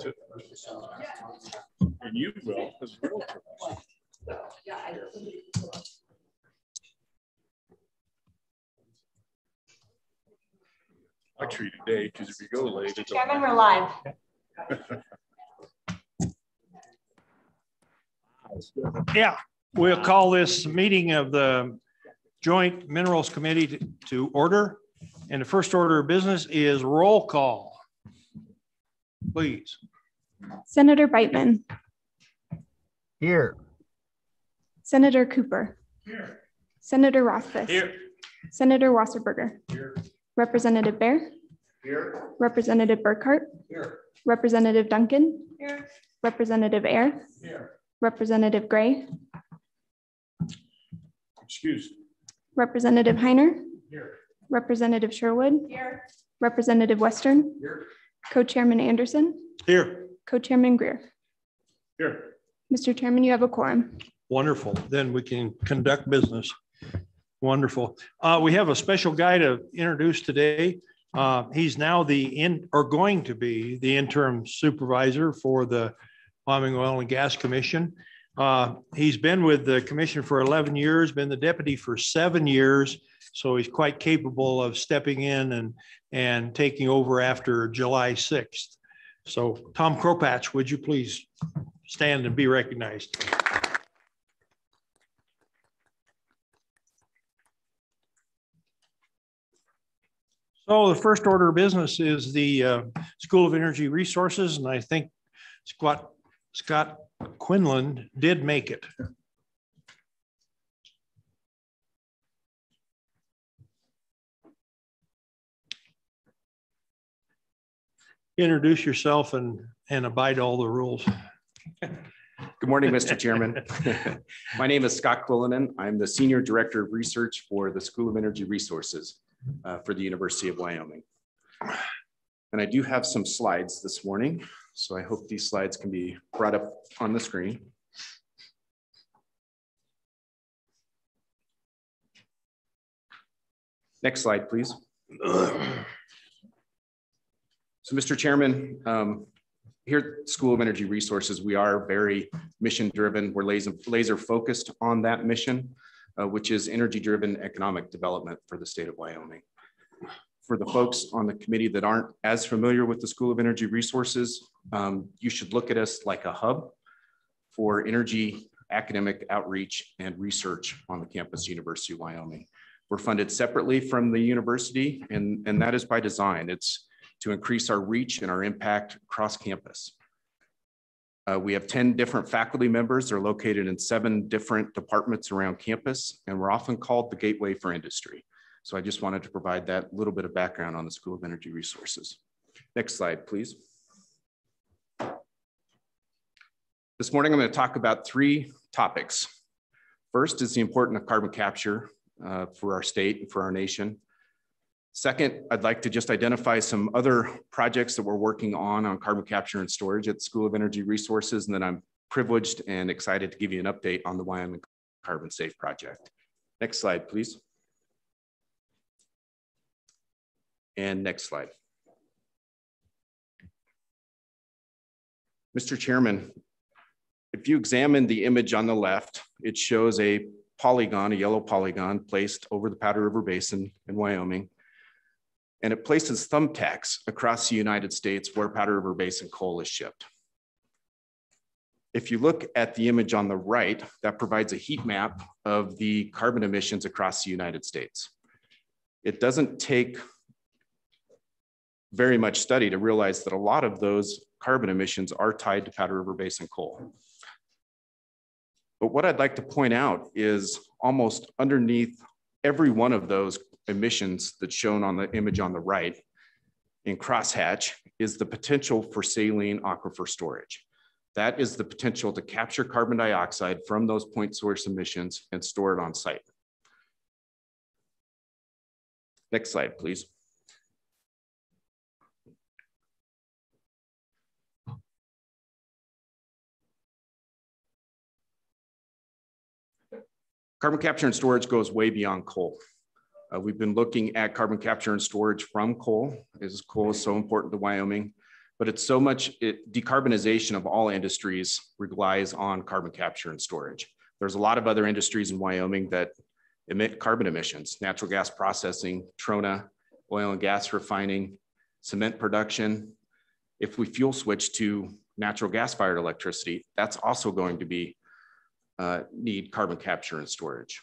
to, and you will as realtor. I treat it day because if you go late, it's Chairman, we're live. Yeah, we'll call this meeting of the Joint Minerals Committee to- to order. And the first order of business is roll call. Please. Senator Brightman. Here. Senator Cooper. Here. Senator Rothfuss. Here. Senator Wasserburger. Here. Representative Bear. Here. Representative Burkhart. Here. Representative Duncan. Here. Representative Air. Here. Representative Gray. Excuse. Representative Heiner. Here. Representative Sherwood. Here. Representative Western. Here. Co-chairman Anderson. Here. Co-Chairman Greear. Here. Mr. Chairman, you have a quorum. Wonderful. Then we can conduct business. Wonderful. Uh, we have a special guy to introduce today. Uh, he's now the in, or going to be the interim supervisor for the Wyoming Oil and Gas Commission. Uh, he's been with the commission for 11 years, been the deputy for seven years. So he's quite capable of stepping in and, and taking over after July 6th. So Tom Kropatsch, would you please stand and be recognized? So the first order of business is the uh, School of Energy Resources, and I think Scott, Scott Quillinan did make it. Introduce yourself and, and abide all the rules. Good morning, Mr. Chairman. My name is Scott Quillinan. I'm the Senior Director of Research for the School of Energy Resources uh, for the University of Wyoming. And I do have some slides this morning, so I hope these slides can be brought up on the screen. Next slide, please. So, Mr. Chairman, um, here at School of Energy Resources, we are very mission driven. We're laser, laser focused on that mission, uh, which is energy driven economic development for the state of Wyoming. For the folks on the committee that aren't as familiar with the School of Energy Resources, um, you should look at us like a hub for energy academic outreach and research on the campus University of Wyoming. We're funded separately from the university, and, and that is by design. It's to increase our reach and our impact across campus. Uh, we have 10 different faculty members. They're located in seven different departments around campus, and we're often called the gateway for industry. So I just wanted to provide that little bit of background on the School of Energy Resources. Next slide, please. This morning, I'm going to talk about three topics. First is the importance of carbon capture uh, for our state and for our nation. Second, I'd like to just identify some other projects that we're working on on carbon capture and storage at the School of Energy Resources, and then I'm privileged and excited to give you an update on the Wyoming Carbon Safe Project. Next slide, please. And next slide. Mr. Chairman, if you examine the image on the left, it shows a polygon, a yellow polygon placed over the Powder River Basin in Wyoming. And it places thumbtacks across the United States where Powder River Basin coal is shipped. If you look at the image on the right, that provides a heat map of the carbon emissions across the United States. It doesn't take very much study to realize that a lot of those carbon emissions are tied to Powder River Basin coal. But what I'd like to point out is almost underneath every one of those emissions that's shown on the image on the right in crosshatch is the potential for saline aquifer storage. That is the potential to capture carbon dioxide from those point source emissions and store it on site. Next slide, please. Carbon capture and storage goes way beyond coal. Uh, we've been looking at carbon capture and storage from coal, as coal is so important to Wyoming. but it's so much, it, decarbonization of all industries relies on carbon capture and storage. There's a lot of other industries in Wyoming that emit carbon emissions, natural gas processing, trona, oil and gas refining, cement production. If we fuel switch to natural gas fired electricity, that's also going to be uh, need carbon capture and storage.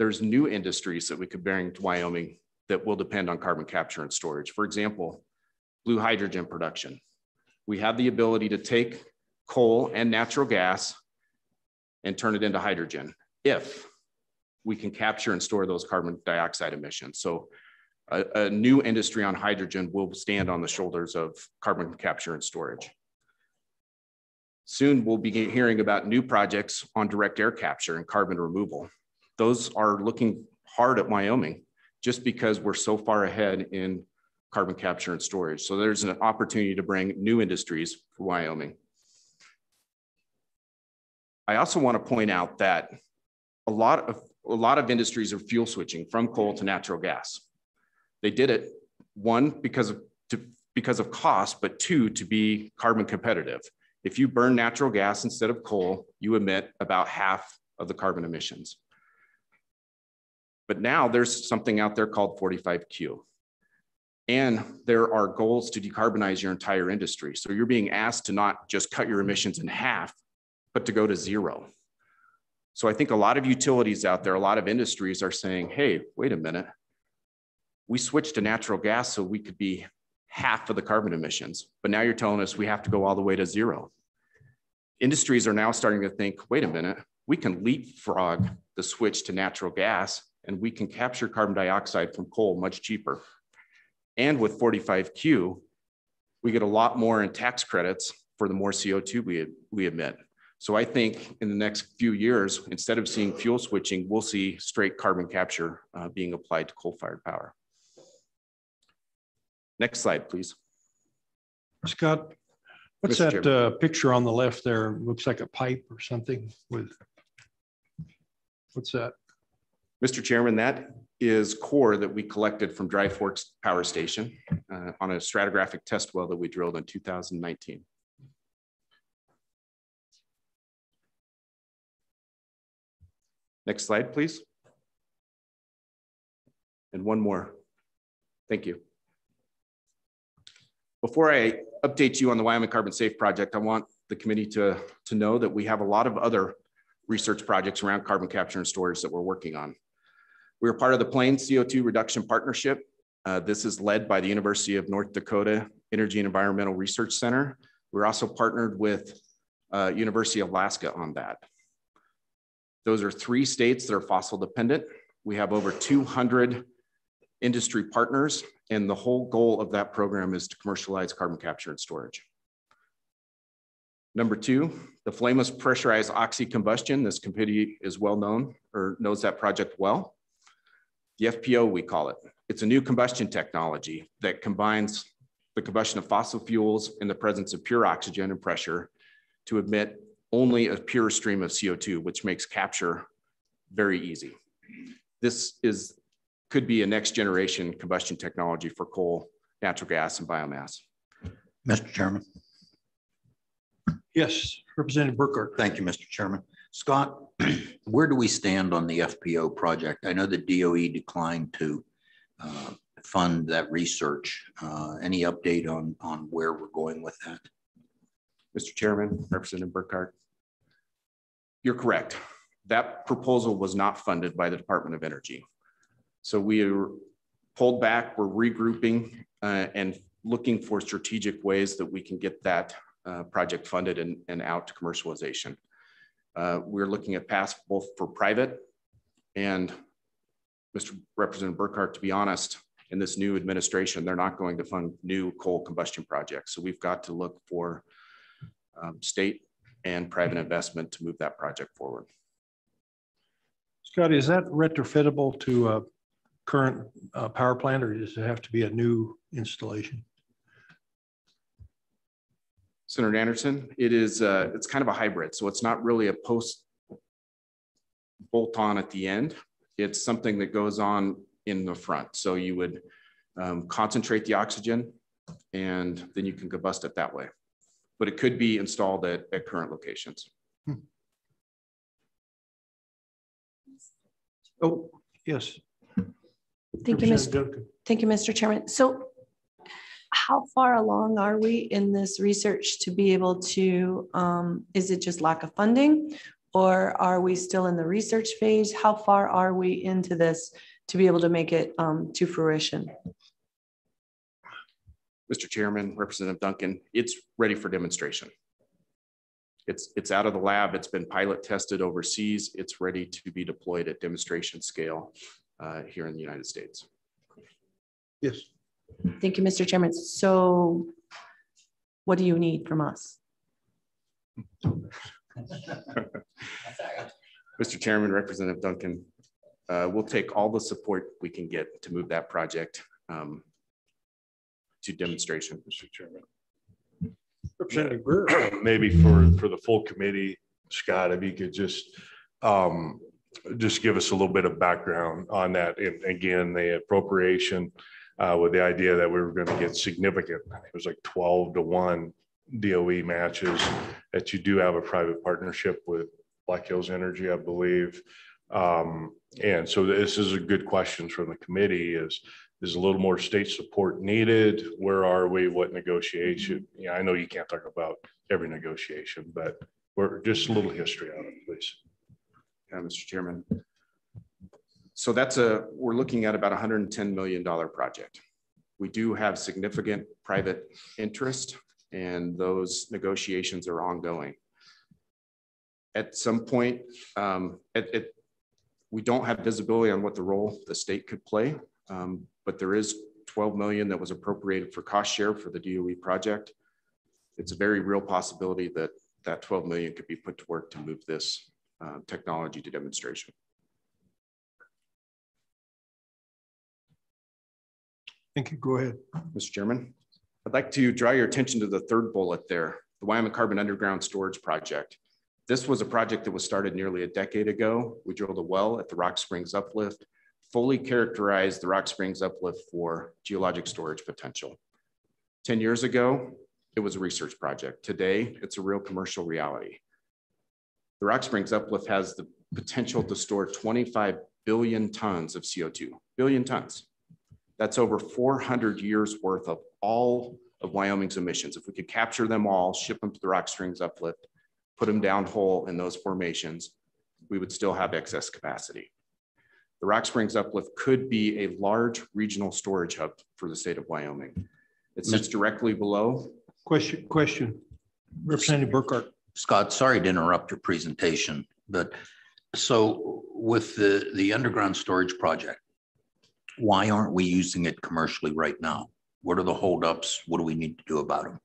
There's new industries that we could bring to Wyoming that will depend on carbon capture and storage. For example, blue hydrogen production. We have the ability to take coal and natural gas and turn it into hydrogen if we can capture and store those carbon dioxide emissions. So a, a, new industry on hydrogen will stand on the shoulders of carbon capture and storage. Soon we'll be hearing about new projects on direct air capture and carbon removal. Those are looking hard at Wyoming just because we're so far ahead in carbon capture and storage. So there's an opportunity to bring new industries to Wyoming. I also want to point out that a lot of a lot of industries are fuel switching from coal to natural gas. They did it one because of to, because of cost, but two to be carbon competitive. If you burn natural gas instead of coal, you emit about half of the carbon emissions. But now there's something out there called 45Q. And there are goals to decarbonize your entire industry. So you're being asked to not just cut your emissions in half, but to go to zero. So I think a lot of utilities out there, a lot of industries are saying, hey, wait a minute. We switched to natural gas so we could be half of the carbon emissions, but now you're telling us we have to go all the way to zero. Industries are now starting to think, wait a minute, we can leapfrog the switch to natural gas and we can capture carbon dioxide from coal much cheaper. And with 45Q, we get a lot more in tax credits for the more CO2 we, we emit. So I think in the next few years, instead of seeing fuel switching, we'll see straight carbon capture uh, being applied to coal-fired power. Next slide, please. Scott, what's Mr. that uh, picture on the left there? Looks like a pipe or something with, what's that? Mr. Chairman, that is core that we collected from Dry Forks Power Station uh, on a stratigraphic test well that we drilled in 2019. Next slide, please. And one more. Thank you. Before I update you on the Wyoming Carbon Safe project, I want the committee to, to know that we have a lot of other research projects around carbon capture and storage that we're working on. We're part of the Plains CO2 Reduction Partnership. Uh, this is led by the University of North Dakota Energy and Environmental Research Center. We're also partnered with uh, University of Alaska on that. Those are three states that are fossil dependent. We have over 200 industry partners, and the whole goal of that program is to commercialize carbon capture and storage. Number two, the flameless pressurized oxy-combustion. This committee is well known or knows that project well. The FPO, we call it. It's a new combustion technology that combines the combustion of fossil fuels in the presence of pure oxygen and pressure to emit only a pure stream of CO2, which makes capture very easy. This is could be a next generation combustion technology for coal, natural gas, and biomass. Mr. Chairman. Yes, Representative Burkhart. Thank you, Mr. Chairman. Scott, where do we stand on the FPO project? I know the DOE declined to uh, fund that research. Uh, any update on, on where we're going with that? Mr. Chairman, Representative Burkhart, you're correct. That proposal was not funded by the Department of Energy. So we pulled back, we're regrouping uh, and looking for strategic ways that we can get that uh, project funded and, and out to commercialization. Uh, we're looking at paths both for private and Mr. Representative Burkhart, to be honest, in this new administration, they're not going to fund new coal combustion projects. So we've got to look for um, state and private investment to move that project forward. Scott, is that retrofittable to a current uh, power plant or does it have to be a new installation? Senator Anderson, it is uh, it's kind of a hybrid. So it's not really a post bolt on at the end. It's something that goes on in the front. So you would um, concentrate the oxygen and then you can combust it that way. But it could be installed at, at current locations. Oh, yes. Thank you, Mr. Duncan. Thank you, Mr. Chairman. So how far along are we in this research to be able to, um, is it just lack of funding? Or are we still in the research phase? How far are we into this to be able to make it, um, to fruition? Mr. Chairman, Representative Duncan, it's ready for demonstration. It's, it's out of the lab. It's been pilot tested overseas. It's ready to be deployed at demonstration scale uh, here in the United States. Yes. Thank you, Mr. Chairman. So what do you need from us? Mr. Chairman, Representative Duncan, uh, we'll take all the support we can get to move that project um, to demonstration. Mr. Chairman. Representative Greear. Maybe for, for the full committee, Scott, if you could just, um, just give us a little bit of background on that. And again, the appropriation, uh, with the idea that we were going to get significant, it was like twelve to one DOE matches, that you do have a private partnership with Black Hills Energy, I believe. Um, and so this is a good question from the committee is, is a little more state support needed? Where are we? What negotiation? Yeah, I know you can't talk about every negotiation, but we're just a little history on it, please. Yeah, Mr. Chairman. So that's a, we're looking at about $110 million project. We do have significant private interest and those negotiations are ongoing. At some point, um, we don't have visibility on what the role the state could play, um, but there is 12 million that was appropriated for cost share for the DOE project. It's a very real possibility that that 12 million could be put to work to move this uh, technology to demonstration. Thank you. Go ahead. Mr. Chairman, I'd like to draw your attention to the third bullet there, the Wyoming Carbon Underground Storage Project. This was a project that was started nearly a decade ago. We drilled a well at the Rock Springs Uplift, fully characterized the Rock Springs Uplift for geologic storage potential. 10 years ago, it was a research project. Today, it's a real commercial reality. The Rock Springs Uplift has the potential to store 25 billion tons of CO2, billion tons. That's over 400 years worth of all of Wyoming's emissions. If we could capture them all, ship them to the Rock Springs Uplift, put them down hole in those formations, we would still have excess capacity. The Rock Springs Uplift could be a large regional storage hub for the state of Wyoming. It sits mm-hmm. directly below. Question, question. Representative Burkhart. Scott, sorry to interrupt your presentation, but so with the, the underground storage project, why aren't we using it commercially right now? What are the holdups? What do we need to do about them?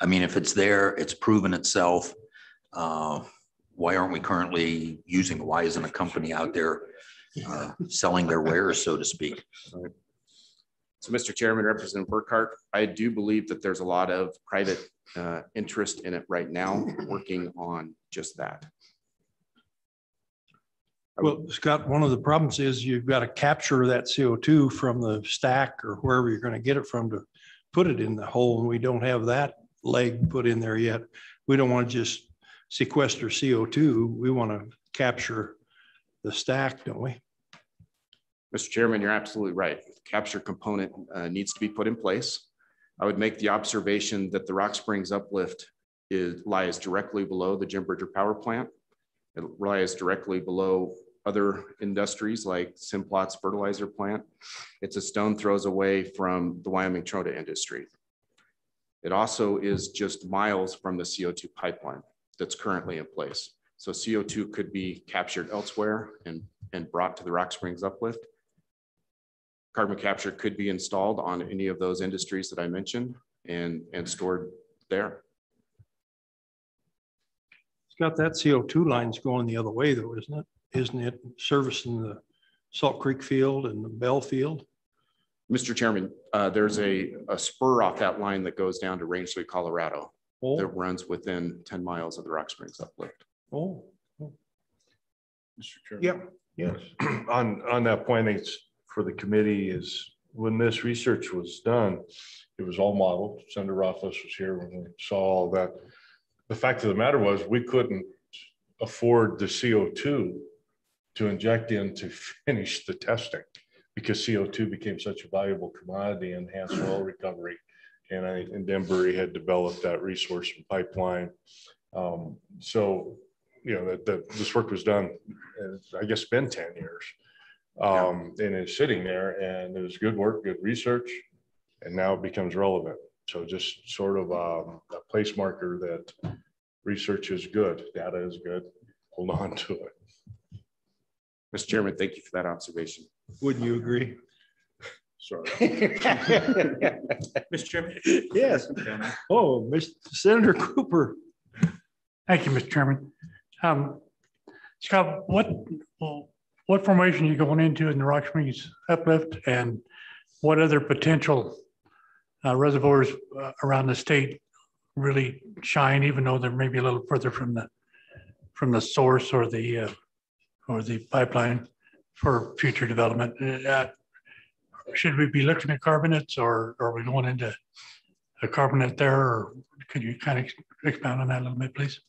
I mean, if it's there, it's proven itself. Uh, why aren't we currently using? Why isn't a company out there uh, selling their wares, so to speak? So, Mr. Chairman, Representative Burkhart, I do believe that there's a lot of private uh, interest in it right now, working on just that. Well, Scott, one of the problems is you've got to capture that CO2 from the stack or wherever you're going to get it from to put it in the hole. And we don't have that leg put in there yet. We don't want to just sequester CO2. We want to capture the stack, don't we? Mr. Chairman, you're absolutely right. The capture component uh, needs to be put in place. I would make the observation that the Rock Springs uplift is, lies directly below the Jim Bridger power plant. It lies directly below other industries like Simplot's fertilizer plant. It's a stone throws away from the Wyoming Trona industry. It also is just miles from the CO2 pipeline that's currently in place. So CO2 could be captured elsewhere and, and brought to the Rock Springs uplift. Carbon capture could be installed on any of those industries that I mentioned and, and stored there. Scott, that CO2 line's going the other way though, isn't it? Isn't it servicing the Salt Creek field and the Bell field? Mr. Chairman, uh, there's a, a spur off that line that goes down to Rangeley, Colorado that Oh, runs within 10 miles of the Rock Springs uplift. oh, Mr. Chairman. yep, yes. On, on that point, it's for the committee is when this research was done, it was all modeled. Senator Rothfuss was here when we saw all that. The fact of the matter was, we couldn't afford the CO2 to inject in to finish the testing because CO2 became such a valuable commodity in enhanced oil recovery. And I, and Denbury had developed that resource and pipeline. Um, so, you know, that, that this work was done, it's, I guess, been 10 years. Um, and it's sitting there and it was good work, good research, and now it becomes relevant. So just sort of um, a place marker that research is good, data is good, hold on to it. Mr. Chairman, thank you for that observation. Wouldn't you agree? Sorry. Mr. Chairman. Yes. Oh, Mr. Senator Cooper. Thank you, Mr. Chairman. Um, Scott, what, what formation are you going into in the Rock Springs uplift and what other potential uh, reservoirs uh, around the state really shine, even though they're maybe a little further from the, from the source or the, uh, or the pipeline for future development? Uh, Should we be looking at carbonates or are we going into a carbonate there? Or could you kind of expound on that a little bit, please?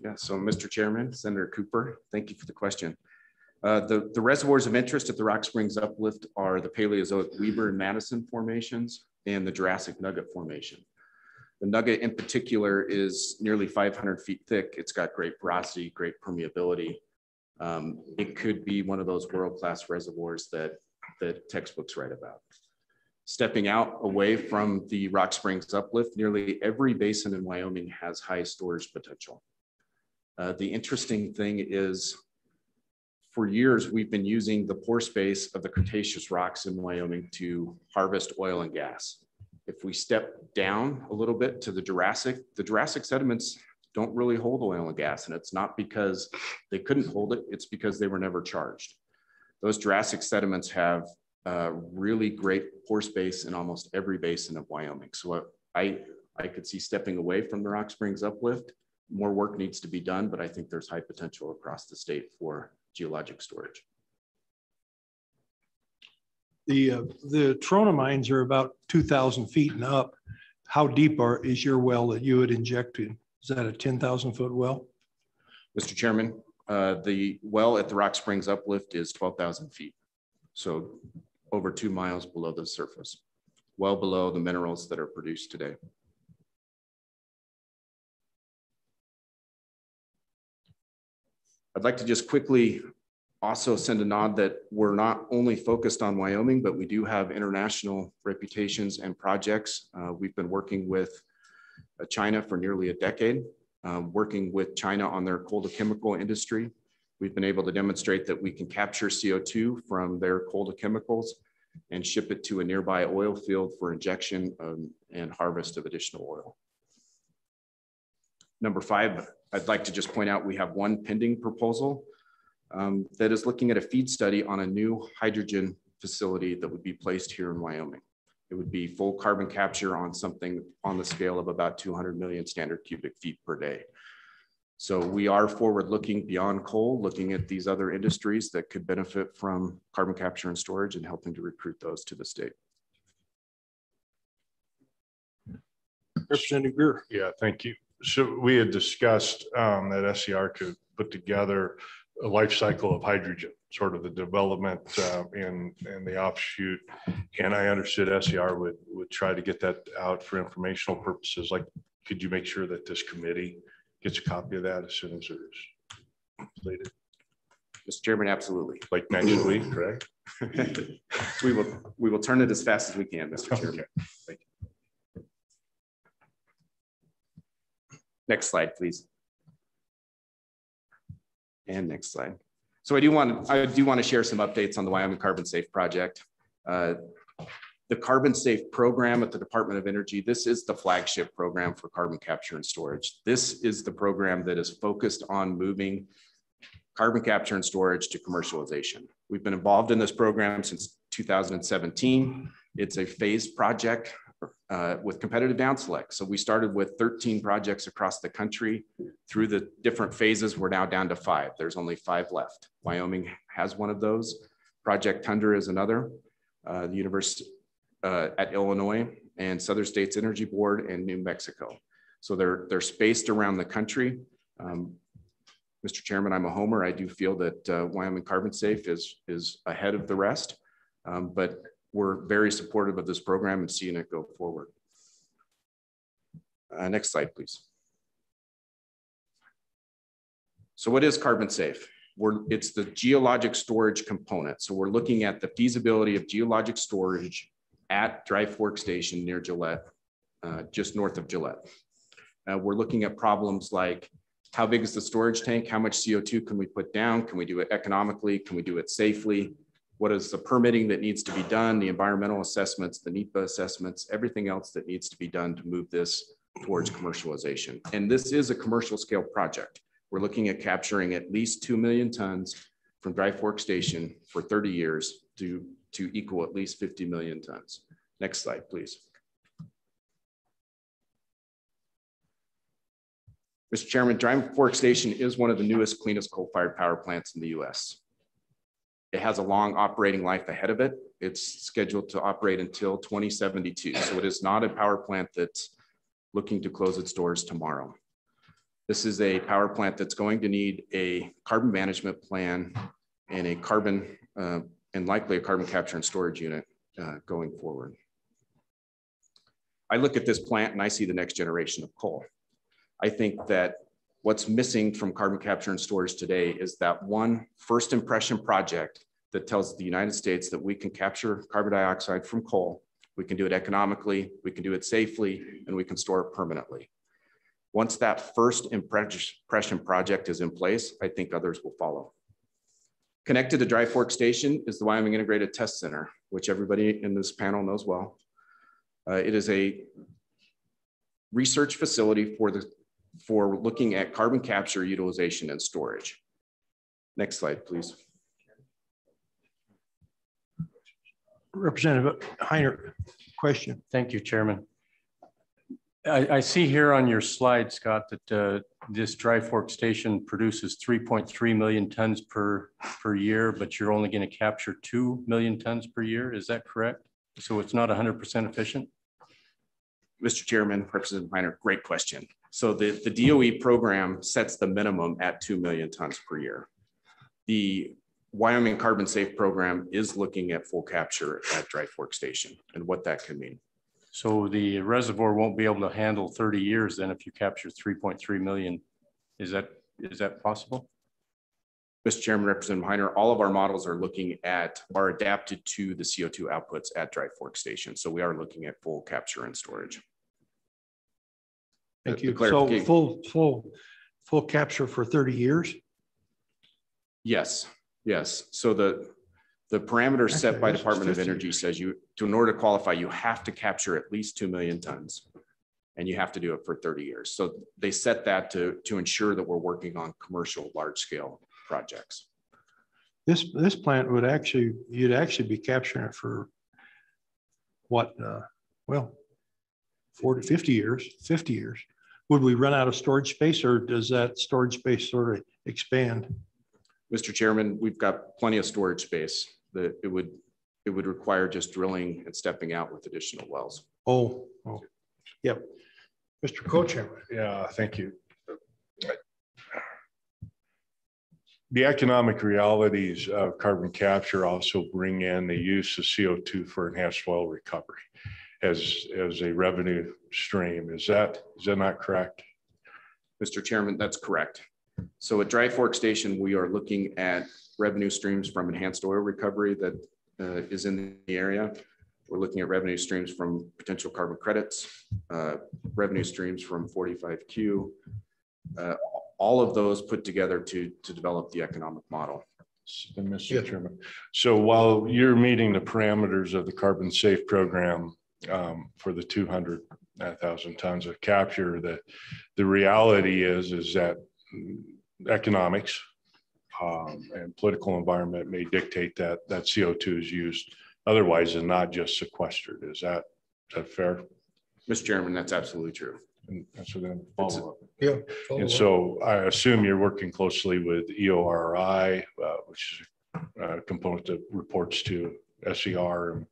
Yeah, so Mr. Chairman, Senator Cooper, thank you for the question. Uh, the, the reservoirs of interest at the Rock Springs Uplift are the Paleozoic Weber and Madison formations and the Jurassic Nugget Formation. The nugget in particular is nearly 500 feet thick. It's got great porosity, great permeability. Um, it could be one of those world-class reservoirs that, that textbooks write about. Stepping out away from the Rock Springs uplift, nearly every basin in Wyoming has high storage potential. Uh, the interesting thing is for years, we've been using the pore space of the Cretaceous rocks in Wyoming to harvest oil and gas. If we step down a little bit to the Jurassic, the Jurassic sediments don't really hold oil and gas. And it's not because they couldn't hold it, it's because they were never charged. Those Jurassic sediments have really great pore space in almost every basin of Wyoming. So I, I could see stepping away from the Rock Springs uplift. More work needs to be done, but I think there's high potential across the state for geologic storage. The, uh, the Trona mines are about 2,000 feet and up. How deep are, is your well that you would inject in? Is that a 10,000 foot well? Mr. Chairman, uh, the well at the Rock Springs uplift is 12,000 feet. So over two miles below the surface, well below the minerals that are produced today. I'd like to just quickly also send a nod that we're not only focused on Wyoming, but we do have international reputations and projects. Uh, we've been working with China for nearly a decade, uh, working with China on their coal to chemical industry. We've been able to demonstrate that we can capture CO2 from their coal to chemicals and ship it to a nearby oil field for injection um, and harvest of additional oil. Number five, I'd like to just point out we have one pending proposal um, that is looking at a feed study on a new hydrogen facility that would be placed here in Wyoming. It would be full carbon capture on something on the scale of about 200 million standard cubic feet per day. So we are forward looking beyond coal, looking at these other industries that could benefit from carbon capture and storage and helping to recruit those to the state. Representative Greear. Yeah, thank you. So we had discussed um, that SER could put together a life cycle of hydrogen, sort of the development uh, and, and the offshoot. And I understood SER would, would try to get that out for informational purposes. Like, could you make sure that this committee gets a copy of that as soon as it is completed? Mr. Chairman, absolutely. Like next week, correct? we will we will turn it as fast as we can, Mr. Chairman. Okay. Thank you. Next slide, please. And next slide. So I do want I do want to share some updates on the Wyoming Carbon Safe project. Uh, the Carbon Safe program at the Department of Energy, this is the flagship program for carbon capture and storage. This is the program that is focused on moving carbon capture and storage to commercialization. We've been involved in this program since 2017. It's a phased project uh, with competitive down select. So we started with 13 projects across the country. Through the different phases, we're now down to five. There's only five left. Wyoming has one of those. Project Tundra is another. Uh, the University, uh, at Illinois and Southern States Energy Board and New Mexico. So they're, they're spaced around the country. Um, Mr. Chairman, I'm a homer. I do feel that uh, Wyoming Carbon Safe is, is ahead of the rest, um, but we're very supportive of this program and seeing it go forward. Uh, next slide, please. So what is carbon safe? We're, it's the geologic storage component. So we're looking at the feasibility of geologic storage at Dry Fork Station near Gillette, uh, just north of Gillette. Uh, we're looking at problems like how big is the storage tank? How much CO2 can we put down? Can we do it economically? Can we do it safely? What is the permitting that needs to be done? The environmental assessments, the NEPA assessments, everything else that needs to be done to move this towards commercialization. And this is a commercial scale project. We're looking at capturing at least 2 million tons from Dry Fork Station for 30 years to, to equal at least 50 million tons. Next slide, please. Mr. Chairman, Dry Fork Station is one of the newest, cleanest coal-fired power plants in the US. It has a long operating life ahead of it. It's scheduled to operate until 2072. So it is not a power plant that's looking to close its doors tomorrow. This is a power plant that's going to need a carbon management plan and a carbon uh, and likely a carbon capture and storage unit uh, going forward. I look at this plant and I see the next generation of coal. I think that what's missing from carbon capture and storage today is that one first impression project that tells the United States that we can capture carbon dioxide from coal, we can do it economically, we can do it safely, and we can store it permanently. Once that first impression project is in place, I think others will follow. Connected to Dry Fork Station is the Wyoming Integrated Test Center, which everybody in this panel knows well. Uh, it is a research facility for, the, for looking at carbon capture, utilization, and storage. Next slide, please. Representative Heiner, question. Thank you, Chairman. I, I, see here on your slide, Scott, that uh, this dry fork station produces 3.3 million tons per, per year, but you're only going to capture 2 million tons per year. Is that correct? So it's not 100% efficient? Mr. Chairman, Representative Heiner, great question. So the, the DOE program sets the minimum at 2 million tons per year. The Wyoming Carbon Safe program is looking at full capture at Dry Fork Station and what that can mean. So the reservoir won't be able to handle 30 years then if you capture 3.3 million. Is that is that possible? Mr. Chairman, Representative Heiner, all of our models are looking at, are adapted to the CO2 outputs at Dry Fork Station. So we are looking at full capture and storage. Thank you. So full, full, full capture for 30 years? Yes, yes. So the, the parameter set by Department of Energy says you, to, in order to qualify, you have to capture at least 2 million tons and you have to do it for 30 years. So they set that to, to ensure that we're working on commercial large scale projects. This, this plant would actually, you'd actually be capturing it for what, uh, well, 40, 50 years, 50 years. Would we run out of storage space or does that storage space sort of expand? Mr. Chairman, we've got plenty of storage space that it would it would require just drilling and stepping out with additional wells. Oh, oh. yep. Mr. Co-Chairman. Yeah, thank you. The economic realities of carbon capture also bring in the use of CO2 for enhanced oil recovery as, as a revenue stream. Is that, is that not correct? Mr. Chairman, that's correct. So at Dry Fork Station, we are looking at revenue streams from enhanced oil recovery that uh, is in the area. We're looking at revenue streams from potential carbon credits, uh, revenue streams from 45Q, uh, all of those put together to, to develop the economic model. Mr. Yeah. Chairman. So while you're meeting the parameters of the carbon safe program um, for the 200,000 tons of capture, the, the reality is, is that economics um, and political environment may dictate that that CO2 is used otherwise and not just sequestered. Is that, is that fair? Mr. Chairman, that's absolutely true. And so then follow up. Yeah. And so I assume you're working closely with EORI, uh, which is a component that reports to SER and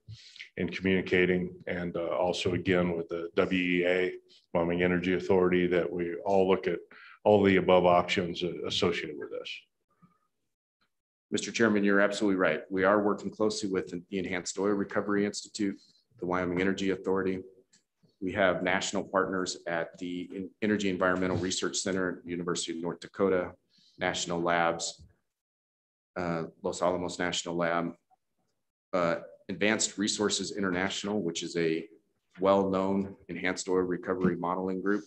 in communicating. And uh, also again with the WEA, Wyoming Energy Authority, that we all look at all the above options associated with this. Mr. Chairman, you're absolutely right. We are working closely with the Enhanced Oil Recovery Institute, the Wyoming Energy Authority. We have national partners at the Energy Environmental Research Center, at University of North Dakota, National Labs, uh, Los Alamos National Lab, uh, Advanced Resources International, which is a well-known enhanced oil recovery modeling group.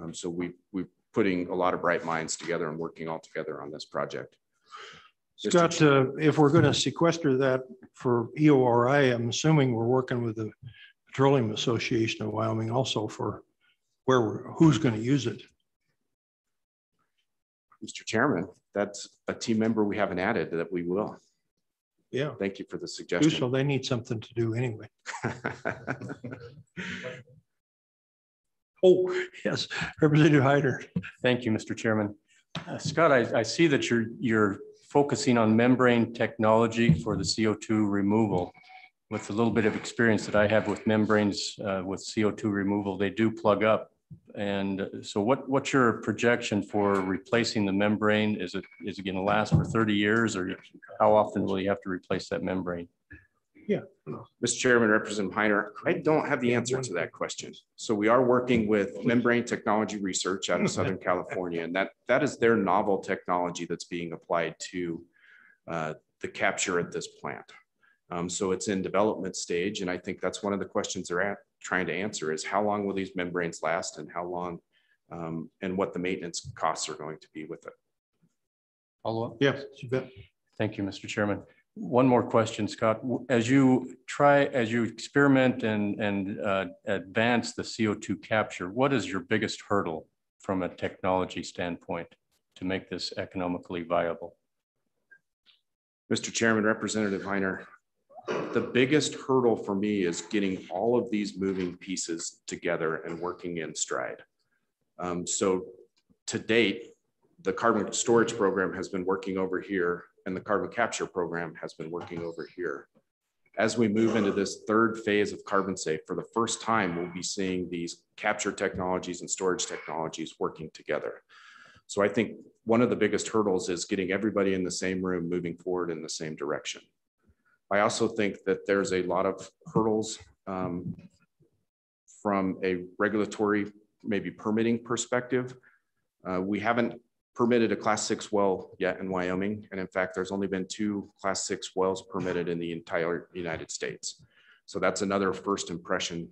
Um, so we, we're putting a lot of bright minds together and working all together on this project. Scott, uh, if we're going to sequester that for EORI, I'm assuming we're working with the Petroleum Association of Wyoming also for where we're, who's going to use it. Mr. Chairman, that's a team member we haven't added that we will. Yeah. Thank you for the suggestion. So they need something to do anyway. oh, yes, Representative Heiner. Thank you, Mr. Chairman. Uh, Scott, I, I see that you're you're focusing on membrane technology for the CO2 removal. With a little bit of experience that I have with membranes uh, with CO2 removal, they do plug up. And so what, what's your projection for replacing the membrane? Is it, is it going to last for 30 years or how often will you have to replace that membrane? Yeah. Mr. Chairman, Representative Heiner, I don't have the answer to that question. So we are working with membrane technology research out of Southern California, and that, that is their novel technology that's being applied to uh, the capture at this plant. Um, so it's in development stage, and I think that's one of the questions they're at, trying to answer is how long will these membranes last and how long um, and what the maintenance costs are going to be with it. Follow up? Yeah, you bet. Thank you, Mr. Chairman. One more question, Scott. As you try, as you experiment and, and uh, advance the CO2 capture, what is your biggest hurdle from a technology standpoint to make this economically viable? Mr. Chairman, Representative Heiner, the biggest hurdle for me is getting all of these moving pieces together and working in stride. Um, so to date, the carbon storage program has been working over here and the carbon capture program has been working over here. As we move into this third phase of carbon safe, for the first time, we'll be seeing these capture technologies and storage technologies working together. So I think one of the biggest hurdles is getting everybody in the same room moving forward in the same direction. I also think that there's a lot of hurdles um, from a regulatory, maybe permitting perspective. Uh, we haven't permitted a class six well yet in Wyoming. And in fact, there's only been two class six wells permitted in the entire United States. So that's another first impression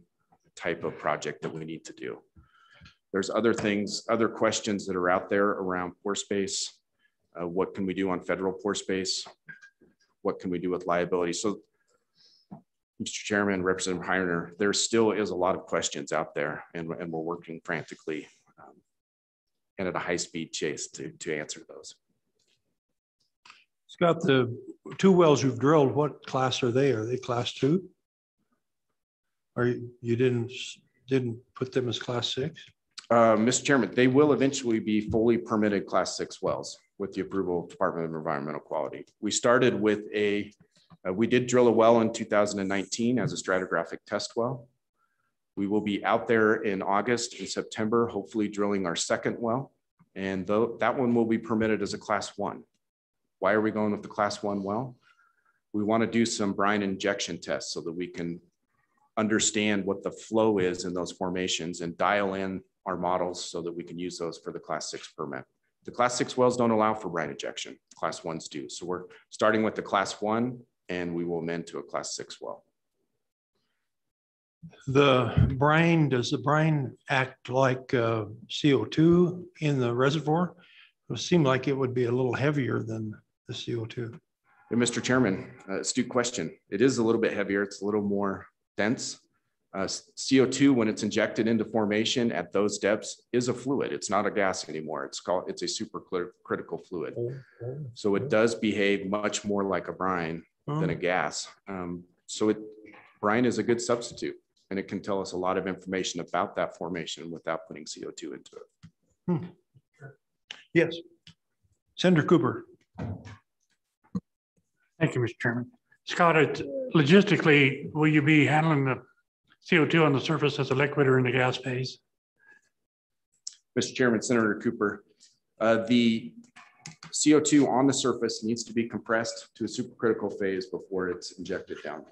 type of project that we need to do. There's other things, other questions that are out there around pore space. Uh, what can we do on federal pore space? What can we do with liability? So Mr. Chairman, Representative Heiner, there still is a lot of questions out there and, and we're working frantically and at a high speed chase to, to answer those. Scott, the two wells you've drilled, what class are they? Are they class two? Or you didn't didn't put them as class six? Uh, Mr. Chairman, they will eventually be fully permitted class six wells with the approval of Department of Environmental Quality. We started with a, uh, we did drill a well in 2019 as a stratigraphic test well. We will be out there in August and September, hopefully drilling our second well. And that one will be permitted as a class one. Why are we going with the class one well? We want to do some brine injection tests so that we can understand what the flow is in those formations and dial in our models so that we can use those for the class six permit. The class six wells don't allow for brine injection, class ones do. So we're starting with the class one and we will amend to a class six well. The brine, does the brine act like uh, CO2 in the reservoir? It would seem like it would be a little heavier than the CO2. Mr. Chairman, uh, astute question. It is a little bit heavier. It's a little more dense. Uh, CO2, when it's injected into formation at those depths, is a fluid. It's not a gas anymore. It's called it's a supercritical fluid. Oh, oh, so it does behave much more like a brine oh. than a gas. Um, so it brine is a good substitute and it can tell us a lot of information about that formation without putting CO2 into it. Hmm. Yes. Senator Cooper. Thank you, Mr. Chairman. Scott, it- logistically, will you be handling the CO2 on the surface as a liquid or in the gas phase? Mr. Chairman, Senator Cooper, uh, the CO2 on the surface needs to be compressed to a supercritical phase before it's injected down.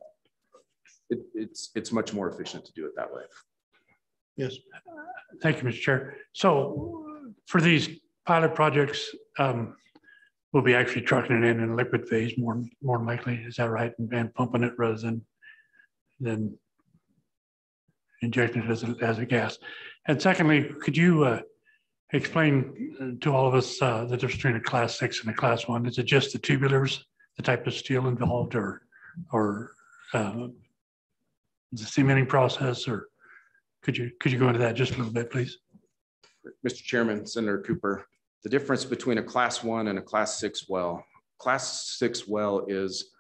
It, it's, it's much more efficient to do it that way. Yes. Thank you, Mr. Chair. So for these pilot projects, um, we'll be actually trucking it in in a liquid phase more, more than likely. Is that right? And- And pumping it rather than, than injecting it as a, as a gas. And secondly, could you, uh, explain to all of us, uh, the difference between a class six and a class one? Is it just the tubulars, the type of steel involved or, or, uh, the cementing process or could you, could you go into that just a little bit, please? Mr. Chairman, Senator Cooper, the difference between a class one and a class six well, class six well is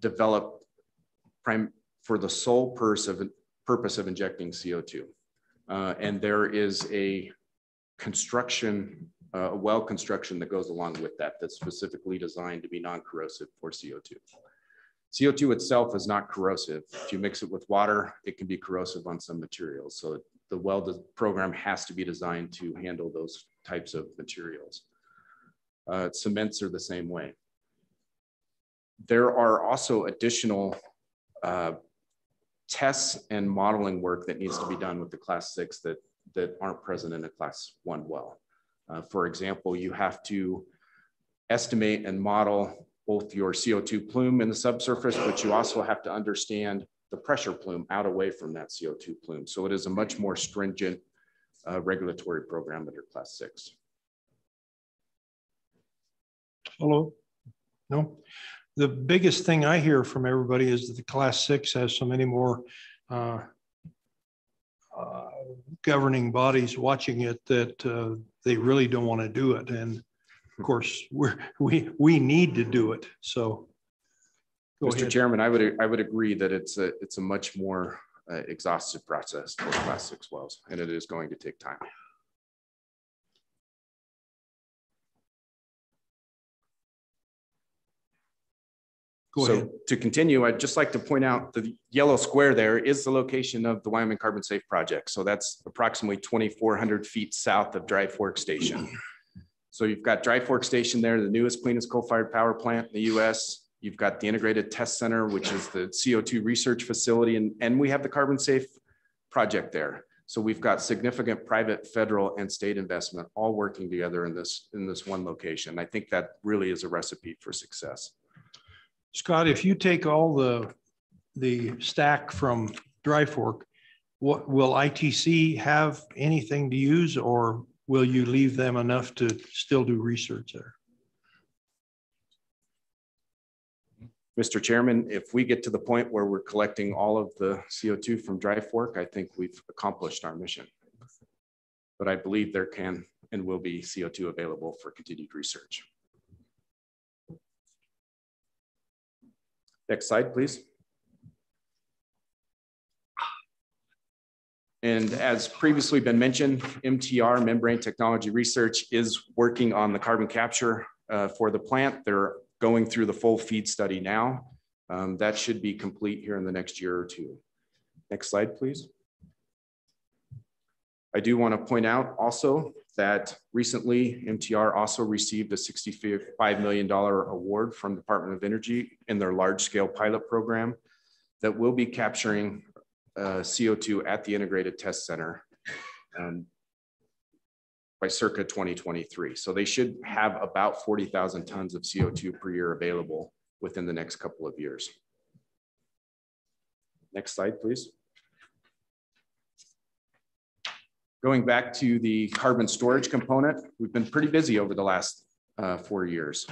developed prime for the sole purpose of, purpose of injecting CO2. Uh, and there is a construction, uh, well construction that goes along with that, that's specifically designed to be non-corrosive for CO2. CO2 itself is not corrosive. If you mix it with water, it can be corrosive on some materials. So the weld program has to be designed to handle those types of materials. Uh, cements are the same way. There are also additional uh, tests and modeling work that needs to be done with the class six that, that aren't present in a class one well. Uh, for example, you have to estimate and model both your CO2 plume in the subsurface, but you also have to understand the pressure plume out away from that CO2 plume. So it is a much more stringent uh, regulatory program under class six. Hello? No? The biggest thing I hear from everybody is that the class six has so many more uh, uh, governing bodies watching it that uh, they really don't want to do it. And of course, we're, we, we need to do it. So. Mr. ahead. Chairman, I would, I would agree that it's a, it's a much more uh, exhaustive process for class six wells, and it is going to take time. Go so ahead. to continue, I'd just like to point out the yellow square there is the location of the Wyoming Carbon Safe Project. So that's approximately 2,400 feet south of Dry Fork Station. So you've got Dry Fork Station there, the newest, cleanest coal-fired power plant in the US. You've got the Integrated Test Center, which is the CO2 research facility, and, and we have the Carbon Safe project there. So we've got significant private, federal, and state investment all working together in this, in this one location. I think that really is a recipe for success. Scott, if you take all the, the stack from Dry Fork, what, will ITC have anything to use or will you leave them enough to still do research there? Mr. Chairman, if we get to the point where we're collecting all of the CO2 from Dry Fork, I think we've accomplished our mission. But I believe there can and will be CO2 available for continued research. Next slide, please. And as previously been mentioned, MTR, Membrane Technology Research, is working on the carbon capture uh, for the plant. They're going through the full feed study now. Um, that should be complete here in the next year or two. Next slide, please. I do want to point out also that recently MTR also received a $65 million award from Department of Energy in their large scale pilot program that will be capturing uh, CO2 at the Integrated Test Center um, by circa 2023. So they should have about 40,000 tons of CO2 per year available within the next couple of years. Next slide, please. Going back to the carbon storage component, we've been pretty busy over the last uh, four years.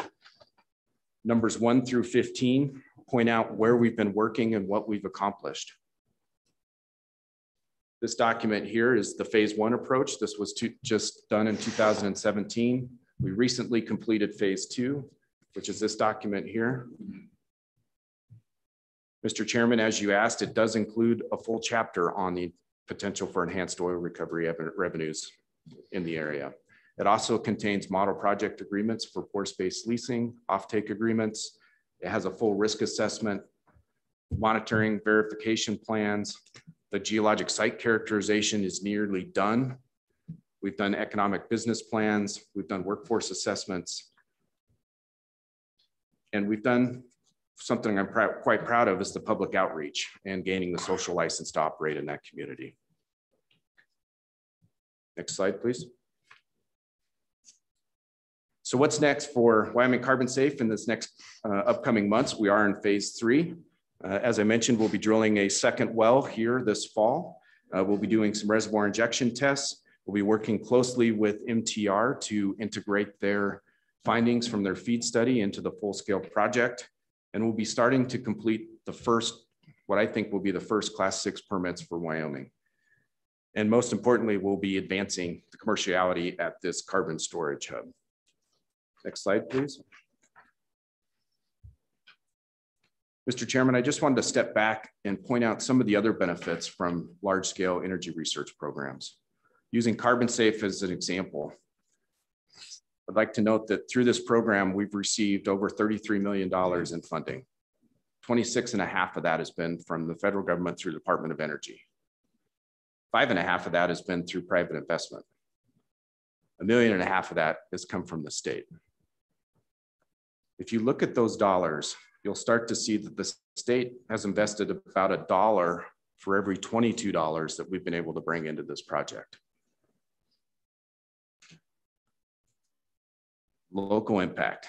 Numbers one through 15 point out where we've been working and what we've accomplished. This document here is the phase one approach. This was to, just done in 2017. We recently completed phase two, which is this document here. Mr. Chairman, as you asked, it does include a full chapter on the potential for enhanced oil recovery revenues in the area. It also contains model project agreements for pore space leasing, offtake agreements, It has a full risk assessment, monitoring verification plans. The geologic site characterization is nearly done. We've done economic business plans. We've done workforce assessments. And we've done something I'm prou- quite proud of is the public outreach and gaining the social license to operate in that community. Next slide, please. So what's next for Wyoming Carbon Safe in this next uh, upcoming months? We are in phase three. Uh, as I mentioned, we'll be drilling a second well here this fall. Uh, we'll be doing some reservoir injection tests. We'll be working closely with MTR to integrate their findings from their feed study into the full-scale project. And we'll be starting to complete the first, what I think will be the first class six permits for Wyoming. And most importantly, we'll be advancing the commerciality at this carbon storage hub. Next slide, please. Mr. Chairman, I just wanted to step back and point out some of the other benefits from large scale energy research programs. Using Carbon Safe as an example, I'd like to note that through this program, we've received over $33 million in funding. 26 and a half of that has been from the federal government through the Department of Energy. Five and a half of that has been through private investment. A million and a half of that has come from the state. If you look at those dollars, you'll start to see that the state has invested about a dollar for every $22 that we've been able to bring into this project. Local impact.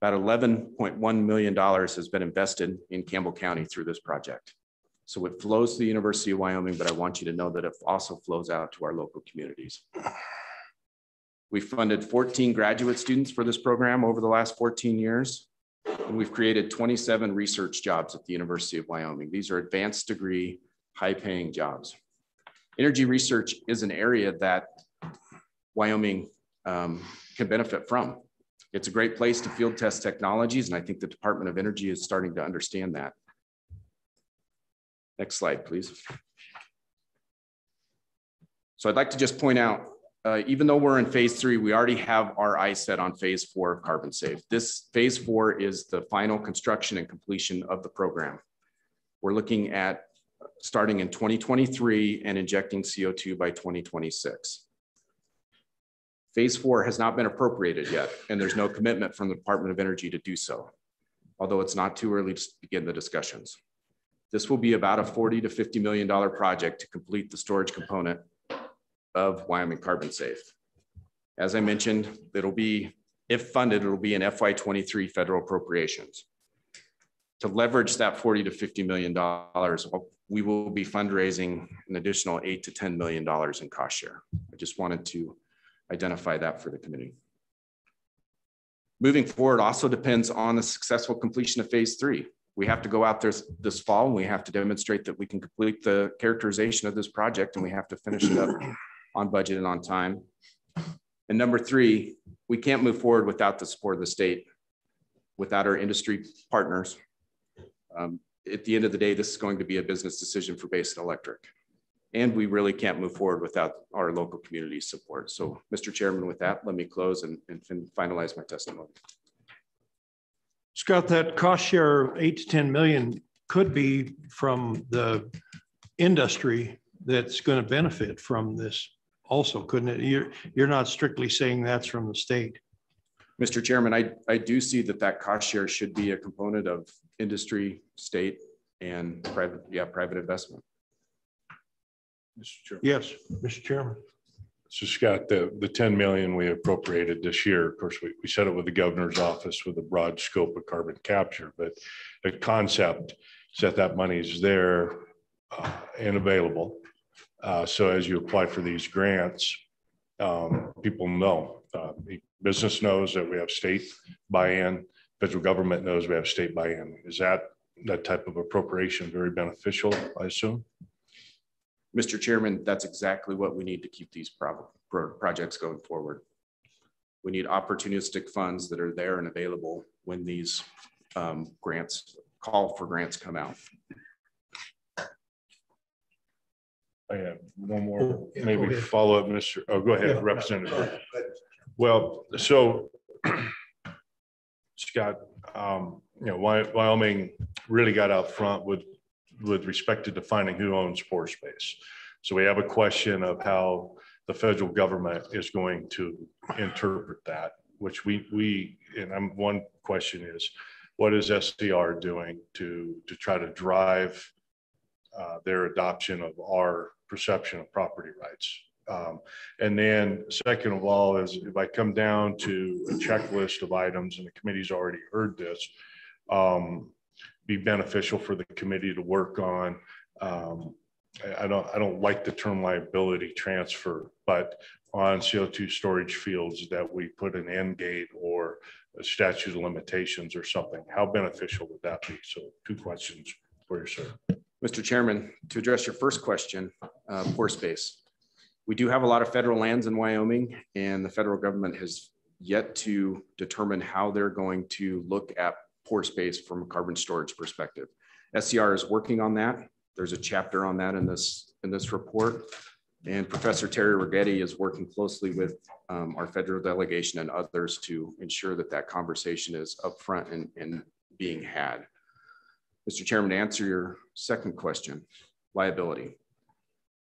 About $11.1 million has been invested in Campbell County through this project. So it flows to the University of Wyoming, but I want you to know that it also flows out to our local communities. We funded 14 graduate students for this program over the last 14 years. And we've created 27 research jobs at the University of Wyoming. These are advanced degree, high paying jobs. Energy research is an area that Wyoming um, can benefit from. It's a great place to field test technologies, and I think the Department of Energy is starting to understand that. Next slide, please. So I'd like to just point out, uh, even though we're in phase three, we already have our eyes set on phase four of Carbon Safe. This phase four is the final construction and completion of the program. We're looking at starting in 2023 and injecting CO2 by 2026. Phase four has not been appropriated yet, and there's no commitment from the Department of Energy to do so, although it's not too early to begin the discussions. This will be about a 40 to 50 million dollar project to complete the storage component of Wyoming Carbon Safe. As I mentioned, it'll be, if funded, it'll be in FY23 federal appropriations. To leverage that 40 to 50 million dollars, uh, we will be fundraising an additional eight to 10 million dollars in cost share. I just wanted to identify that for the committee. Moving forward also depends on the successful completion of phase three. We have to go out there this fall and we have to demonstrate that we can complete the characterization of this project and we have to finish it up on budget and on time. And number three, we can't move forward without the support of the state, without our industry partners. Um, at the end of the day, this is going to be a business decision for Basin Electric. And we really can't move forward without our local community support. So Mr. Chairman, with that, let me close and, and finalize my testimony. Scott, that cost share of eight to 10 million could be from the industry that's going to benefit from this also, couldn't it? You're, you're not strictly saying that's from the state. Mr. Chairman, I, I do see that that cost share should be a component of industry, state, and private, yeah, private investment. Mr. Chairman. Yes, Mr. Chairman. So Scott, the, the 10 million we appropriated this year, of course, we, we set it with the governor's office with a broad scope of carbon capture, but the concept is that that money is there uh, and available. Uh, so as you apply for these grants, um, people know, uh, business knows that we have state buy-in, federal government knows we have state buy-in. Is that that type of appropriation very beneficial, I assume? Mr. Chairman, that's exactly what we need to keep these pro pro projects going forward. We need opportunistic funds that are there and available when these um, grants, call for grants come out. I have one more, yeah, go maybe ahead. follow up, Mr. Oh, go ahead, Representative. Well, so Scott, um, you know, Wy- Wyoming really got out front with, with respect to defining who owns pore space. So we have a question of how the federal government is going to interpret that, which we, we, and I'm, one question is, what is SER doing to, to try to drive uh, their adoption of our perception of property rights? Um, And then second of all is if I come down to a checklist of items, and the committee's already heard this, um, be beneficial for the committee to work on. Um, I, I don't, I don't like the term liability transfer, but on CO2 storage fields that we put an end gate or a statute of limitations or something, how beneficial would that be? So two questions for you, sir. Mr. Chairman, to address your first question, uh, pore space. We do have a lot of federal lands in Wyoming and the federal government has yet to determine how they're going to look at pore space from a carbon storage perspective. SER is working on that. There's a chapter on that in this, in this report. And Professor Tara Righetti is working closely with um, our federal delegation and others to ensure that that conversation is upfront and, and being had. Mr. Chairman, to answer your second question, liability.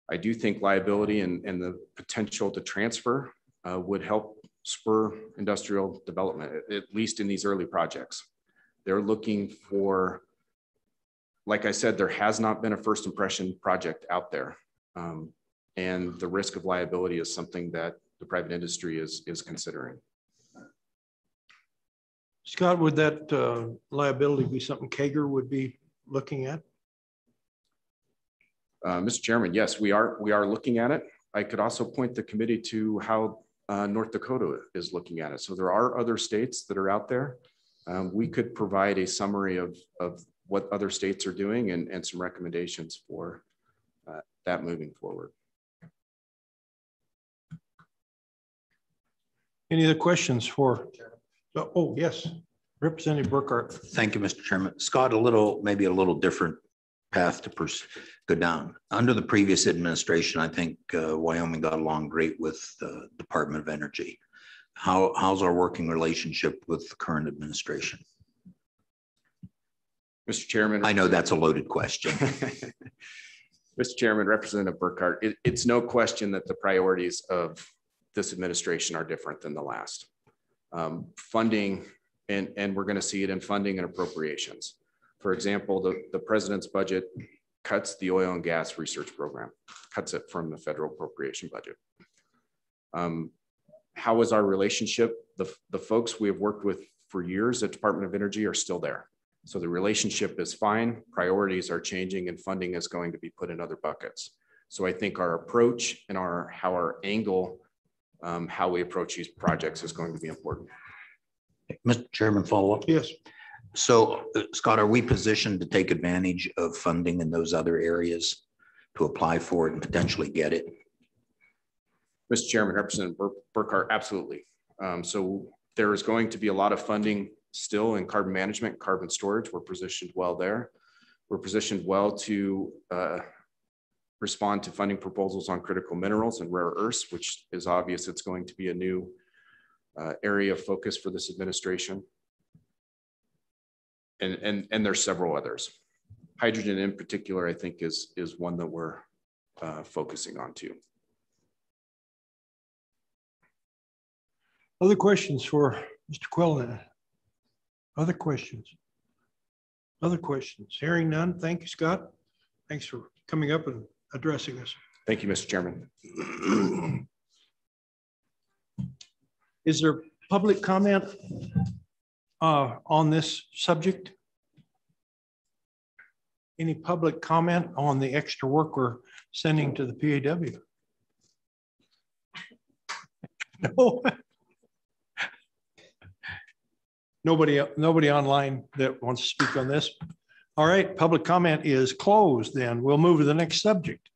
I do think liability and, and the potential to transfer uh, would help spur industrial development, at, least in these early projects. They're looking for, like I said, there has not been a first impression project out there. Um, and the risk of liability is something that the private industry is, is considering. Scott, would that uh, liability be something Kager would be looking at? Uh, Mr. Chairman, yes, we are, we are looking at it. I could also point the committee to how uh, North Dakota is looking at it. So there are other states that are out there. Um, we could provide a summary of, of what other states are doing and, and some recommendations for uh, that moving forward. Any other questions for, oh, oh, yes, Representative Burkhart. Thank you, Mr. Chairman. Scott, a little, maybe a little different path to pers- go down. Under the previous administration, I think uh, Wyoming got along great with the Department of Energy. How, how's our working relationship with the current administration? Mr. Chairman. I know that's a loaded question. Mr. Chairman, Representative Burkhart, it, it's no question that the priorities of this administration are different than the last. Um, funding, and, and we're going to see it in funding and appropriations. For example, the, the president's budget cuts the oil and gas research program, cuts it from the federal appropriation budget. Um, how is our relationship? The, the folks we have worked with for years at Department of Energy are still there. So the relationship is fine, priorities are changing and funding is going to be put in other buckets. So I think our approach and our how our angle, um, how we approach these projects is going to be important. Mr. Chairman, follow up. Yes. So uh, Scott, are we positioned to take advantage of funding in those other areas to apply for it and potentially get it? Mr. Chairman, Representative Bur- Burkhart, absolutely. Um, so there is going to be a lot of funding still in carbon management, carbon storage. We're positioned well there. We're positioned well to uh, respond to funding proposals on critical minerals and rare earths, which is obvious it's going to be a new uh, area of focus for this administration. And, and, and there's several others. Hydrogen in particular, I think is, is one that we're uh, focusing on too. Other questions for Mr. Quillinan? Other questions? Other questions? Hearing none. Thank you, Scott. Thanks for coming up and addressing us. Thank you, Mr. Chairman. Is there public comment uh, on this subject? Any public comment on the extra work we're sending to the PAW? No. Nobody, nobody online that wants to speak on this? All right, public comment is closed then. We'll move to the next subject.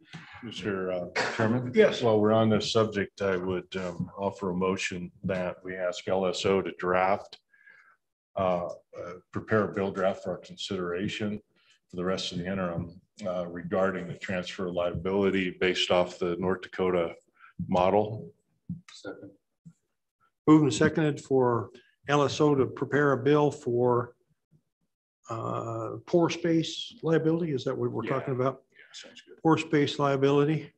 Mr. uh, Chairman? Yes. While we're on this subject, I would um, offer a motion that we ask LSO to draft, uh, uh, prepare a bill draft for our consideration for the rest of the interim uh, regarding the transfer of liability based off the North Dakota model. Moved and seconded for LSO to prepare a bill for uh, pore space liability. Is that what we're Yeah. talking about? Yeah, Sounds good. Pore space liability.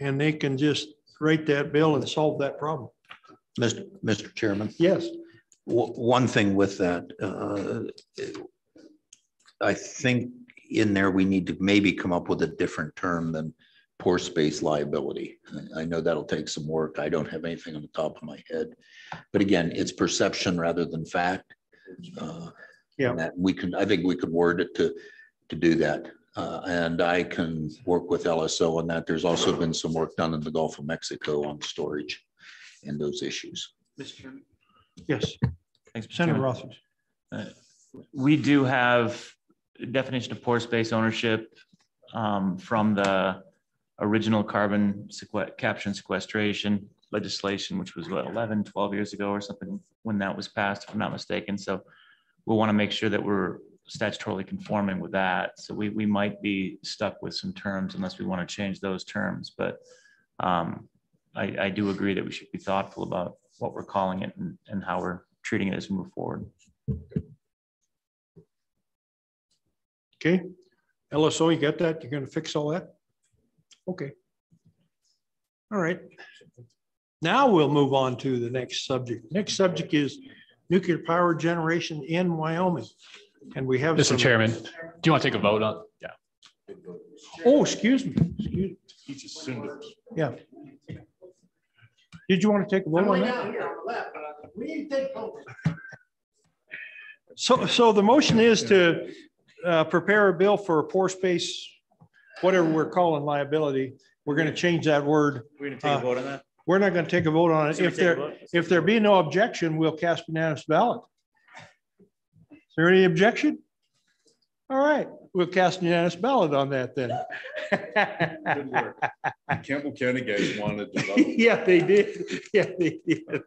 And they can just rate that bill and solve that problem. Mr. Mr. Chairman, Yes. O- one thing with that, uh, I think in there, we need to maybe come up with a different term than pore space liability. I I know that'll take some work. I don't have anything on the top of my head. But again, it's perception rather than fact. Uh, Yeah. That we can, I think we could word it to, to do that. Uh, and I can work with LSO on that. There's also been some work done in the Gulf of Mexico on storage and those issues. Yes. Thanks, Mr. Senator Chairman. Rothfuss. Uh, We do have a definition of pore space ownership um, from the original carbon sequ- capture and sequestration legislation, which was what, 11, 12 years ago or something, when that was passed, if I'm not mistaken. So we want to make sure that we're statutorily conforming with that. So we, we might be stuck with some terms unless we want to change those terms. But um, I, I do agree that we should be thoughtful about what we're calling it and, and how we're treating it as we move forward. Okay. LSO, you got that? You're gonna fix all that? Okay. All right. Now we'll move on to the next subject. Next subject is nuclear power generation in Wyoming. And we have. some- Mr. Chairman, do you want to take a vote on? Yeah. Oh, excuse me, excuse, He just assumed it. yeah. Did you want to take a vote on that? So, so the motion is to uh, prepare a bill for a pore space, whatever we're calling liability. We're going to change that word. We're gonna take a vote on that? We're not going to take a vote on it. If there, if there be no objection, we'll cast a unanimous ballot. Is there any objection? All right, we'll cast an unanimous ballot on that then. Good work. Campbell County guys wanted to. vote. Yeah, they did. Yeah, they did.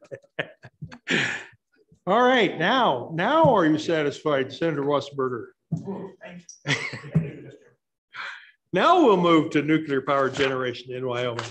All right, now, now are you satisfied, Senator Wasserburger? Now we'll move to nuclear power generation in Wyoming.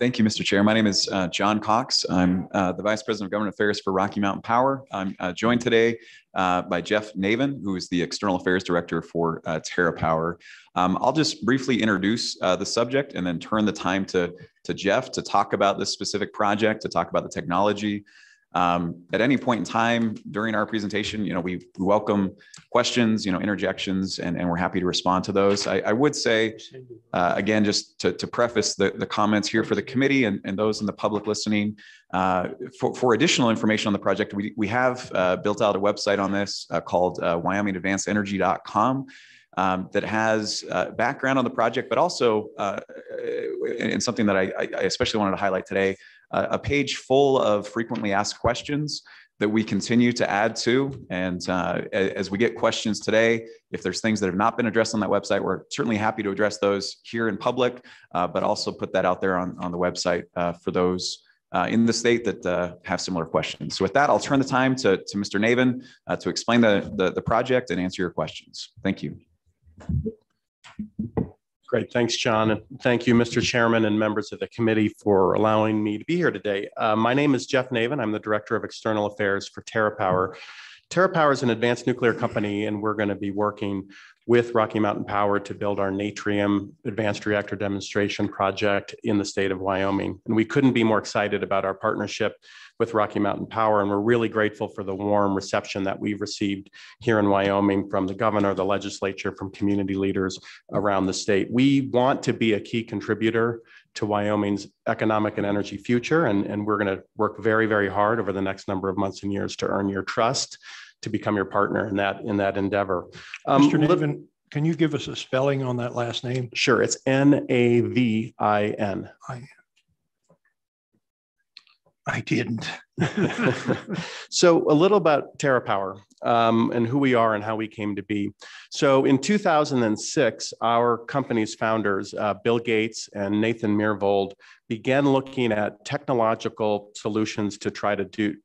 Thank you, Mr. Chair. My name is uh, John Cox. I'm uh, the Vice President of Government Affairs for Rocky Mountain Power. I'm uh, joined today uh, by Jeff Navin, who is the External Affairs Director for uh, TerraPower. Um, I'll just briefly introduce uh, the subject and then turn the time to, to Jeff to talk about this specific project, to talk about the technology, um, at any point in time during our presentation, you know, we, we welcome questions, you know, interjections, and, and we're happy to respond to those. I, I would say, uh, again, just to, to preface the, the comments here for the committee and, and those in the public listening, uh, for, for additional information on the project, we, we have uh, built out a website on this uh, called uh, WyomingAdvancedEnergy.com. Um, that has uh, background on the project, but also, uh, and something that I, I especially wanted to highlight today, a page full of frequently asked questions that we continue to add to. And uh, as we get questions today, if there's things that have not been addressed on that website, we're certainly happy to address those here in public, uh, but also put that out there on, on the website uh, for those uh, in the state that uh, have similar questions. So with that, I'll turn the time to, to Mr. Navin uh, to explain the, the, the project and answer your questions. Thank you. Great. Thanks, John. And thank you, Mr. Chairman and members of the committee for allowing me to be here today. Uh, my name is Jeff Navin. I'm the Director of External Affairs for TerraPower. TerraPower is an advanced nuclear company, and we're going to be working with Rocky Mountain Power to build our Natrium Advanced Reactor Demonstration Project in the state of Wyoming. And we couldn't be more excited about our partnership with Rocky Mountain Power, and we're really grateful for the warm reception that we've received here in Wyoming from the governor, the legislature, from community leaders around the state. We want to be a key contributor to Wyoming's economic and energy future, and, and we're going to work very, very hard over the next number of months and years to earn your trust to become your partner in that in that endeavor. Um, Mr. Navin, can you give us a spelling on that last name? Sure, it's N A V I N. I didn't. so a little about TerraPower um, and who we are and how we came to be. So in 2006, our company's founders, uh, Bill Gates and Nathan Myhrvold, began looking at technological solutions to try to do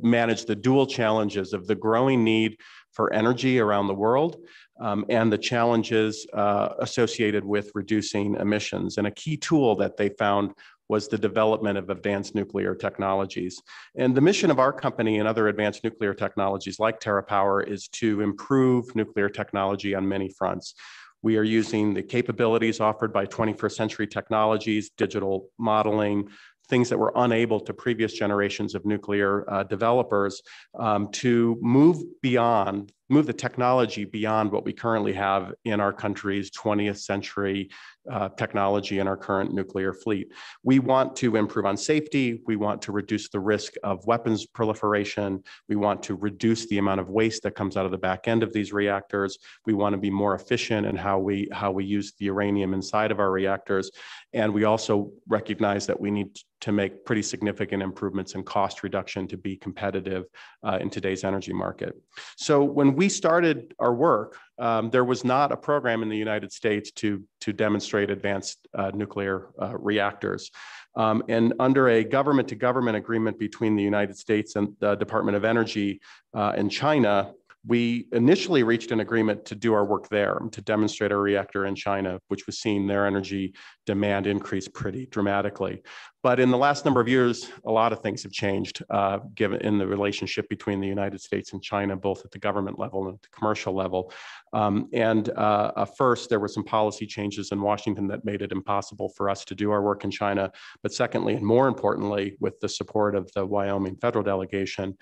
manage the dual challenges of the growing need for energy around the world um, and the challenges uh, associated with reducing emissions. And a key tool that they found was the development of advanced nuclear technologies. And the mission of our company and other advanced nuclear technologies like TerraPower is to improve nuclear technology on many fronts. We are using the capabilities offered by 21st century technologies, digital modeling, things that were unable to previous generations of nuclear uh, developers um, to move beyond, move the technology beyond what we currently have in our country's 20th century uh, technology in our current nuclear fleet. We want to improve on safety. We want to reduce the risk of weapons proliferation. We want to reduce the amount of waste that comes out of the back end of these reactors. We want to be more efficient in how we, how we use the uranium inside of our reactors. And we also recognize that we need to make pretty significant improvements in cost reduction to be competitive uh, in today's energy market. So when we started our work, um, there was not a program in the United States to, to demonstrate advanced uh, nuclear uh, reactors. Um, and under a government to government agreement between the United States and the Department of Energy uh, and China, we initially reached an agreement to do our work there to demonstrate our reactor in China, which was seeing their energy demand increase pretty dramatically. But in the last number of years, a lot of things have changed uh, given in the relationship between the United States and China, both at the government level and at the commercial level. Um, and uh, uh, first, there were some policy changes in Washington that made it impossible for us to do our work in China. But secondly, and more importantly, with the support of the Wyoming federal delegation,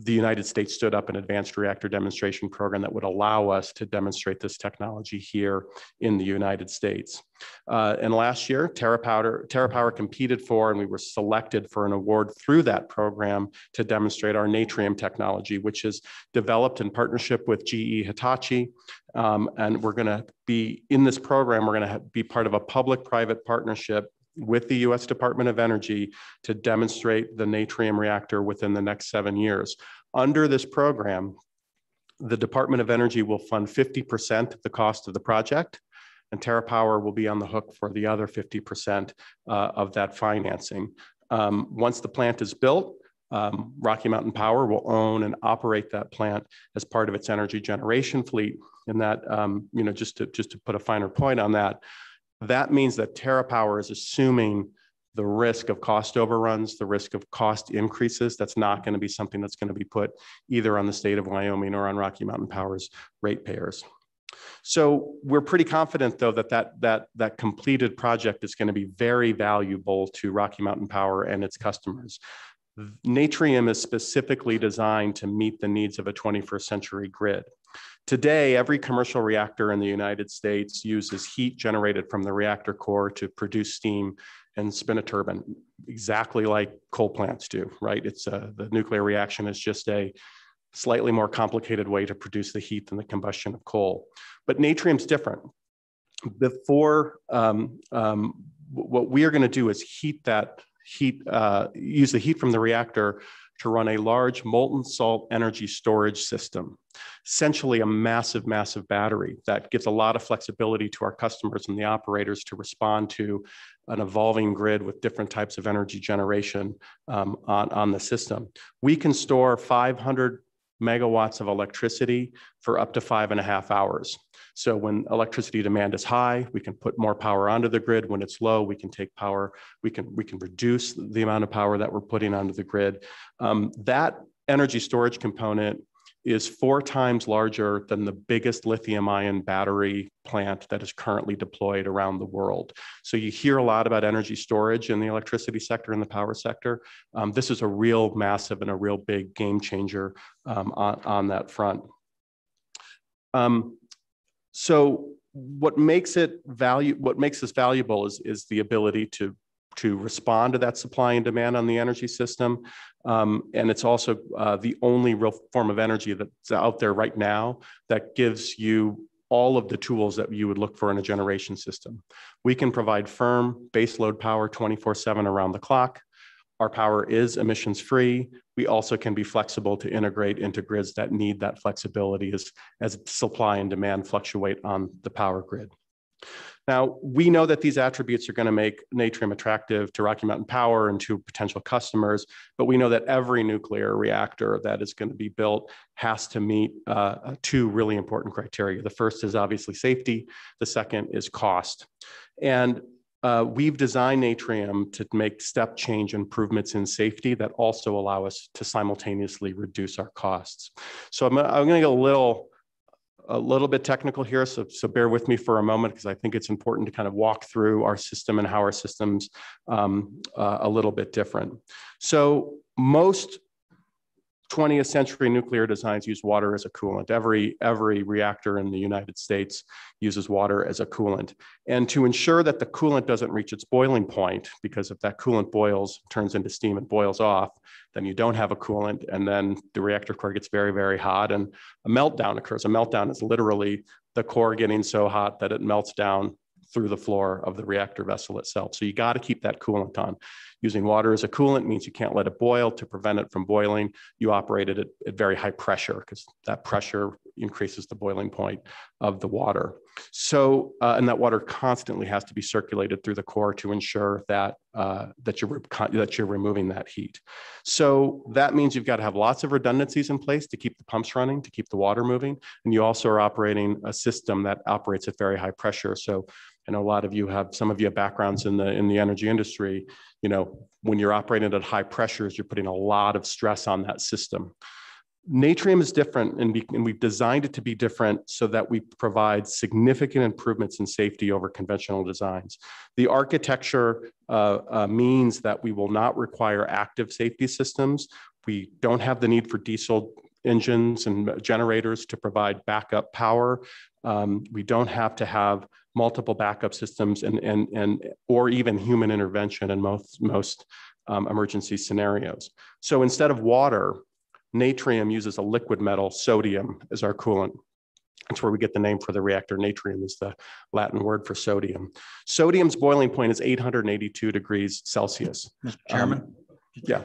the United States stood up an advanced reactor demonstration program that would allow us to demonstrate this technology here in the United States. Uh, and last year, TerraPower, TerraPower competed for and we were selected for an award through that program to demonstrate our Natrium technology, which is developed in partnership with GE Hitachi. Um, and we're going to be in this program, we're going to be part of a public-private partnership with the US Department of Energy to demonstrate the Natrium reactor within the next seven years. Under this program, the Department of Energy will fund 50% of the cost of the project, and TerraPower will be on the hook for the other 50% uh, of that financing. Um, once the plant is built, um, Rocky Mountain Power will own and operate that plant as part of its energy generation fleet. And that, um, you know, just to just to put a finer point on that, that means that TerraPower is assuming the risk of cost overruns, the risk of cost increases. That's not going to be something that's going to be put either on the state of Wyoming or on Rocky Mountain Power's ratepayers. So we're pretty confident, though, that that, that that completed project is going to be very valuable to Rocky Mountain Power and its customers. Natrium is specifically designed to meet the needs of a 21st century grid. Today, every commercial reactor in the United States uses heat generated from the reactor core to produce steam and spin a turbine, exactly like coal plants do, right? It's a, uh, the nuclear reaction is just a slightly more complicated way to produce the heat than the combustion of coal. But natrium's different. Before, um, um, what we are going to do is heat that heat, uh, use the heat from the reactor to run a large molten salt energy storage system, essentially a massive, massive battery that gives a lot of flexibility to our customers and the operators to respond to an evolving grid with different types of energy generation um, on, on the system. We can store 500 megawatts of electricity for up to five and a half hours. So when electricity demand is high, we can put more power onto the grid. When it's low, we can take power, we can, we can reduce the amount of power that we're putting onto the grid. Um, that energy storage component is four times larger than the biggest lithium ion battery plant that is currently deployed around the world. So you hear a lot about energy storage in the electricity sector and the power sector. Um, this is a real massive and a real big game changer um, on, on that front. Um, so what makes it value, what makes this valuable is, is the ability to to respond to that supply and demand on the energy system. Um, and it's also uh, the only real form of energy that's out there right now that gives you all of the tools that you would look for in a generation system. We can provide firm baseload power 24 7 around the clock. Our power is emissions free. We also can be flexible to integrate into grids that need that flexibility as, as supply and demand fluctuate on the power grid. Now, we know that these attributes are going to make Natrium attractive to Rocky Mountain Power and to potential customers, but we know that every nuclear reactor that is going to be built has to meet uh, two really important criteria. The first is obviously safety. The second is cost. And uh, we've designed Natrium to make step change improvements in safety that also allow us to simultaneously reduce our costs. So I'm, I'm going to get a little a little bit technical here, so, so bear with me for a moment because I think it's important to kind of walk through our system and how our system's um, uh, a little bit different. So most 20th century nuclear designs use water as a coolant. Every, every reactor in the United States uses water as a coolant. And to ensure that the coolant doesn't reach its boiling point, because if that coolant boils, turns into steam and boils off, then you don't have a coolant. And then the reactor core gets very, very hot and a meltdown occurs. A meltdown is literally the core getting so hot that it melts down through the floor of the reactor vessel itself. So you got to keep that coolant on. Using water as a coolant means you can't let it boil to prevent it from boiling. You operate it at, at very high pressure because that pressure increases the boiling point of the water. So, uh, and that water constantly has to be circulated through the core to ensure that uh, that you're that you're removing that heat. So that means you've got to have lots of redundancies in place to keep the pumps running, to keep the water moving, and you also are operating a system that operates at very high pressure. So I know a lot of you have some of you have backgrounds in the in the energy industry. You know, when you're operating at high pressures, you're putting a lot of stress on that system. Natrium is different, and, we, and we've designed it to be different so that we provide significant improvements in safety over conventional designs. The architecture uh, uh, means that we will not require active safety systems. We don't have the need for diesel engines and generators to provide backup power. Um, we don't have to have multiple backup systems and, and, and or even human intervention in most, most um, emergency scenarios. So instead of water, natrium uses a liquid metal, sodium, as our coolant. That's where we get the name for the reactor. Natrium is the Latin word for sodium. Sodium's boiling point is 882 degrees Celsius. Mr. Chairman? Um, yeah.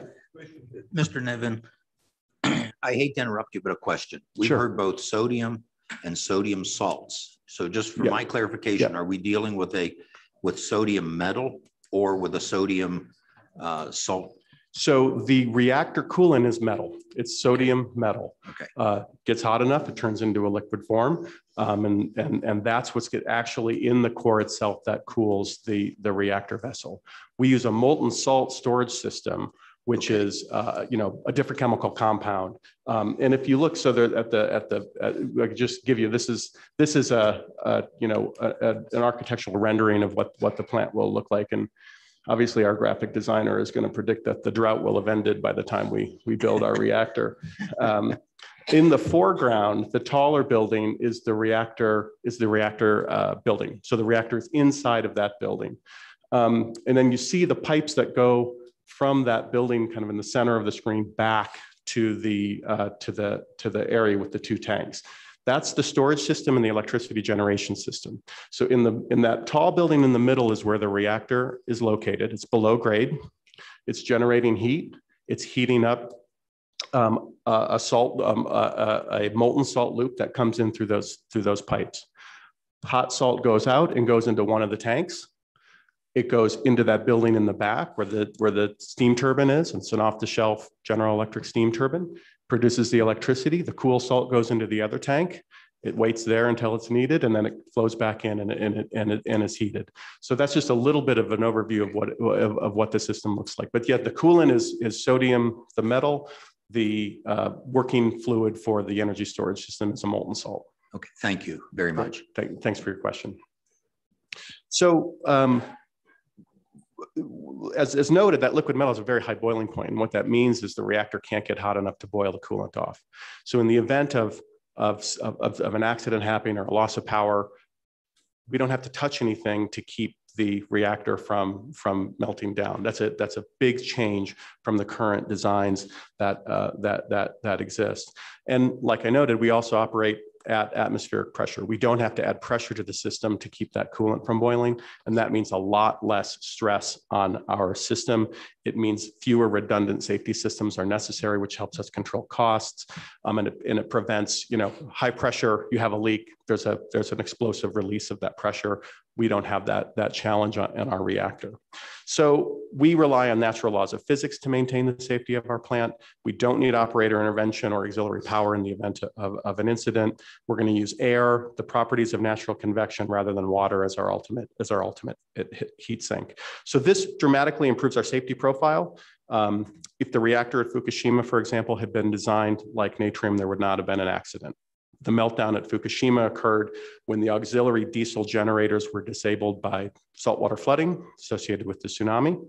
Mr. Niven, I hate to interrupt you, but a question. We've Sure. heard both sodium and sodium salts. So just for Yeah. my clarification, are we dealing with a, with sodium metal or with a sodium uh, salt? So the reactor coolant is metal. It's sodium metal. Okay. Uh, gets hot enough, it turns into a liquid form. Um, and, and, and that's what's get actually in the core itself that cools the, the reactor vessel. We use a molten salt storage system, which is, uh, you know, a different chemical compound. Um, and if you look, so there at the, at the, uh, I could just give you, this is, this is a, a you know, a, a- an architectural rendering of what, what the plant will look like. And obviously our graphic designer is going to predict that the drought will have ended by the time we, we build our reactor. Um, in the foreground, the taller building is the reactor, is the reactor uh, building. So the reactor is inside of that building. Um, and then you see the pipes that go from that building kind of in the center of the screen back to the, uh, to the, to the area with the two tanks. That's the storage system and the electricity generation system. So in the in that tall building in the middle is where the reactor is located. It's below grade. It's generating heat. It's heating up um, a, a salt, um, a, a, molten salt loop that comes in through those through those pipes. Hot salt goes out and goes into one of the tanks. It goes into that building in the back where the where the steam turbine is. It's an off-the-shelf General Electric steam turbine. Produces the electricity. The cool salt goes into the other tank. It waits there until it's needed, and then it flows back in and, and, it, and, it, and is heated. So that's just a little bit of an overview of what of, of what the system looks like. But yet the coolant is is sodium, the metal. The uh, working fluid for the energy storage system is a molten salt. Okay, thank you very much. Thank- Thanks for your question. So um, as, as noted, that liquid metal is a very high boiling point, And what that means is the reactor can't get hot enough to boil the coolant off. So in the event of, of, of, of an accident happening or a loss of power, we don't have to touch anything to keep the reactor from, from melting down. That's a, that's a big change from the current designs that, uh, that, that, that exist. And like I noted, we also operate at atmospheric pressure. We don't have to add pressure to the system to keep that coolant from boiling. And that means a lot less stress on our system. It means fewer redundant safety systems are necessary, which helps us control costs. Um, and, it, and it prevents, you know, high pressure, you have a leak, there's a there's an explosive release of that pressure. we don't have that, that challenge in our reactor. So we rely on natural laws of physics to maintain the safety of our plant. We don't need operator intervention or auxiliary power in the event of, of an incident. We're going to use air, the properties of natural convection rather than water as our ultimate, as our ultimate heat sink. So this dramatically improves our safety profile. Um, if the reactor at Fukushima, for example, had been designed like Natrium, there would not have been an accident. The meltdown at Fukushima occurred when the auxiliary diesel generators were disabled by saltwater flooding associated with the tsunami.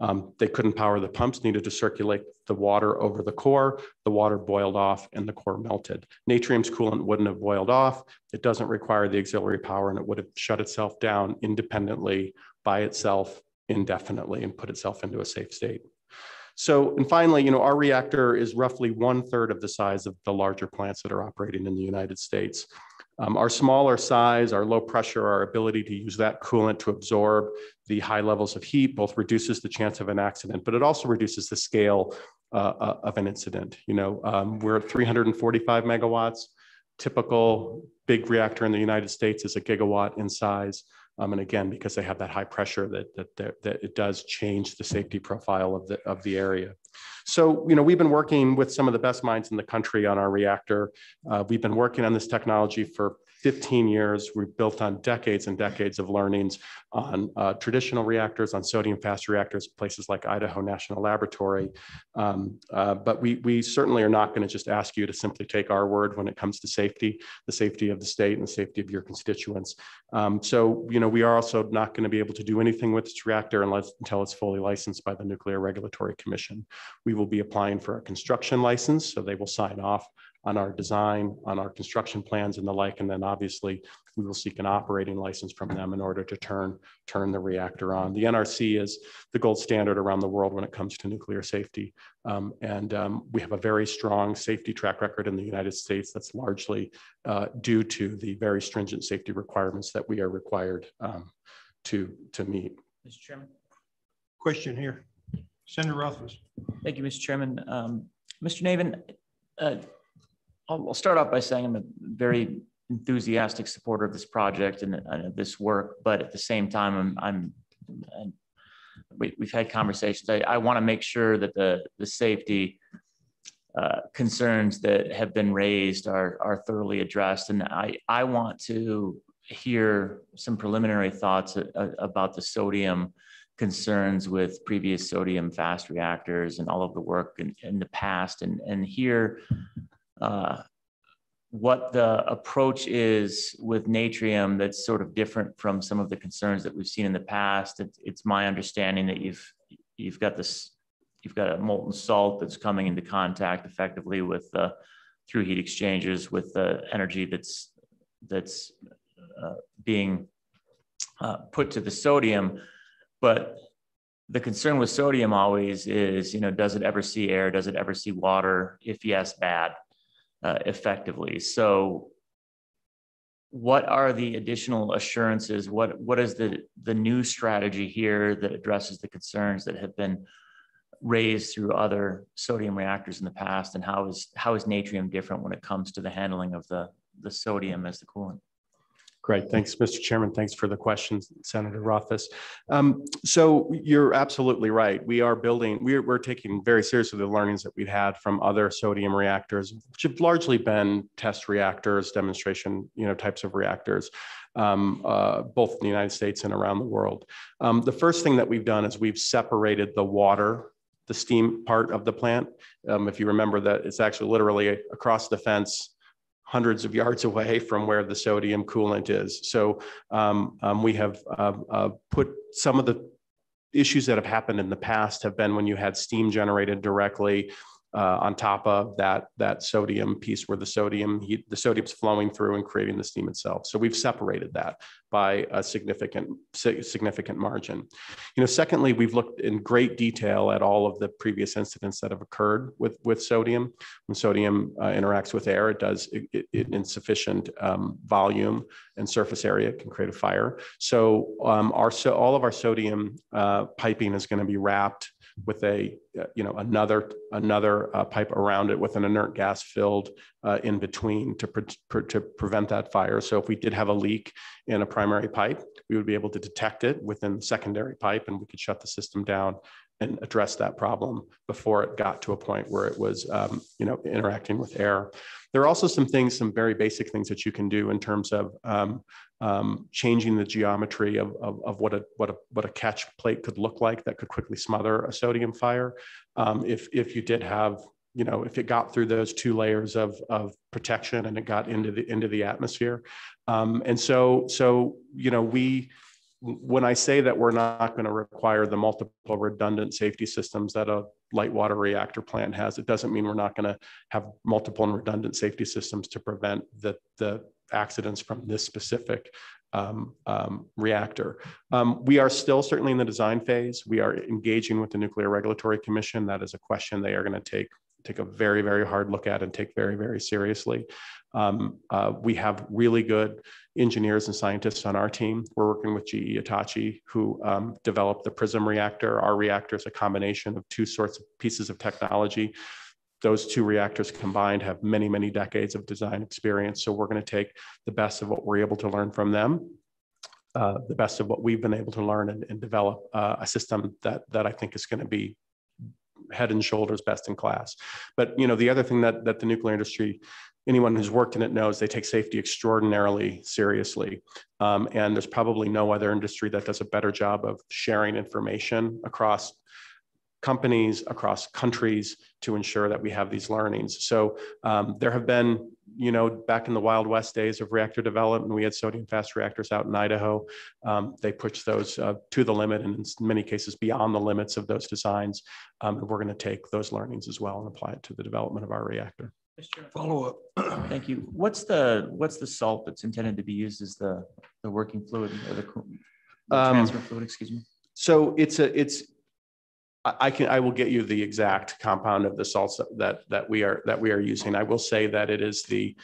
Um, they couldn't power the pumps, needed to circulate the water over the core. The water boiled off and the core melted. Natrium's coolant wouldn't have boiled off. It doesn't require the auxiliary power and it would have shut itself down independently by itself indefinitely and put itself into a safe state. So, and finally, you know, our reactor is roughly one third of the size of the larger plants that are operating in the United States. Um, our smaller size, our low pressure, our ability to use that coolant to absorb the high levels of heat both reduces the chance of an accident, but it also reduces the scale uh, uh of an incident. You know, um, we're at 345 megawatts. Typical big reactor in the United States is a gigawatt in size. Um, and again, because they have that high pressure that, that, that it does change the safety profile of the, of the area. So, you know, we've been working with some of the best minds in the country on our reactor. Uh, we've been working on this technology for 15 years. We've built on decades and decades of learnings on uh, traditional reactors, on sodium fast reactors, places like Idaho National Laboratory. Um, uh, but we, we certainly are not going to just ask you to simply take our word when it comes to safety, the safety of the state and the safety of your constituents. Um, so, you know, we are also not going to be able to do anything with this reactor unless until it's fully licensed by the Nuclear Regulatory Commission. We will be applying for a construction license, so they will sign off on our design, on our construction plans and the like. And then obviously we will seek an operating license from them in order to turn, turn the reactor on. The NRC is the gold standard around the world when it comes to nuclear safety. Um, and um, we have a very strong safety track record in the United States that's largely uh, due to the very stringent safety requirements that we are required um, to, to meet. Mr. Chairman. Question here. Senator Rothfuss. Thank you, Mr. Chairman. Um, Mr. Navin, uh, I'll, I'll start off by saying I'm a very enthusiastic supporter of this project and, and this work, but at the same time, I'm, I'm, we, have had conversations. I, I want to make sure that the the safety uh, concerns that have been raised are are thoroughly addressed, and I I want to hear some preliminary thoughts a, a, about the sodium concerns with previous sodium fast reactors and all of the work in, in the past, and and hear uh, what the approach is with natrium that's sort of different from some of the concerns that we've seen in the past. It, it's my understanding that you've you've got this you've got a molten salt that's coming into contact effectively with the through heat exchangers with the energy that's that's uh, being uh, put to the sodium, but the concern with sodium always is, you know, does it ever see air? Does it ever see water? If yes, bad uh, effectively. So what are the additional assurances? What, what is the, the new strategy here that addresses the concerns that have been raised through other sodium reactors in the past? And how is, how is natrium different when it comes to the handling of the, the sodium as the coolant? Great. Thanks, Mr. Chairman. Thanks for the questions, Senator Rothfuss. Um, so you're absolutely right. We are building, we're, we're taking very seriously the learnings that we've had from other sodium reactors, which have largely been test reactors, demonstration, you know, types of reactors. Um, uh, both in the United States and around the world. Um, the first thing that we've done is we've separated the water the steam part of the plant. Um, if you remember that it's actually literally across the fence hundreds of yards away from where the sodium coolant is. So um, um, we have uh, uh, put some of the issues that have happened in the past have been when you had steam generated directly uh, on top of that, that sodium piece where the sodium heat, the sodium's flowing through and creating the steam itself. So we've separated that by a significant, significant margin. You know, secondly, we've looked in great detail at all of the previous incidents that have occurred with, with sodium. When sodium uh, interacts with air, it does it, it, in sufficient um, volume and surface area can create a fire. So um, our so all of our sodium uh, piping is going to be wrapped with a, uh, you know, another, another uh, pipe around it with an inert gas filled uh, in between to, pre pre to prevent that fire. So if we did have a leak in a primary pipe, we would be able to detect it within the secondary pipe and we could shut the system down and address that problem before it got to a point where it was, um, you know, interacting with air. There are also some things, some very basic things that you can do in terms of um, um, changing the geometry of, of, of, what, a, what, a, what a catch plate could look like that could quickly smother a sodium fire. Um, if, if you did have, you know, if it got through those two layers of, of protection and it got into the, into the atmosphere. Um, and so, so, you know, we, when I say that we're not going to require the multiple redundant safety systems that a light water reactor plant has, it doesn't mean we're not going to have multiple and redundant safety systems to prevent the, the accidents from this specific um, um, reactor. Um, we are still certainly in the design phase. We are engaging with the Nuclear Regulatory Commission. That is a question they are going to take take a very, very hard look at and take very, very seriously. Um, uh, we have really good engineers and scientists on our team. We're working with GE Hitachi, who um, developed the PRISM reactor. Our reactor is a combination of two sorts of pieces of technology. Those two reactors combined have many, many decades of design experience. So we're going to take the best of what we're able to learn from them, uh, the best of what we've been able to learn and, and develop uh, a system that, that I think is going to be head and shoulders best in class. But you know, the other thing that, that the nuclear industry anyone who's worked in it knows they take safety extraordinarily seriously. Um, and there's probably no other industry that does a better job of sharing information across companies, across countries to ensure that we have these learnings. So um, there have been, you know, back in the Wild West days of reactor development, we had sodium fast reactors out in Idaho. Um, they pushed those uh, to the limit and in many cases beyond the limits of those designs. Um, and we're going to take those learnings as well and apply it to the development of our reactor. Follow up. Thank you. What's the what's the salt that's intended to be used as the the working fluid or the, the Um, transfer fluid? Excuse me. So it's a, it's, I can, I will get you the exact compound of the salts that, that we are, that we are using. I will say that it is the,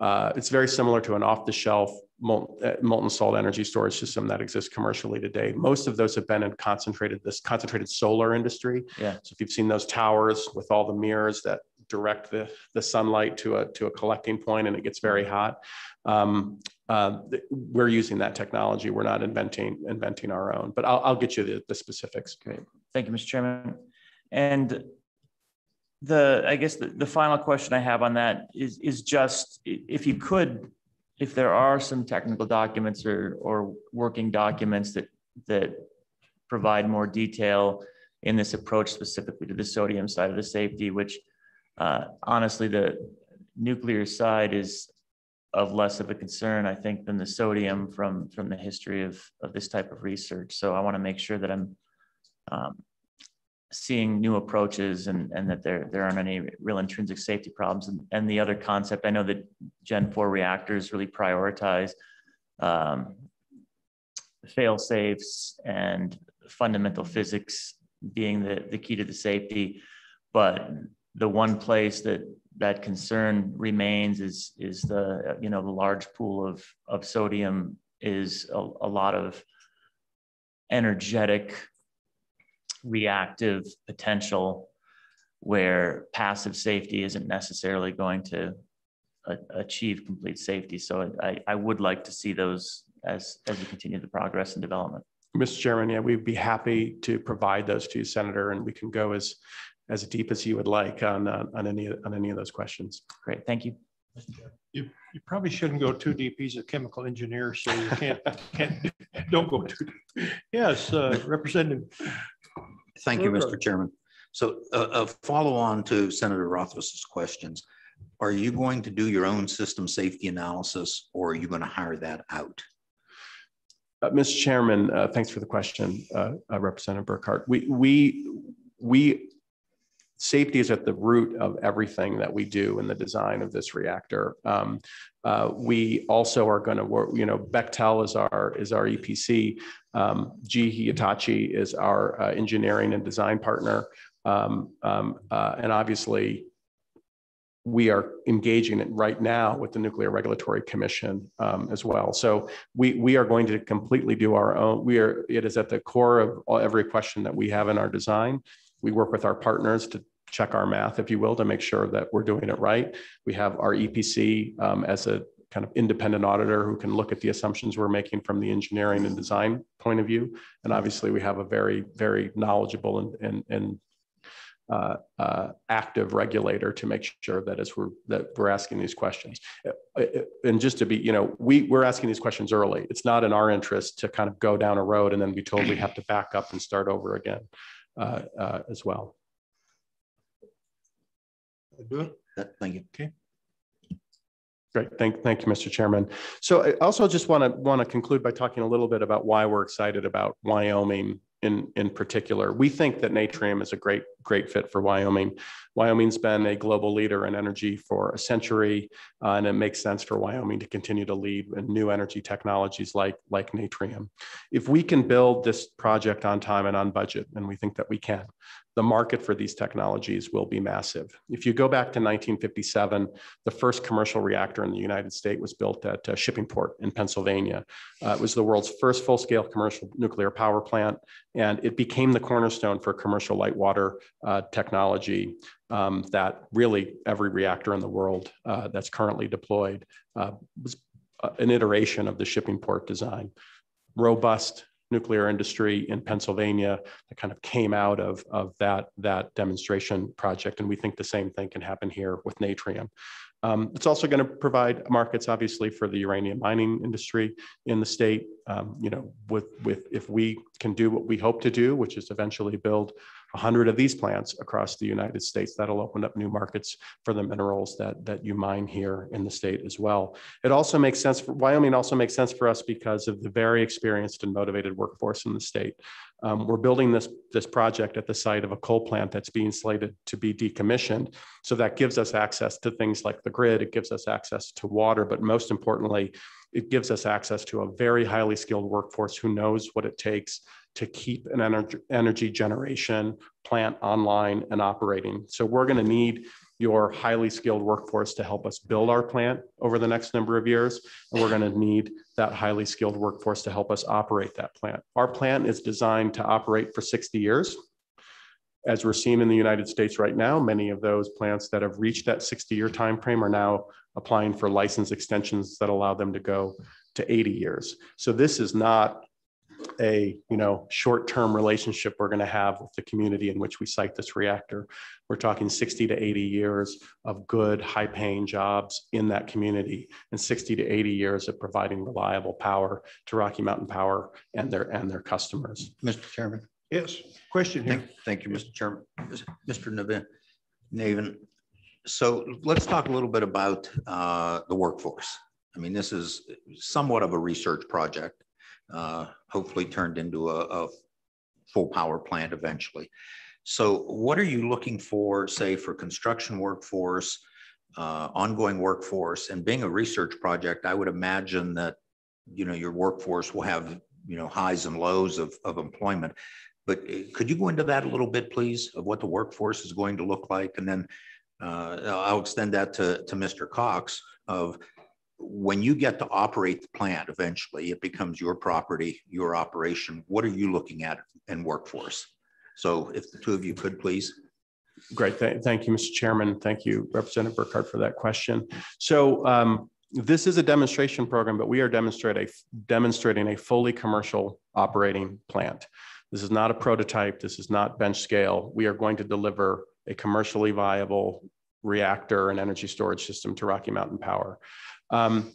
uh, it's very similar to an off-the-shelf molten, uh, molten salt energy storage system that exists commercially today. Most of those have been in concentrated, this concentrated solar industry. Yeah. So if you've seen those towers with all the mirrors that direct the, the sunlight to a, to a collecting point and it gets very hot. Um, uh, we're using that technology. We're not inventing, inventing our own, but I'll, I'll get you the, the specifics. Great. Thank you, Mr. Chairman. And the, I guess the, the final question I have on that is, is just if you could, if there are some technical documents or, or working documents that, that provide more detail in this approach specifically to the sodium side of the safety, which uh, honestly, the nuclear side is of less of a concern, I think, than the sodium from, from the history of, of this type of research. So I want to make sure that I'm um, seeing new approaches and, and that there, there aren't any real intrinsic safety problems. And, and the other concept, I know that Gen 4 reactors really prioritize um, fail safes and fundamental physics being the, the key to the safety. But the one place that that concern remains is is the you know the large pool of of sodium is a, a lot of energetic reactive potential where passive safety isn't necessarily going to a, achieve complete safety so I, I would like to see those as as we continue the progress and development Mr. Chairman, yeah, we'd be happy to provide those to you, Senator, and we can go as, as deep as you would like on, uh, on any, on any of those questions. great thank you You, you probably shouldn't go too deep. He's a chemical engineer, so you can't, can't, don't go too. deep. Yes, uh, Representative. Thank you, Mr. Chairman. So a, a follow on to Senator Rothfuss's questions. Are you going to do your own system safety analysis or are you going to hire that out? Uh, Mr. Chairman, uh, thanks for the question, uh, uh, Representative Burkhart. We, we, we, safety is at the root of everything that we do in the design of this reactor. Um, uh, we also are going to work, you know, Bechtel is our, is our EPC. Um, GE Hitachi is our uh, engineering and design partner. Um, um, uh, and obviously, we are engaging it right now with the Nuclear Regulatory Commission um, as well. So we we are going to completely do our own. We are it is at the core of all, every question that we have in our design. We work with our partners to check our math, if you will, to make sure that we're doing it right. We have our EPC um, as a kind of independent auditor who can look at the assumptions we're making from the engineering and design point of view. And obviously, we have a very, very knowledgeable and, and, and uh, uh, active regulator to make sure that as we're that we're asking these questions. Uh, uh, and just to be, you know, we we're asking these questions early. It's not in our interest to kind of go down a road and then be told we have to back up and start over again Uh, uh, as well. Do it. Thank you. Okay. Great. Thank, thank you, Mr. Chairman. So I also just want to want to conclude by talking a little bit about why we're excited about Wyoming in, in particular. We think that Natrium is a great, great fit for Wyoming. Wyoming's been a global leader in energy for a century, uh, and it makes sense for Wyoming to continue to lead in new energy technologies like, like Natrium. If we can build this project on time and on budget, and we think that we can, the market for these technologies will be massive. If you go back to 1957, the first commercial reactor in the United States was built at uh, Shippingport in Pennsylvania. Uh, it was the world's first full-scale commercial nuclear power plant, and it became the cornerstone for commercial light water uh, technology um, that really every reactor in the world uh, that's currently deployed uh, was uh, an iteration of the Shippingport design. Robust, nuclear industry in Pennsylvania that kind of came out of, of that, that demonstration project. And we think the same thing can happen here with Natrium. Um, it's also going to provide markets, obviously, for the uranium mining industry in the state. Um, you know, with with if we can do what we hope to do, which is eventually build 100 of these plants across the United States. That'll open up new markets for the minerals that, that you mine here in the state as well. It also makes sense for Wyoming also makes sense for us because of the very experienced and motivated workforce in the state. Um, we're building this, this project at the site of a coal plant that's being slated to be decommissioned. So that gives us access to things like the grid, it gives us access to water, but most importantly, it gives us access to a very highly skilled workforce who knows what it takes to keep an energy, energy generation plant online and operating. So we're going to need your highly skilled workforce to help us build our plant over the next number of years. And we're going to need that highly skilled workforce to help us operate that plant. Our plant is designed to operate for 60 years. As we're seeing in the United States right now, many of those plants that have reached that 60 year time frame are now applying for license extensions that allow them to go to 80 years. So this is not a you know short-term relationship we're going to have with the community in which we site this reactor. We're talking 60 to 80 years of good high-paying jobs in that community and 60 to 80 years of providing reliable power to rocky mountain power and their and their customers. Mr chairman? Yes. Question here. thank, thank you mr chairman. Mr Navin, Navin. so let's talk a little bit about uh, the workforce. I mean this is somewhat of a research project uh, hopefully turned into a, a full power plant eventually. So what are you looking for, say, for construction workforce, uh, ongoing workforce, and being a research project, I would imagine that, you know, your workforce will have, you know, highs and lows of, of employment. But uh, could you go into that a little bit, please, of what the workforce is going to look like? And then uh, I'll extend that to, to Mr. Cox of when you get to operate the plant eventually, it becomes your property, your operation. What are you looking at in workforce? So if the two of you could please. Great. Th thank you, Mr. Chairman. Thank you, Representative Burkhart, for that question. So um, this is a demonstration program, but we are demonstrating a, demonstrating a fully commercial operating plant. This is not a prototype. This is not bench scale. We are going to deliver a commercially viable reactor and energy storage system to Rocky Mountain Power. Um,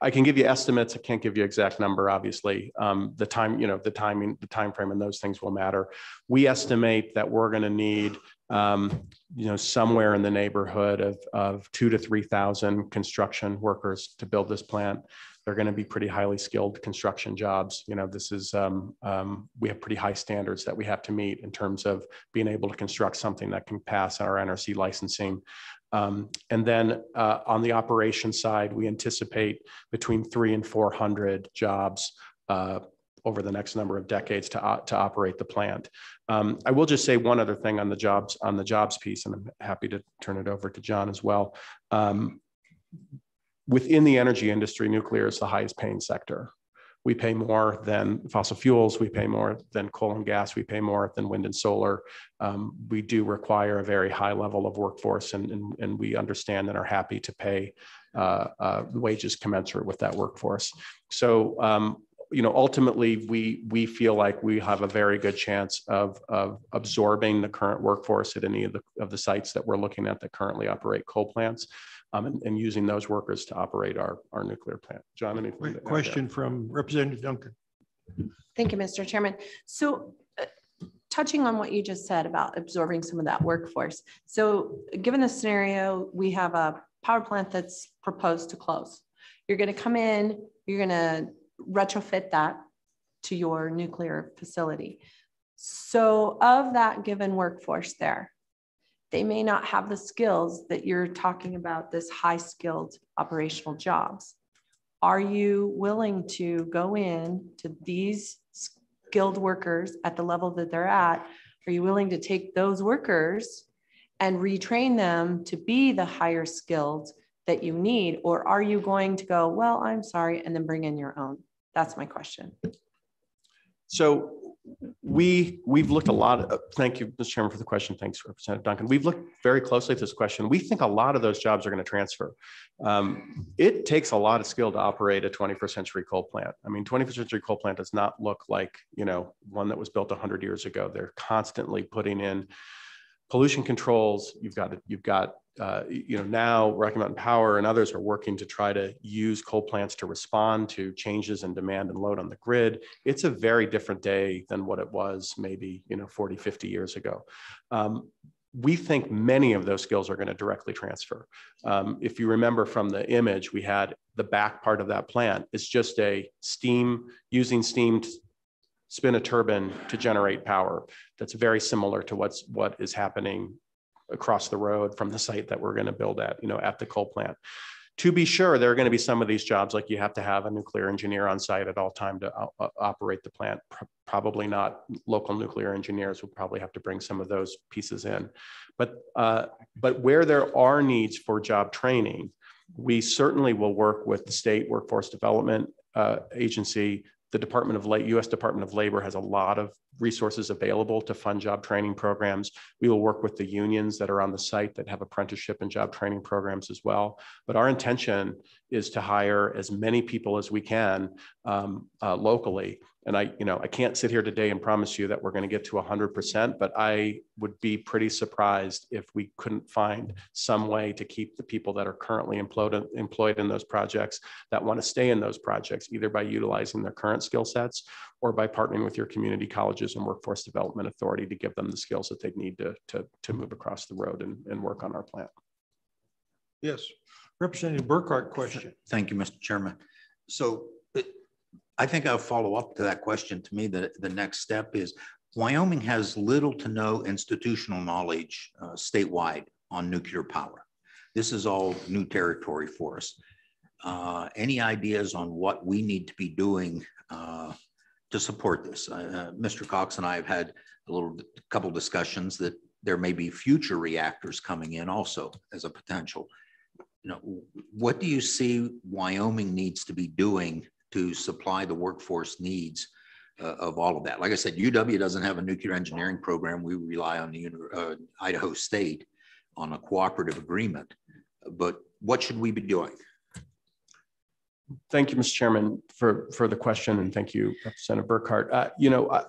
I can give you estimates. I can't give you exact number, obviously. Um, the time, you know, the timing, the time frame, and those things will matter. We estimate that we're going to need, um, you know, somewhere in the neighborhood of, of two to three thousand construction workers to build this plant. They're going to be pretty highly skilled construction jobs. You know, this is um, um, we have pretty high standards that we have to meet in terms of being able to construct something that can pass our NRC licensing. Um, and then uh, on the operation side, we anticipate between three and 400 jobs uh, over the next number of decades to, uh, to operate the plant. Um, I will just say one other thing on the jobs on the jobs piece, and I'm happy to turn it over to John as well. Um, within the energy industry, nuclear is the highest paying sector we pay more than fossil fuels, we pay more than coal and gas, we pay more than wind and solar. Um, we do require a very high level of workforce and, and, and we understand and are happy to pay uh, uh, wages commensurate with that workforce. So um, you know, ultimately, we we feel like we have a very good chance of of absorbing the current workforce at any of the of the sites that we're looking at that currently operate coal plants, um, and, and using those workers to operate our our nuclear plant. John, anything? Question from Representative Duncan. Thank you, Mr. Chairman. So uh, touching on what you just said about absorbing some of that workforce. So given the scenario, we have a power plant that's proposed to close. You're going to come in, you're going to retrofit that to your nuclear facility. So of that given workforce there, they may not have the skills that you're talking about, this high skilled operational jobs. Are you willing to go in to these skilled workers at the level that they're at? Are you willing to take those workers and retrain them to be the higher skilled that you need? Or are you going to go, well, I'm sorry, and then bring in your own? That's my question. So we we've looked a lot. Of, thank you, Mr. Chairman, for the question. Thanks, Representative Duncan. We've looked very closely at this question. We think a lot of those jobs are going to transfer. Um, it takes a lot of skill to operate a 21st century coal plant. I mean, 21st century coal plant does not look like you know one that was built 100 years ago. They're constantly putting in pollution controls. You've got you've got uh, you know, now Rocky Mountain Power and others are working to try to use coal plants to respond to changes in demand and load on the grid. It's a very different day than what it was maybe, you know, 40, 50 years ago. Um, we think many of those skills are going to directly transfer. Um, if you remember from the image, we had the back part of that plant is just a steam, using steam spin a turbine to generate power. That's very similar to what's what is happening across the road from the site that we're going to build at, you know, at the coal plant. To be sure, there are going to be some of these jobs like you have to have a nuclear engineer on site at all time to uh, operate the plant. probably not local nuclear engineers will probably have to bring some of those pieces in. But, uh, but where there are needs for job training, we certainly will work with the state workforce development uh, agency the Department of U.S. Department of Labor has a lot of resources available to fund job training programs. We will work with the unions that are on the site that have apprenticeship and job training programs as well. But our intention is to hire as many people as we can um, uh, locally and I, you know, I can't sit here today and promise you that we're going to get to 100%, but I would be pretty surprised if we couldn't find some way to keep the people that are currently employed, employed in those projects that want to stay in those projects, either by utilizing their current skill sets or by partnering with your community colleges and workforce development authority to give them the skills that they need to, to, to move across the road and, and work on our plant. Yes, Representative Burkhart question. Thank you, Mr. Chairman. So I think I'll follow up to that question. To me, the, the next step is Wyoming has little to no institutional knowledge uh, statewide on nuclear power. This is all new territory for us. Uh, any ideas on what we need to be doing uh, to support this? Uh, uh, Mr. Cox and I have had a little couple discussions that there may be future reactors coming in also as a potential. You know, what do you see Wyoming needs to be doing to supply the workforce needs uh, of all of that. Like I said, UW doesn't have a nuclear engineering program. We rely on the uh, Idaho State on a cooperative agreement. But what should we be doing? Thank you, Mr. Chairman, for, for the question, and thank you, Representative Burkhart. Uh, you know, uh,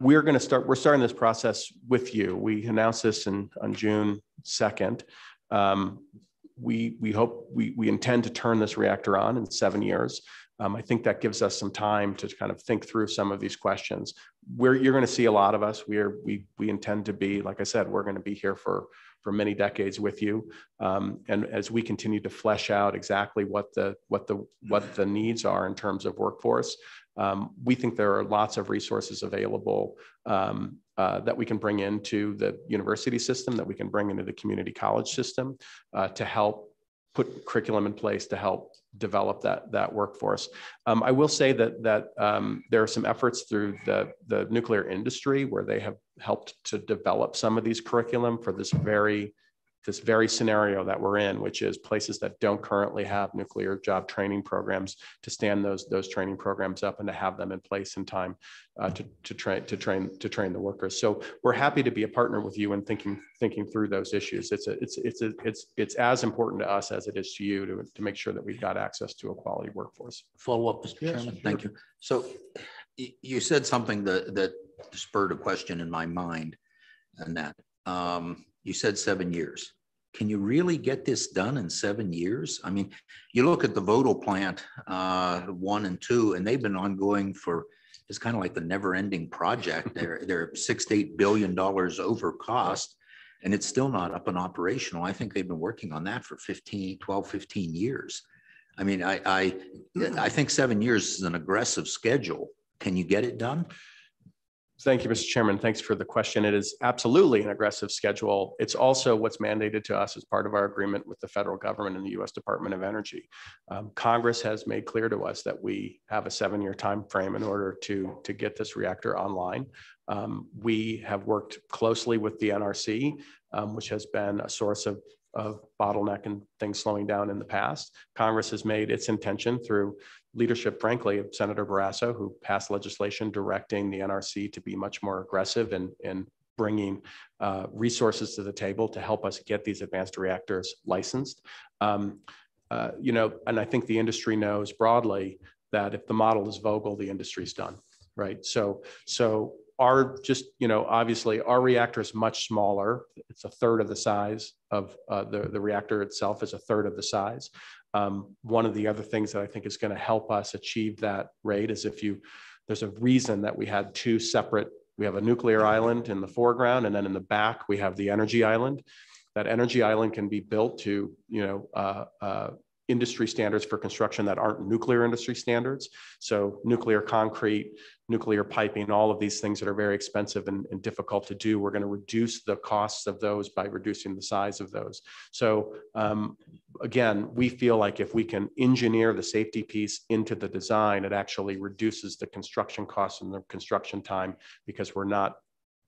we're going to start. We're starting this process with you. We announced this in, on June second. Um, we we hope we we intend to turn this reactor on in seven years. Um, I think that gives us some time to kind of think through some of these questions. Where you're going to see a lot of us. We're we we intend to be, like I said, we're going to be here for for many decades with you. Um, and as we continue to flesh out exactly what the what the what the needs are in terms of workforce, um, we think there are lots of resources available um, uh, that we can bring into the university system, that we can bring into the community college system uh, to help put curriculum in place to help develop that that workforce. Um, I will say that that um, there are some efforts through the the nuclear industry where they have helped to develop some of these curriculum for this very this very scenario that we're in, which is places that don't currently have nuclear job training programs to stand those those training programs up and to have them in place in time uh, to, to train to train to train the workers. So we're happy to be a partner with you in thinking thinking through those issues. It's a it's it's a, it's it's as important to us as it is to you to, to make sure that we've got access to a quality workforce. Follow up, Mr. Yes, Chairman. sure. Thank you. So y- you said something that, that spurred a question in my mind and that, um, you said seven years. Can you really get this done in seven years? I mean, you look at the Vogtle plant, uh, one and two, and they've been ongoing for, it's kind of like the never ending project. They're, they're six to eight billion dollars over cost. And it's still not up and operational. I think they've been working on that for 15, 12, 15 years. I mean, I, I, I think seven years is an aggressive schedule. Can you get it done? Thank you, Mr. Chairman. Thanks for the question. It is absolutely an aggressive schedule. It's also what's mandated to us as part of our agreement with the federal government and the U.S. Department of Energy. Um, Congress has made clear to us that we have a seven-year time frame in order to, to get this reactor online. Um, we have worked closely with the NRC, um, which has been a source of, of bottleneck and things slowing down in the past. Congress has made its intention through leadership, frankly, of Senator Barrasso, who passed legislation directing the NRC to be much more aggressive in, in bringing uh, resources to the table to help us get these advanced reactors licensed. Um, uh, you know, and I think the industry knows broadly that if the model is Vogtle, the industry's done, right? So, so our just, you know, obviously our reactor is much smaller. It's a third of the size of uh, the, the reactor itself is a third of the size. Um, one of the other things that I think is going to help us achieve that rate is if you, there's a reason that we had two separate, we have a nuclear island in the foreground, and then in the back, we have the energy island. That energy island can be built to, you know, uh, uh, industry standards for construction that aren't nuclear industry standards. So nuclear concrete, nuclear piping, all of these things that are very expensive and, and difficult to do. We're going to reduce the costs of those by reducing the size of those. So um, again, we feel like if we can engineer the safety piece into the design, it actually reduces the construction costs and the construction time because we're not,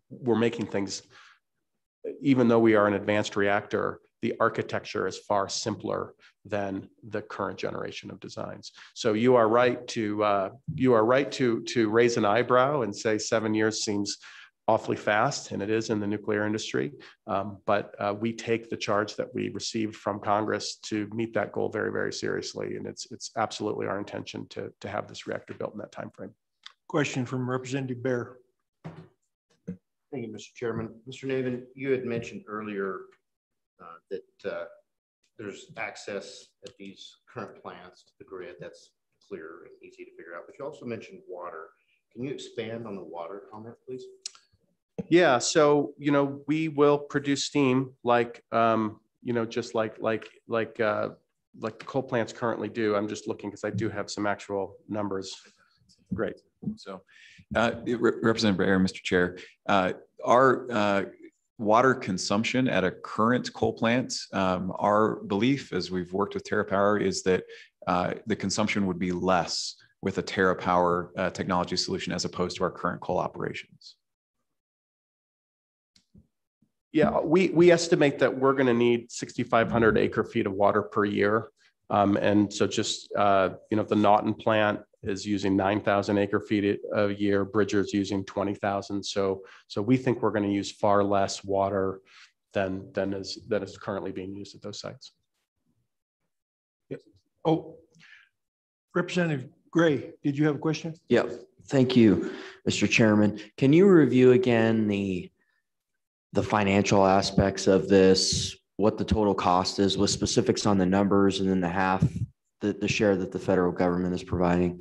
we're making things, even though we are an advanced reactor, the architecture is far simpler than the current generation of designs. So you are right to uh, you are right to to raise an eyebrow and say seven years seems awfully fast, and it is in the nuclear industry. Um, but uh, we take the charge that we received from Congress to meet that goal very very seriously, and it's it's absolutely our intention to to have this reactor built in that time frame. Question from Representative Bear. Thank you, Mr. Chairman. Mr. Navin, you had mentioned earlier that uh, there's access at these current plants to the grid. That's clear and easy to figure out. But you also mentioned water. Can you expand on the water comment, please? Yeah, so you know we will produce steam like um, you know just like like like uh, like the coal plants currently do. I'm just looking because I do have some actual numbers. Great. So, uh, Re- Representative Bear, Mr. Chair, uh, our uh, water consumption at a current coal plant, um, our belief as we've worked with TerraPower is that uh, the consumption would be less with a TerraPower uh, technology solution as opposed to our current coal operations. Yeah, we, we estimate that we're going to need 6,500 acre feet of water per year. Um, and so just, uh, you know, the Naughton plant is using 9,000 acre feet a year, Bridger's using 20,000. So, so we think we're going to use far less water than, than is, that is currently being used at those sites. Oh, Representative Gray, did you have a question? Yeah, Thank you, Mr. Chairman. Can you review again the the financial aspects of this, what the total cost is with specifics on the numbers and then the half, the, the share that the federal government is providing?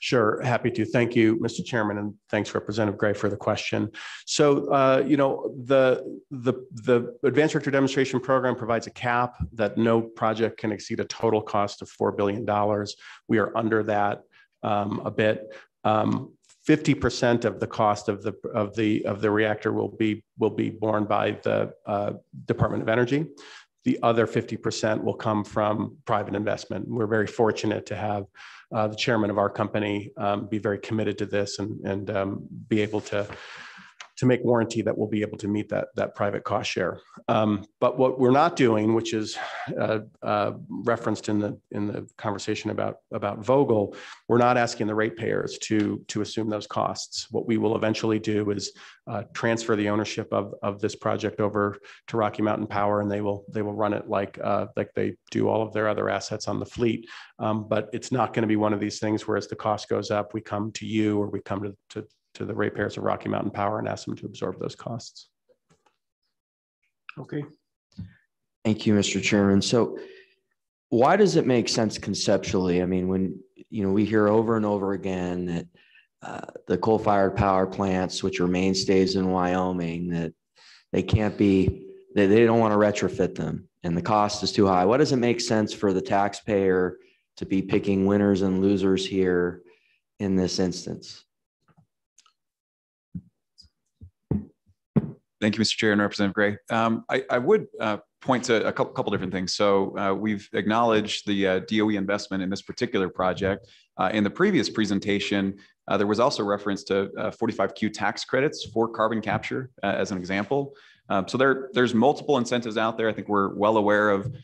Sure, happy to. Thank you, Mr. Chairman, and thanks Representative Gray for the question. So, uh, you know, the, the, the Advanced Reactor Demonstration Program provides a cap that no project can exceed a total cost of $4 billion. We are under that um, a bit. Um, 50% of the cost of the of the of the reactor will be will be borne by the uh, Department of Energy. The other 50% will come from private investment. We're very fortunate to have uh, the chairman of our company um, be very committed to this and and um, be able to to make warranty that we'll be able to meet that, that private cost share. Um, but what we're not doing, which is uh, uh, referenced in the in the conversation about about Vogtle, we're not asking the ratepayers to to assume those costs. What we will eventually do is uh, transfer the ownership of of this project over to Rocky Mountain Power, and they will they will run it like uh, like they do all of their other assets on the fleet. Um, but it's not going to be one of these things where as the cost goes up, we come to you or we come to, to to the ratepayers of Rocky Mountain Power and ask them to absorb those costs. Okay. Thank you, Mr. Chairman. So why does it make sense conceptually? I mean, when, you know, we hear over and over again that uh, the coal-fired power plants, which are mainstays in Wyoming, that they can't be, they, they don't want to retrofit them and the cost is too high. What does it make sense for the taxpayer to be picking winners and losers here in this instance? Thank you, Mr. Chair and Representative Gray. Um, I, I, would uh, point to a couple, couple different things. So uh, we've acknowledged the uh, DOE investment in this particular project. Uh, in the previous presentation, uh, there was also reference to 45Q uh, tax credits for carbon capture as an example. Um, so there, there's multiple incentives out there. I think we're well aware of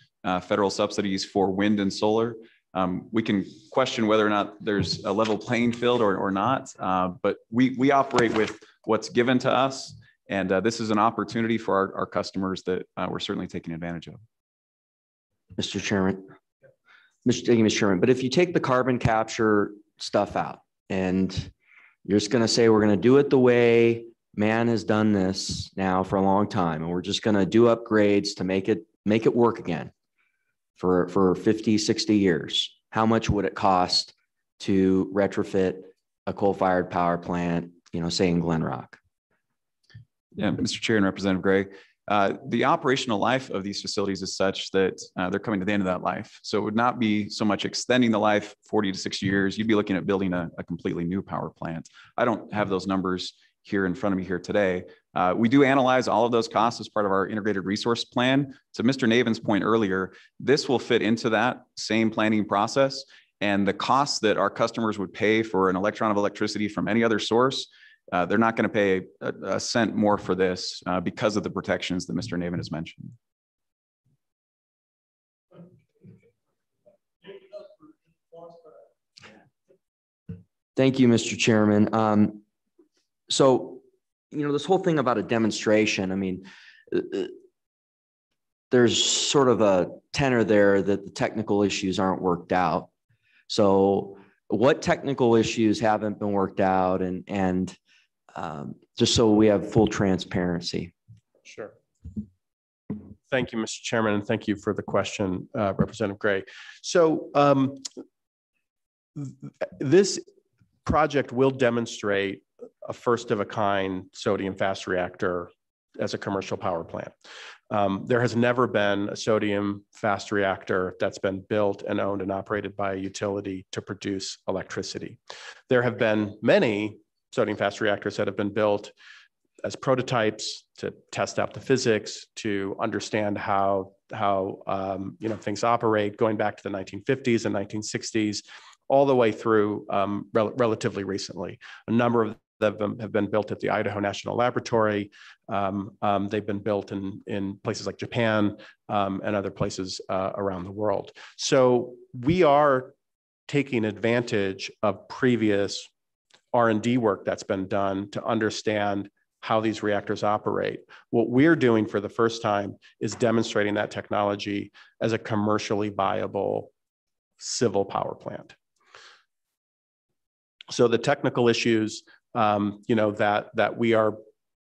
federal subsidies for wind and solar. Um, we can question whether or not there's a level playing field or, or not, but we, we operate with what's given to us and uh, this is an opportunity for our, our customers that uh, we're certainly taking advantage of. Mr. Chairman, Mr. Thank you, Mr. Chairman. But if you take the carbon capture stuff out and you're just going to say we're going to do it the way man has done this now for a long time, and we're just going to do upgrades to make it make it work again for for 50, 60 years. How much would it cost to retrofit a coal-fired power plant, you know, say in Glenrock? Yeah, Mr. Chair and Representative Gray. Uh, the operational life of these facilities is such that uh, they're coming to the end of that life. So it would not be so much extending the life 40 to 60 years. You'd be looking at building a, a completely new power plant. I don't have those numbers here in front of me here today. Uh, we do analyze all of those costs as part of our integrated resource plan. To Mr. Navin's point earlier, this will fit into that same planning process. And the costs that our customers would pay for an electron of electricity from any other source uh, they're not going to pay a, a, cent more for this uh, because of the protections that Mr. Navin has mentioned. Thank you, Mr. Chairman. Um, so, you know, this whole thing about a demonstration, I mean, uh, uh, there's sort of a tenor there that the technical issues aren't worked out. So, what technical issues haven't been worked out and, and um, just so we have full transparency. Sure. Thank you, Mr. Chairman, and thank you for the question, uh, Representative Gray. So um, this project will demonstrate a first of a kind sodium fast reactor as a commercial power plant. Um, there has never been a sodium fast reactor that's been built and owned and operated by a utility to produce electricity. There have been many sodium fast reactors that have been built as prototypes to test out the physics, to understand how how um, you know things operate, going back to the 1950s and 1960s, all the way through um, rel relatively recently. A number of them have been built at the Idaho National Laboratory. Um, um they've been built in in places like Japan um, and other places uh, around the world. So we are taking advantage of previous R&D work that's been done to understand how these reactors operate. What we're doing for the first time is demonstrating that technology as a commercially viable civil power plant. So the technical issues, um, you know, that that we are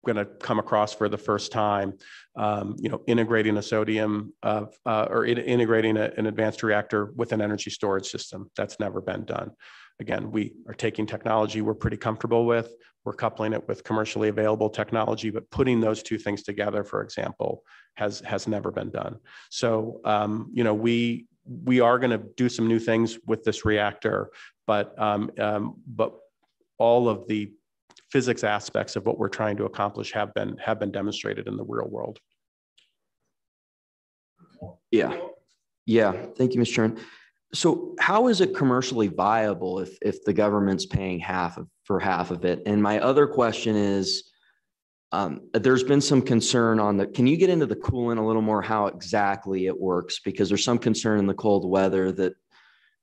going to come across for the first time, um, you know, integrating a sodium uh, uh, or in, integrating a, an advanced reactor with an energy storage system. That's never been done. Again, we are taking technology we're pretty comfortable with, we're coupling it with commercially available technology, but putting those two things together, for example, has has never been done. So, um, you know, we we are going to do some new things with this reactor, but um, um, but all of the physics aspects of what we're trying to accomplish have been have been demonstrated in the real world. Yeah, yeah. Thank you, Mr. Chairman. So how is it commercially viable if if the government's paying half of, for half of it? And my other question is, um, there's been some concern on the, can you get into the coolant a little more, how exactly it works? Because there's some concern in the cold weather that,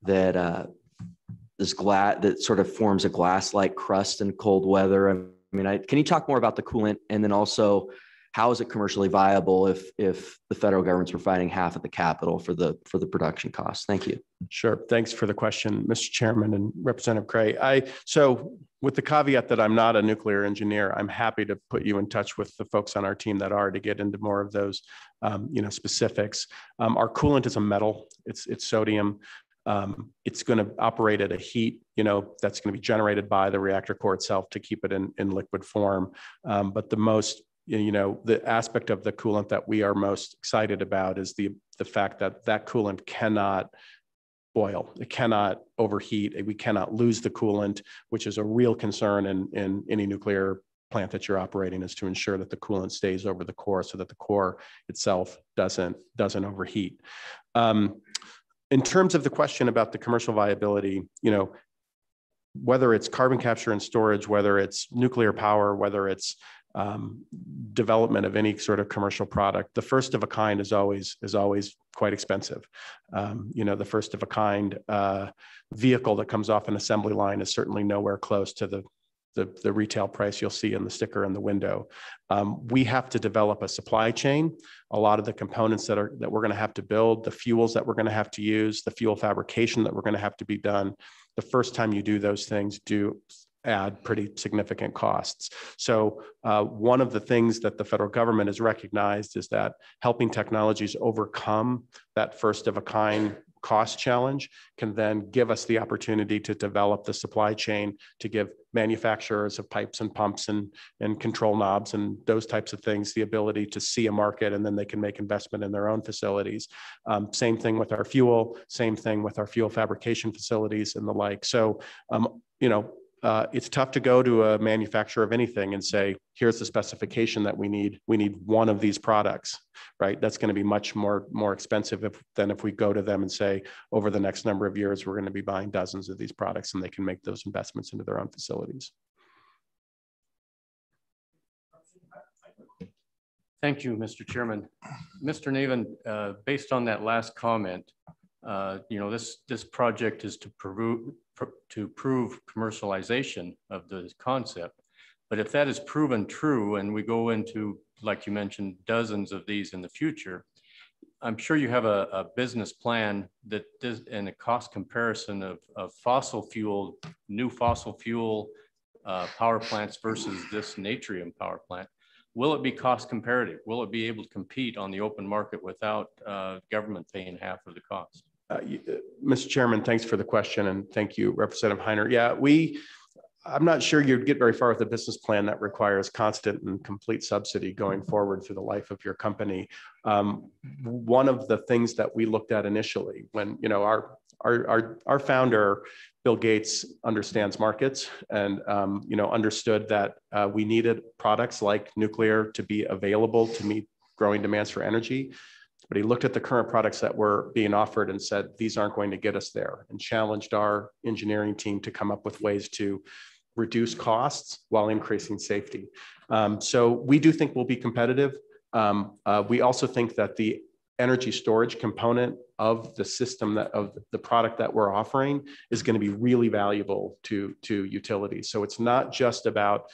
that, uh, this glass that sort of forms a glass-like crust in cold weather. I mean, I, can you talk more about the coolant and then also how is it commercially viable if if the federal government's providing half of the capital for the for the production costs? Thank you. Sure. Thanks for the question, Mr. Chairman and Representative Gray. I so with the caveat that I'm not a nuclear engineer, I'm happy to put you in touch with the folks on our team that are to get into more of those, um, you know, specifics. Um, our coolant is a metal. It's it's sodium. Um, it's going to operate at a heat, you know, that's going to be generated by the reactor core itself to keep it in, in liquid form. Um, but the most you know the aspect of the coolant that we are most excited about is the the fact that that coolant cannot boil. It cannot overheat. We cannot lose the coolant which is a real concern in in any nuclear plant that you're operating is to ensure that the coolant stays over the core so that the core itself doesn't doesn't overheat. Um, in terms of the question about the commercial viability you know whether it's carbon capture and storage whether it's nuclear power whether it's um, development of any sort of commercial product, the first of a kind is always is always quite expensive. Um, you know, the first of a kind uh, vehicle that comes off an assembly line is certainly nowhere close to the the, the retail price you'll see in the sticker in the window. Um, we have to develop a supply chain. A lot of the components that are that we're going to have to build, the fuels that we're going to have to use, the fuel fabrication that we're going to have to be done. The first time you do those things, do add pretty significant costs. So uh, one of the things that the federal government has recognized is that helping technologies overcome that first of a kind cost challenge can then give us the opportunity to develop the supply chain to give manufacturers of pipes and pumps and, and control knobs and those types of things the ability to see a market and then they can make investment in their own facilities. Um, same thing with our fuel, same thing with our fuel fabrication facilities and the like. So, um, you know, uh, it's tough to go to a manufacturer of anything and say, here's the specification that we need. We need one of these products, right? That's going to be much more, more expensive if, than if we go to them and say, over the next number of years, we're going to be buying dozens of these products and they can make those investments into their own facilities. Thank you, Mr. Chairman. Mr. Navin, uh, based on that last comment, uh, you know, this, this project is to prove, to prove commercialization of the concept. But if that is proven true and we go into, like you mentioned, dozens of these in the future, I'm sure you have a, a business plan that does, and a cost comparison of, of fossil fuel, new fossil fuel uh, power plants versus this natrium power plant. Will it be cost comparative? Will it be able to compete on the open market without uh, government paying half of the cost? Uh, Mr. Uh, Chairman, thanks for the question and thank you, Representative Heiner. Yeah, we, I'm not sure you'd get very far with a business plan that requires constant and complete subsidy going forward through the life of your company. Um, one of the things that we looked at initially when, you know, our, our, our, our founder, Bill Gates understands markets and, um, you know, understood that uh, we needed products like nuclear to be available to meet growing demands for energy. But he looked at the current products that were being offered and said, these aren't going to get us there, and challenged our engineering team to come up with ways to reduce costs while increasing safety. Um, so we do think we'll be competitive. Um, uh, we also think that the energy storage component of the system that of the product that we're offering is going to be really valuable to to utilities. So it's not just about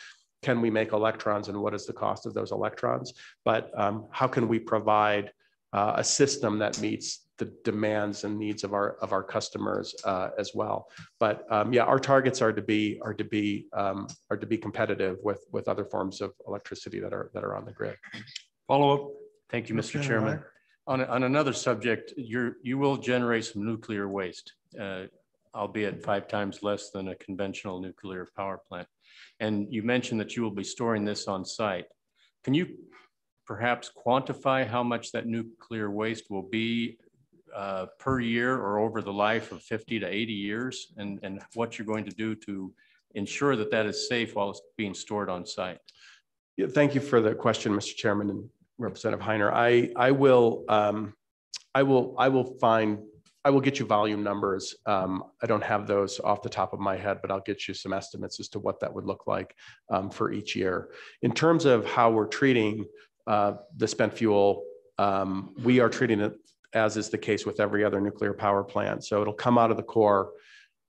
can we make electrons and what is the cost of those electrons, but um, how can we provide uh, a system that meets the demands and needs of our of our customers uh, as well. But um, yeah, our targets are to be are to be um, are to be competitive with with other forms of electricity that are that are on the grid. Follow up. Thank you, Mr. Chairman. On, on another subject, you you will generate some nuclear waste, uh, albeit five times less than a conventional nuclear power plant. And you mentioned that you will be storing this on site. Can you perhaps quantify how much that nuclear waste will be uh, per year or over the life of 50 to 80 years and, and what you're going to do to ensure that that is safe while it's being stored on site? Yeah, thank you for the question, Mr. Chairman and Representative Heiner. I, I will um, I will I will find I will get you volume numbers. Um, I don't have those off the top of my head, but I'll get you some estimates as to what that would look like um, for each year. In terms of how we're treating uh, the spent fuel, um, we are treating it as is the case with every other nuclear power plant. So it'll come out of the core.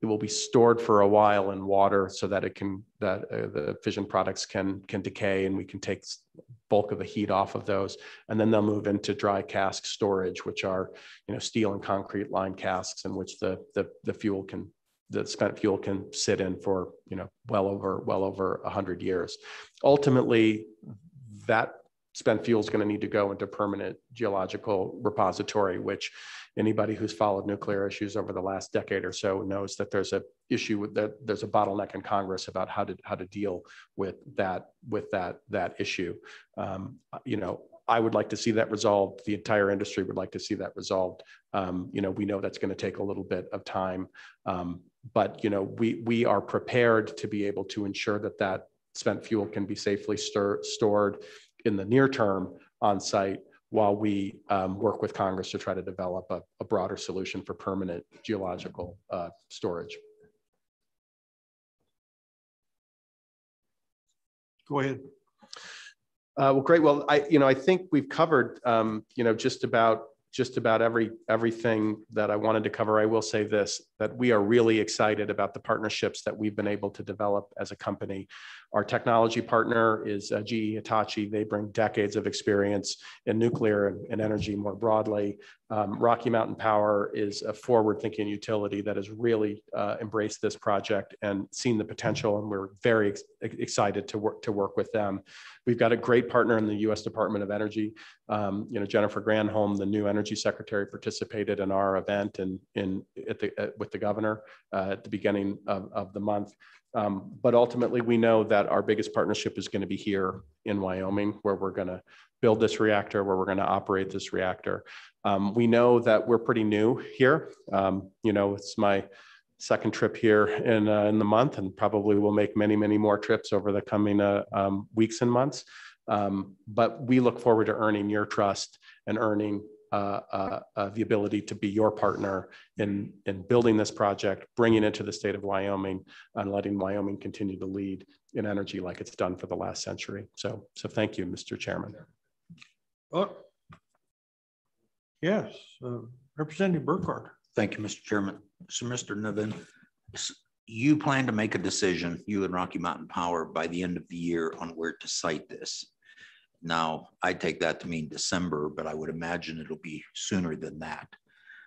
It will be stored for a while in water so that it can that uh, the fission products can can decay and we can take bulk of the heat off of those. And then they'll move into dry cask storage, which are you know steel and concrete lined casks in which the the, the fuel can the spent fuel can sit in for you know well over well over 100 years ultimately that spent fuel is going to need to go into permanent geological repository, which anybody who's followed nuclear issues over the last decade or so knows that there's a issue with that there's a bottleneck in Congress about how to how to deal with that with that that issue. Um, you know, I would like to see that resolved. The entire industry would like to see that resolved. Um, you know, we know that's going to take a little bit of time, um, but you know, we we are prepared to be able to ensure that that spent fuel can be safely stir, stored in the near term on site while we um, work with Congress to try to develop a, a broader solution for permanent geological uh, storage. Go ahead. Uh, well, great. Well, I, you know, I think we've covered, um, you know, just about just about every everything that I wanted to cover. I will say this: that we are really excited about the partnerships that we've been able to develop as a company. Our technology partner is uh, GE Hitachi. They bring decades of experience in nuclear and, and energy more broadly. Um, Rocky Mountain Power is a forward-thinking utility that has really uh, embraced this project and seen the potential, and we're very ex excited to work to work with them. We've got a great partner in the U.S. Department of Energy. Um, you know, Jennifer Granholm, the new Energy Secretary, participated in our event and in, in at the at, with the governor uh, at the beginning of, of the month. Um, but ultimately, we know that our biggest partnership is going to be here in Wyoming, where we're going to build this reactor, where we're going to operate this reactor. Um, we know that we're pretty new here. Um, you know, it's my second trip here in, uh, in the month, and probably will make many, many more trips over the coming uh, um, weeks and months. Um, but we look forward to earning your trust and earning uh, uh, uh, the ability to be your partner in, in building this project, bringing it to the state of Wyoming, and letting Wyoming continue to lead in energy like it's done for the last century. So, so thank you, Mr. Chairman. Oh, yes, uh, Representative Burkhart. Thank you, Mr. Chairman. So, Mr. Navin, you plan to make a decision, you and Rocky Mountain Power, by the end of the year on where to site this. Now, I take that to mean December, but I would imagine it'll be sooner than that.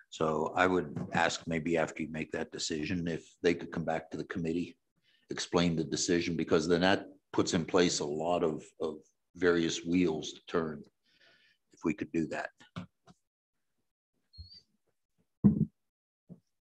So I would ask maybe after you make that decision, if they could come back to the committee, explain the decision, because then that puts in place a lot of, of various wheels to turn if we could do that.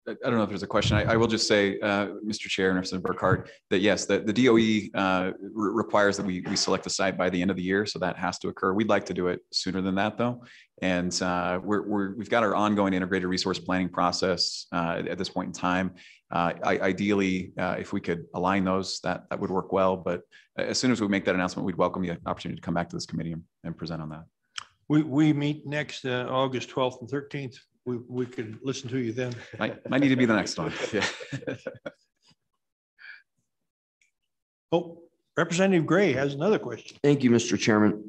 I don't know if there's a question. I, I will just say, uh, Mr. Chair and Representative Burkhart, that yes, the, the DOE uh, re requires that we, we select the site by the end of the year. So that has to occur. We'd like to do it sooner than that though. And uh, we're, we're, we've got our ongoing integrated resource planning process uh, at this point in time. Uh, I, ideally, uh, if we could align those, that, that would work well. But as soon as we make that announcement, we'd welcome the opportunity to come back to this committee and, and present on that. We, we meet next August 12th and 13th we, we could listen to you then. Might, might need to be the next one. Yeah. oh, Representative Gray has another question. Thank you, Mr. Chairman.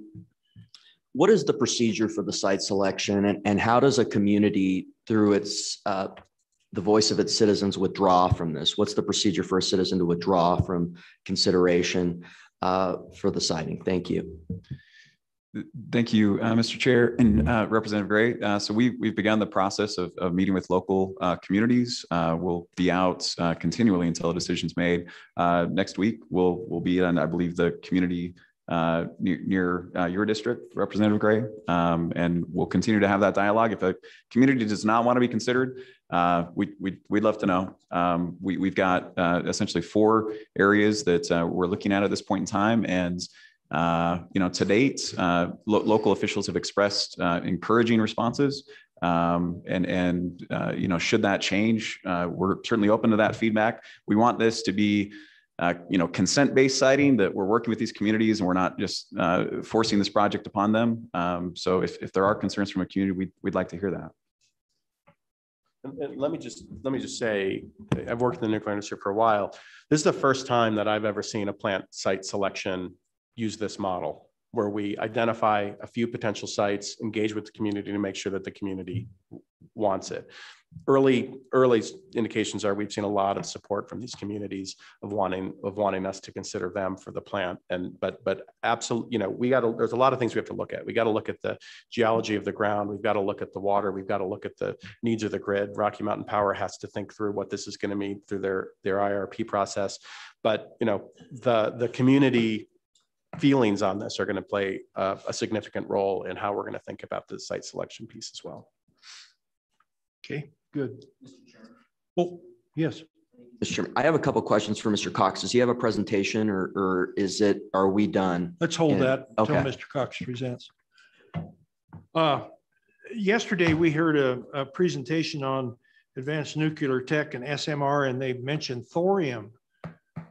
What is the procedure for the site selection and, and how does a community through its uh, the voice of its citizens withdraw from this? What's the procedure for a citizen to withdraw from consideration uh, for the siting? Thank you. Thank you, uh, Mr. Chair and uh, Representative Gray. Uh, so we, we've begun the process of, of meeting with local uh, communities. Uh, we'll be out uh, continually until a decision's made. next week, we'll, we'll be in, I believe, the community near, near your district, Representative Gray, um, and we'll continue to have that dialogue. If a community does not want to be considered, we, we, we'd love to know. Um, we, we've got essentially four areas that we're looking at at this point in time, and you know, to date, uh, lo local officials have expressed uh, encouraging responses. Um, and and uh, you know, should that change, uh, we're certainly open to that feedback. We want this to be, uh, you know, consent-based siting that we're working with these communities and we're not just forcing this project upon them. Um, so if, if there are concerns from a community, we'd, we'd like to hear that. And, and let me just, let me just say, I've worked in the nuclear industry for a while. This is the first time that I've ever seen a plant site selection use this model where we identify a few potential sites, engage with the community to make sure that the community wants it. Early, early indications are we've seen a lot of support from these communities of wanting of wanting us to consider them for the plant. And but but absolutely, you know, we got to. There's a lot of things we have to look at. We got to look at the geology of the ground. We've got to look at the water. We've got to look at the needs of the grid. Rocky Mountain Power has to think through what this is going to mean through their their IRP process. But you know, the the community feelings on this are going to play a, a significant role in how we're going to think about the site selection piece as well. Okay, good. Oh, yes. Mr. Chairman, I have a couple questions for Mr. Cox. Does he have a presentation or, or is it, are we done? Let's hold And- that until okay. Mr. Cox presents. Uh, Yesterday, we heard a, a presentation on advanced nuclear tech and SMR, and they mentioned thorium.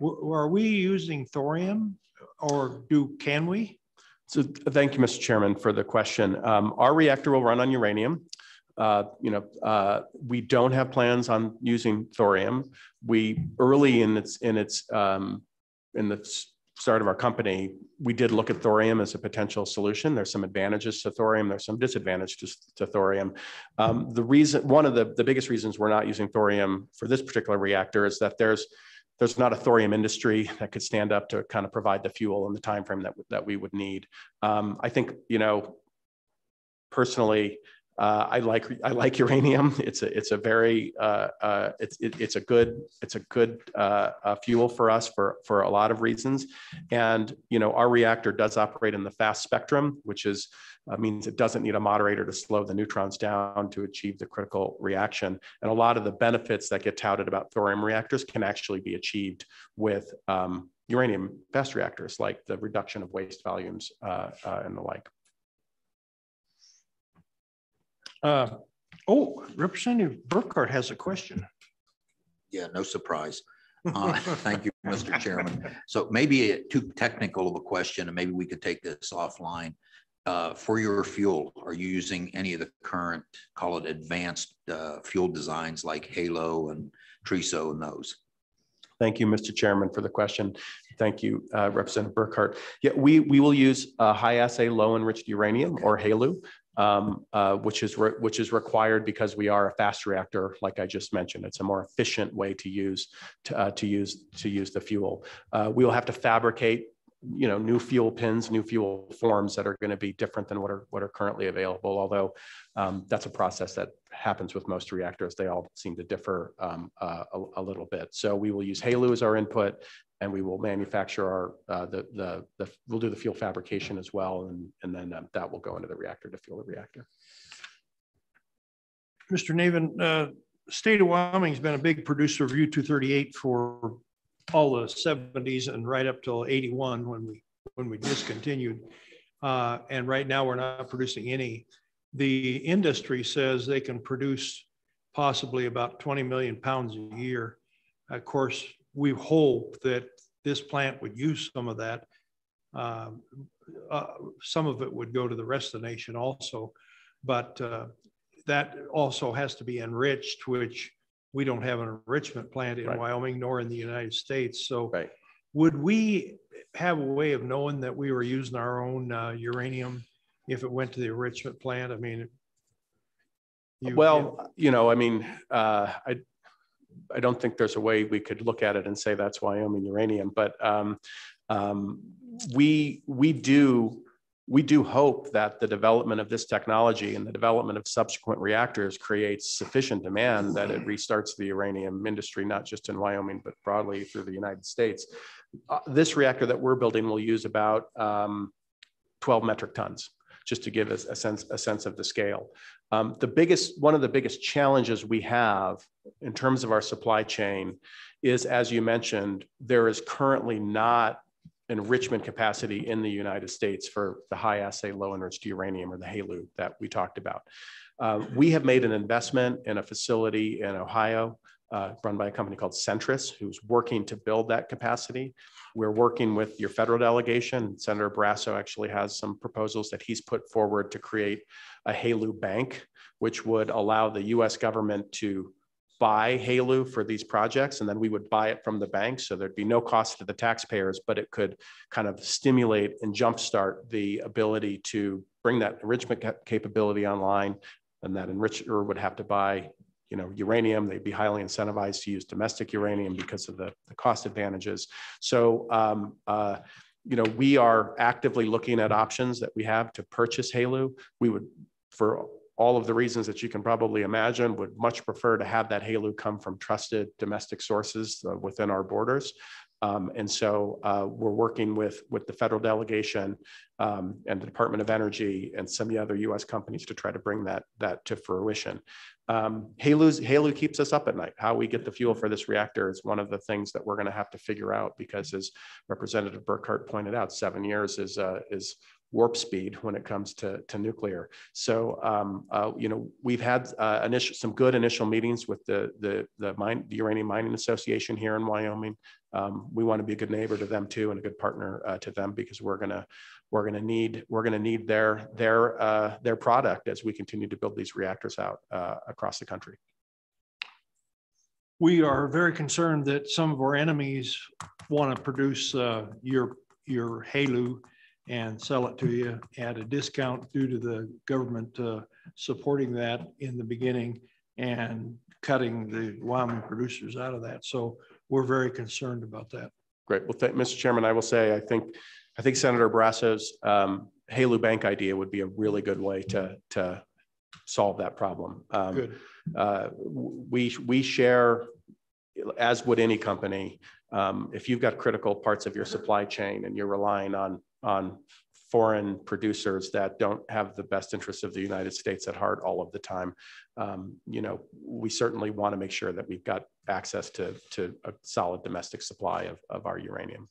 W- Are we using thorium or do, can we? So thank you, Mr. Chairman, for the question. Um, our reactor will run on uranium. Uh, you know, uh, we don't have plans on using thorium. We early in its in its um, in the start of our company, we did look at thorium as a potential solution. There's some advantages to thorium. There's some disadvantages to thorium. Um, the reason, one of the, the biggest reasons we're not using thorium for this particular reactor is that there's there's not a thorium industry that could stand up to kind of provide the fuel in the time frame that that we would need. Um, I think you know, personally, uh, I like I like uranium. It's a it's a very uh, uh, it's it, it's a good it's a good uh, uh, fuel for us for for a lot of reasons, and you know our reactor does operate in the fast spectrum, which is uh, means it doesn't need a moderator to slow the neutrons down to achieve the critical reaction. And a lot of the benefits that get touted about thorium reactors can actually be achieved with um, uranium fast reactors, like the reduction of waste volumes uh, uh, and the like. Uh, Oh, Representative Burkhart has a question. Yeah, no surprise. Uh, Thank you, Mr. Chairman. So maybe a- too technical of a question, and maybe we could take this offline. Uh, For your fuel, are you using any of the current, call it advanced uh, fuel designs like HALEU and Triso and those? Thank you, Mr. Chairman, for the question. Thank you, uh, Representative Burkhart. Yeah, we, we will use uh, high assay low enriched uranium or HALEU, um, uh, which is re- which is required because we are a fast reactor, like I just mentioned. It's a more efficient way to use to, uh, to use to use the fuel. Uh, we will have to fabricate you know new fuel pins new fuel forms that are going to be different than what are what are currently available although um, that's a process that happens with most reactors they all seem to differ um, uh, a, a little bit so we will use HALEU as our input and we will manufacture our uh, the, the the we'll do the fuel fabrication as well and and then um, that will go into the reactor to fuel the reactor Mr. Navin, uh, state of Wyoming's been a big producer of U-238 for all the seventies and right up till eighty-one when we, when we discontinued. Uh, and right now we're not producing any. The industry says they can produce possibly about twenty million pounds a year. Of course, we hope that this plant would use some of that. Um, uh, Some of it would go to the rest of the nation also. But uh, that also has to be enriched, which we don't have an enrichment plant in Right. Wyoming nor in the United States. So right would we have a way of knowing that we were using our own uh, uranium if it went to the enrichment plant? I mean, you- well you know i mean uh, i i don't think there's a way we could look at it and say that's wyoming uranium but um, um, we we do we do hope that the development of this technology and the development of subsequent reactors creates sufficient demand that it restarts the uranium industry, not just in Wyoming, but broadly through the United States. Uh, this reactor that we're building will use about um, 12 metric tons, just to give us a sense, a sense of the scale. Um, the biggest, one of the biggest challenges we have in terms of our supply chain is, as you mentioned, there is currently not enrichment capacity in the United States for the high assay low enriched uranium or the HALEU that we talked about. Uh, we have made an investment in a facility in Ohio uh, run by a company called Centrus, who's working to build that capacity. We're working with your federal delegation. Senator Barrasso actually has some proposals that he's put forward to create a HALEU bank which would allow the US government to buy HALEU for these projects, and then we would buy it from the bank. So there'd be no cost to the taxpayers, but it could kind of stimulate and jumpstart the ability to bring that enrichment capability online. And that enricher would have to buy, you know, uranium. They'd be highly incentivized to use domestic uranium because of the, the cost advantages. So, um, uh, you know, we are actively looking at options that we have to purchase HALEU. We would, for all of the reasons that you can probably imagine, would much prefer to have that HALEU come from trusted domestic sources uh, within our borders. Um, and so uh, we're working with, with the federal delegation um, and the Department of Energy and some of the other US companies to try to bring that, that to fruition. Um, HALEU's, HALEU keeps us up at night. How we get the fuel for this reactor is one of the things that we're gonna have to figure out because as Representative Burkhart pointed out, seven years is, uh, is warp speed when it comes to, to nuclear. So, um, uh, you know, we've had uh, initial, some good initial meetings with the, the, the, mine, the Uranium Mining Association here in Wyoming. Um, we want to be a good neighbor to them too and a good partner uh, to them because we're going to we're going to need we're going to need their their uh, their product as we continue to build these reactors out uh, across the country. We are very concerned that some of our enemies want to produce uh, your your HALEU and sell it to you at a discount due to the government uh, supporting that in the beginning and cutting the Wyoming producers out of that. So we're very concerned about that. Great. Well, thank, Mr. Chairman, I will say I think I think Senator Barrasso's um, HALEU Bank idea would be a really good way to to solve that problem. Um, good. Uh, we we share, as would any company, um, if you've got critical parts of your supply chain and you're relying on on foreign producers that don't have the best interests of the United States at heart all of the time. Um, you know, we certainly want to make sure that we've got access to, to a solid domestic supply of, of our uranium.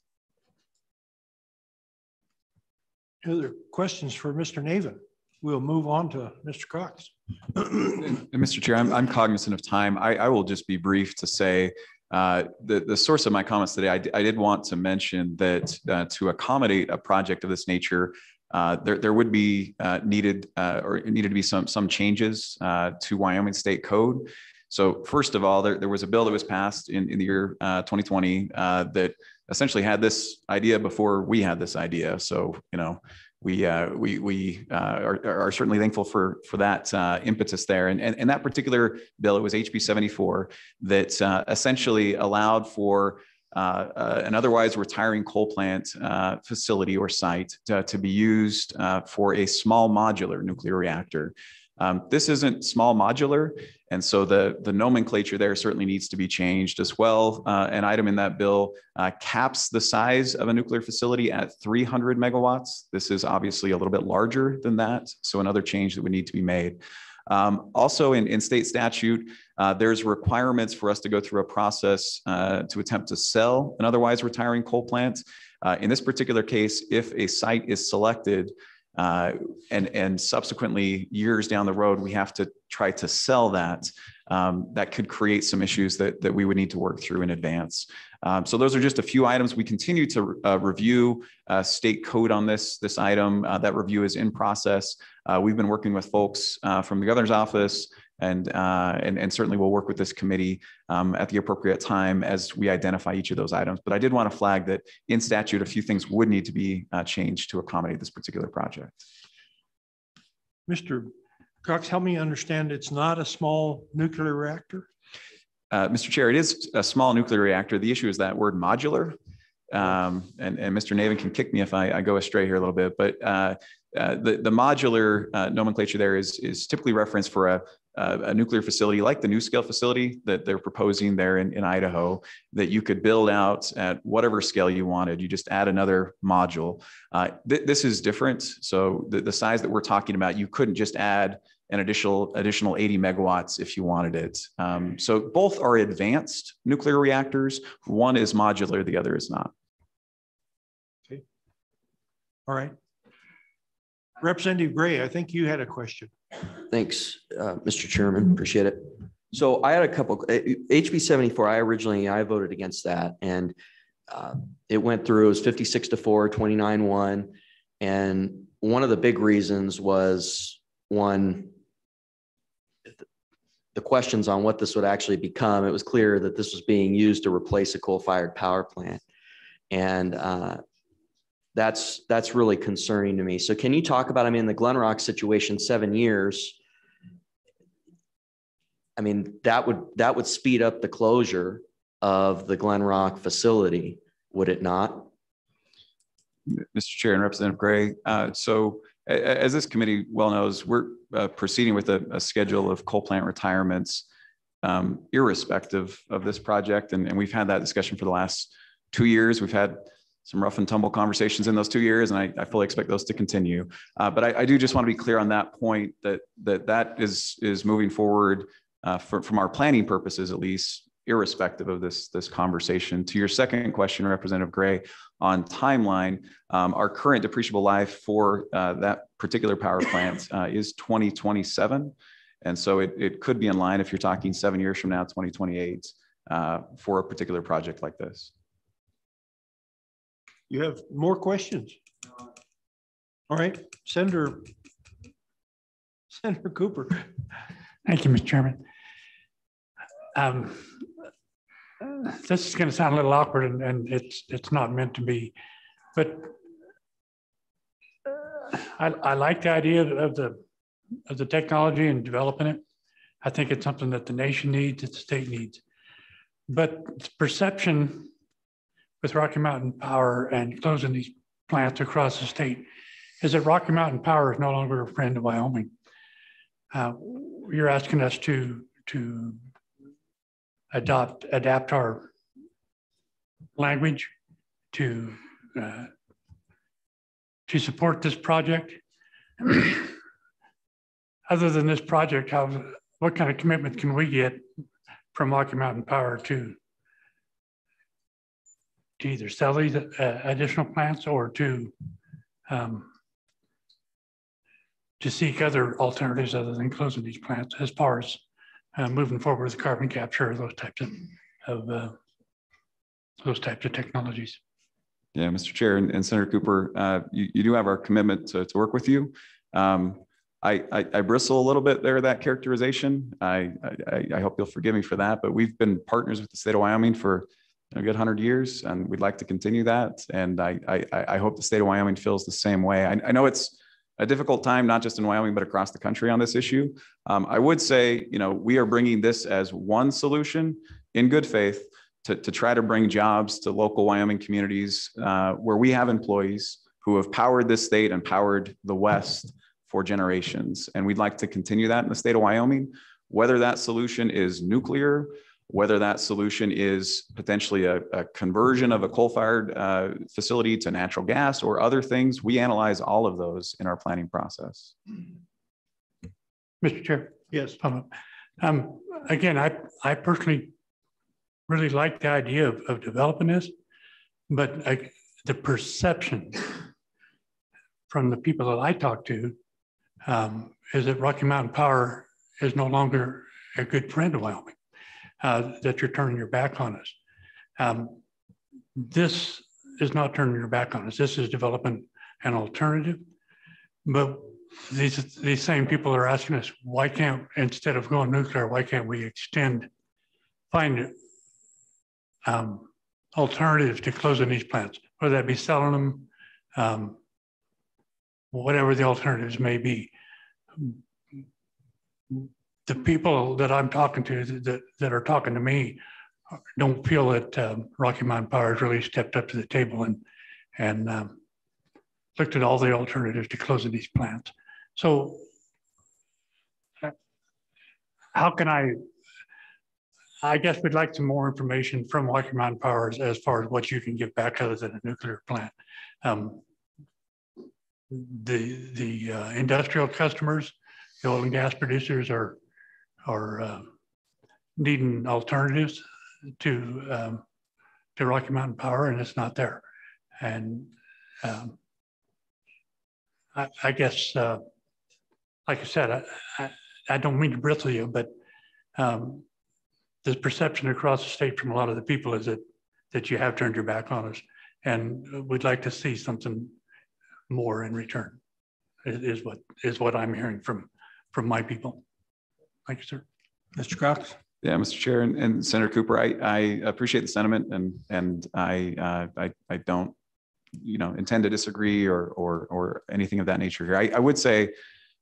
Other questions for Mr. Navin? We'll move on to Mr. Cox. Mr. Chair, I'm, I'm cognizant of time. I, I will just be brief to say uh, the, the source of my comments today, I, I did want to mention that uh, to accommodate a project of this nature, uh, there, there would be uh, needed uh, or needed to be some, some changes to Wyoming state code. So first of all, there, there was a bill that was passed in, in the year 2020 that essentially had this idea before we had this idea. So, you know, we uh, we we uh, are, are, certainly thankful for for that uh, impetus there. And, and and that particular bill, it was HB 74 that uh, essentially allowed for uh, uh, an otherwise retiring coal plant facility or site to, to be used for a small modular nuclear reactor. Um, this isn't small modular, and so the, the nomenclature there certainly needs to be changed as well. Uh, an item in that bill uh, caps the size of a nuclear facility at 300 megawatts. This is obviously a little bit larger than that, so another change that would need to be made. Um, also in, in state statute, uh, there's requirements for us to go through a process uh, to attempt to sell an otherwise retiring coal plant. Uh, in this particular case, if a site is selected, uh, and, and subsequently years down the road, we have to try to sell that. Um, that could create some issues that, that we would need to work through in advance. Um, so those are just a few items. We continue to uh, review uh, state code on this, this item. Uh, that review is in process. Uh, we've been working with folks uh, from the governor's office and, uh, and, and certainly we'll work with this committee um, at the appropriate time as we identify each of those items. But I did want to flag that in statute, a few things would need to be uh, changed to accommodate this particular project. Mr. Cox, help me understand it's not a small nuclear reactor? Uh, Mr. Chair, it is a small nuclear reactor. The issue is that word modular. Um, and, and Mr. Navin can kick me if I, I go astray here a little bit, but uh, uh, the, the modular uh, nomenclature there is, is typically referenced for a, uh, a nuclear facility like the NuScale facility that they're proposing there in, in Idaho that you could build out at whatever scale you wanted. You just add another module. Uh, th- this is different. So the, the size that we're talking about, you couldn't just add an additional additional 80 megawatts if you wanted it. Um, so both are advanced nuclear reactors. One is modular, the other is not. Okay. All right. Representative Gray, I think you had a question. Thanks, uh, Mr. Chairman. Appreciate it. So I had a couple, HB uh, 74, I originally, I voted against that and uh, it went through, it was 56 to 4, 29 1. And one of the big reasons was one, the questions on what this would actually become, it was clear that this was being used to replace a coal-fired power plant. And uh, that's that's really concerning to me. So can you talk about, I mean, the Glenrock situation, seven years, I mean, that would that would speed up the closure of the Glenrock facility, would it not? Mr. Chair and Representative Gray. Uh, so as this committee well knows, we're uh, proceeding with a, a, schedule of coal plant retirements um, irrespective of this project. And, and, we've had that discussion for the last two years. We've had some rough and tumble conversations in those two years, and I, I fully expect those to continue. Uh, but I, I, do just want to be clear on that point that that, that is, is moving forward uh, for, from our planning purposes, at least, irrespective of this, this conversation. To your second question, Representative Gray, on timeline, um, our current depreciable life for uh, that particular power plant uh, is 2027. And so it, it could be in line if you're talking seven years from now, 2028, uh, for a particular project like this. You have more questions? All right, Senator, Senator Cooper. Thank you, Mr. Chairman. Um, this is going to sound a little awkward and, and it's it's not meant to be, but I, I like the idea of the of the technology and developing it. I think it's something that the nation needs, that the state needs. But perception with Rocky Mountain Power and closing these plants across the state is that Rocky Mountain Power is no longer a friend of Wyoming. Uh, you're asking us to to adopt adapt our language to uh, to support this project. Other than this project, how what kind of commitment can we get from Rocky Mountain Power to to either sell these uh, additional plants or to um, to seek other alternatives other than closing these plants as far as uh, moving forward with carbon capture, those types of, of uh, those types of technologies. Yeah, Mr. Chair and, and Senator Cooper, uh, you, you, do have our commitment to, to work with you. Um, I, I, I, bristle a little bit there, that characterization. I, I, I, hope you'll forgive me for that, but we've been partners with the state of Wyoming for a good hundred years and we'd like to continue that. And I, I, I hope the state of Wyoming feels the same way. I, I know it's a difficult time, not just in Wyoming, but across the country on this issue. Um, I would say, you know, we are bringing this as one solution in good faith to, to try to bring jobs to local Wyoming communities uh, where we have employees who have powered this state and powered the West for generations. And we'd like to continue that in the state of Wyoming. Whether that solution is nuclear, whether that solution is potentially a, a conversion of a coal-fired uh, facility to natural gas or other things, we analyze all of those in our planning process. Mr. Chair. Yes. Um, um, again, I, I personally really like the idea of, of developing this, but I, the perception from the people that I talk to um, is that Rocky Mountain Power is no longer a good friend of Wyoming uh, that you're turning your back on us. Um, this is not turning your back on us. This is developing an alternative. But these these same people are asking us, why can't instead of going nuclear, why can't we extend, find um, alternatives to closing these plants, whether that be selling them, um, whatever the alternatives may be the people that I'm talking to that, that are talking to me don't feel that um, Rocky Mountain Power has really stepped up to the table and and um, looked at all the alternatives to closing these plants. So how can I, I guess we'd like some more information from Rocky Mountain Power as, as far as what you can give back other than a nuclear plant. Um, the the uh, industrial customers, the oil and gas producers are are uh, needing alternatives to um, to Rocky Mountain Power, and it's not there. And um, I, I, guess, uh, like I said, I, I, I, don't mean to bristle you, but um, the perception across the state from a lot of the people is that that you have turned your back on us, and we'd like to see something more in return. Is what is what I'm hearing from from my people. Thank you, sir. Mr. Cox? Yeah, Mr. Chair and, and Senator Cooper, I, I appreciate the sentiment and, and I, uh, I, I don't, you know, intend to disagree or, or, or anything of that nature here. I, I would say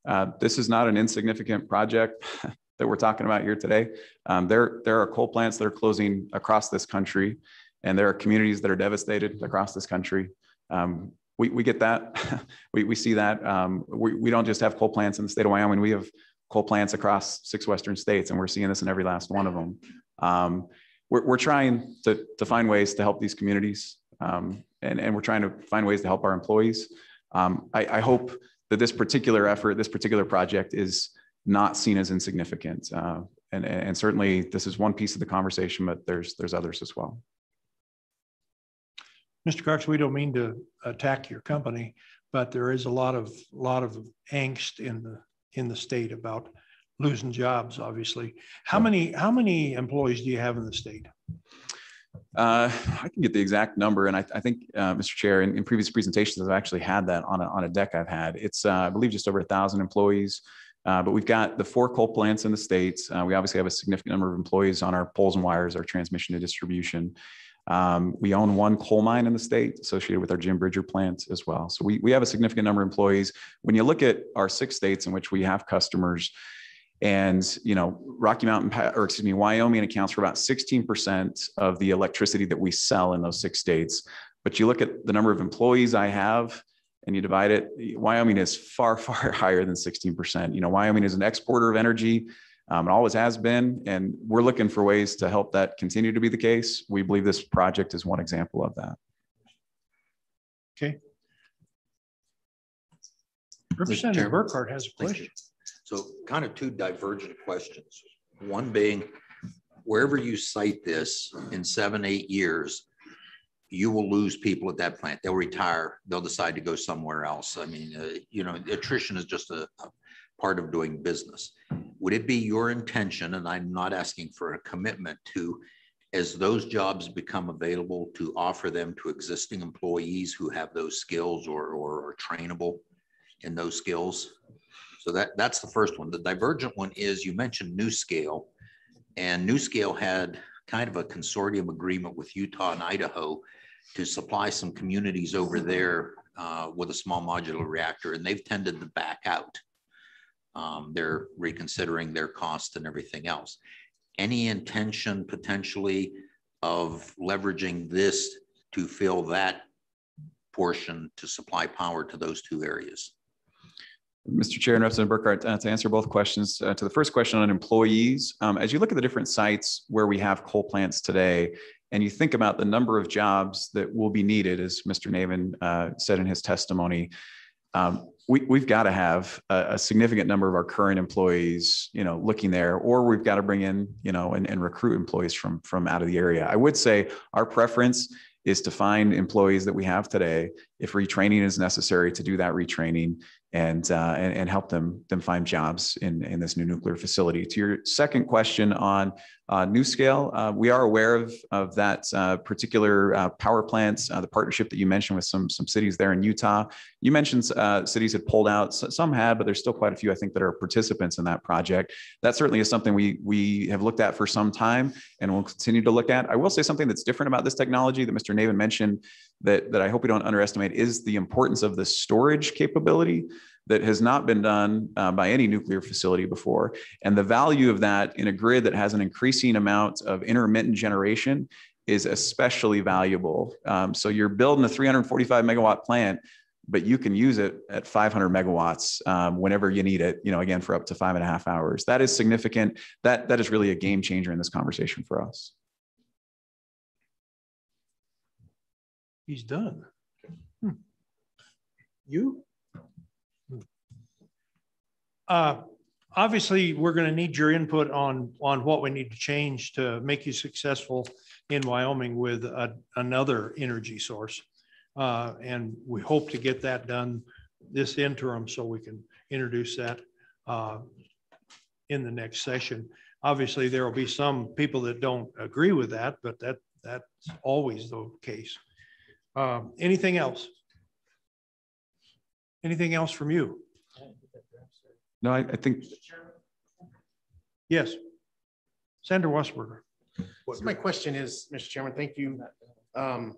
uh, this is not an insignificant project that we're talking about here today. Um, there, there are coal plants that are closing across this country and there are communities that are devastated across this country. Um, we, we get that. we, we see that. Um, we, we don't just have coal plants in the state of Wyoming. We have coal plants across six Western states, and we're seeing this in every last one of them. Um, we're, we're trying to, to find ways to help these communities, um, and, and we're trying to find ways to help our employees. Um, I, I, hope that this particular effort, this particular project is not seen as insignificant. Uh, and, and certainly this is one piece of the conversation, but there's, there's others as well. Mr. Cox, we don't mean to attack your company, but there is a lot of lot of angst in the in the state about losing jobs. Obviously, how many how many employees do you have in the state? Uh, I can get the exact number, and I, I think, uh, Mr. Chair, in, in, previous presentations, I've actually had that on a, on a deck I've had. It's, uh, I believe, just over a thousand employees. Uh, but we've got the four coal plants in the states. Uh, we obviously have a significant number of employees on our poles and wires, our transmission and distribution. Um, we own one coal mine in the state associated with our Jim Bridger plant as well. So we, we have a significant number of employees. When you look at our six states in which we have customers, and you know, Rocky Mountain, or excuse me, Wyoming accounts for about 16% of the electricity that we sell in those six states. But you look at the number of employees I have, and you divide it, Wyoming is far, far higher than 16%. You know, Wyoming is an exporter of energy. Um, it always has been, and we're looking for ways to help that continue to be the case. We believe this project is one example of that. Okay. Representative Burkhart has a question. So kind of two divergent questions. One being, wherever you site this in seven, eight years, you will lose people at that plant. They'll retire. They'll decide to go somewhere else. I mean, uh, you know, attrition is just a, a part of doing business. Would it be your intention, and I'm not asking for a commitment to, as those jobs become available, to offer them to existing employees who have those skills or, or trainable in those skills? So that, that's the first one. The divergent one is you mentioned NuScale, and NuScale had kind of a consortium agreement with Utah and Idaho to supply some communities over there uh, with a small modular reactor, and they've tended to back out um, they're reconsidering their cost and everything else. Any intention potentially of leveraging this to fill that portion to supply power to those two areas? Mr. Chair and Representative Burkhart, uh, to answer both questions, uh, to the first question on employees, um, as you look at the different sites where we have coal plants today, and you think about the number of jobs that will be needed, as Mr. Navin uh, said in his testimony, um, we, we've got to have a, a, significant number of our current employees, you know, looking there, or we've got to bring in, you know, and, and recruit employees from from out of the area. I would say our preference is to find employees that we have today. If retraining is necessary, to do that retraining and, uh, and, and help them them find jobs in in this new nuclear facility. To your second question on uh, NuScale, uh, we are aware of of that uh, particular uh, power plants, uh, the partnership that you mentioned with some some cities there in Utah. You mentioned cities had pulled out, some had, but there's still quite a few I think that are participants in that project. That certainly is something we we have looked at for some time and will continue to look at. I will say something that's different about this technology that Mr. Navin mentioned that, that I hope we don't underestimate is the importance of the storage capability that has not been done uh, by any nuclear facility before. And the value of that in a grid that has an increasing amount of intermittent generation is especially valuable. Um, so you're building a 345 megawatt plant, but you can use it at 500 megawatts um, whenever you need it, you know, again, for up to five and a half hours. That is significant. That, that is really a game changer in this conversation for us. He's done. Hmm. You? Hmm. Uh, obviously, we're going to need your input on on what we need to change to make you successful in Wyoming with a, another energy source. Uh, and we hope to get that done this interim so we can introduce that uh, in the next session. Obviously, there will be some people that don't agree with that, but that that's always the case. Um, anything else? Anything else from you? No, I, I think. Yes. Senator Wasserburger. So my question is, Mr. Chairman, thank you. Um,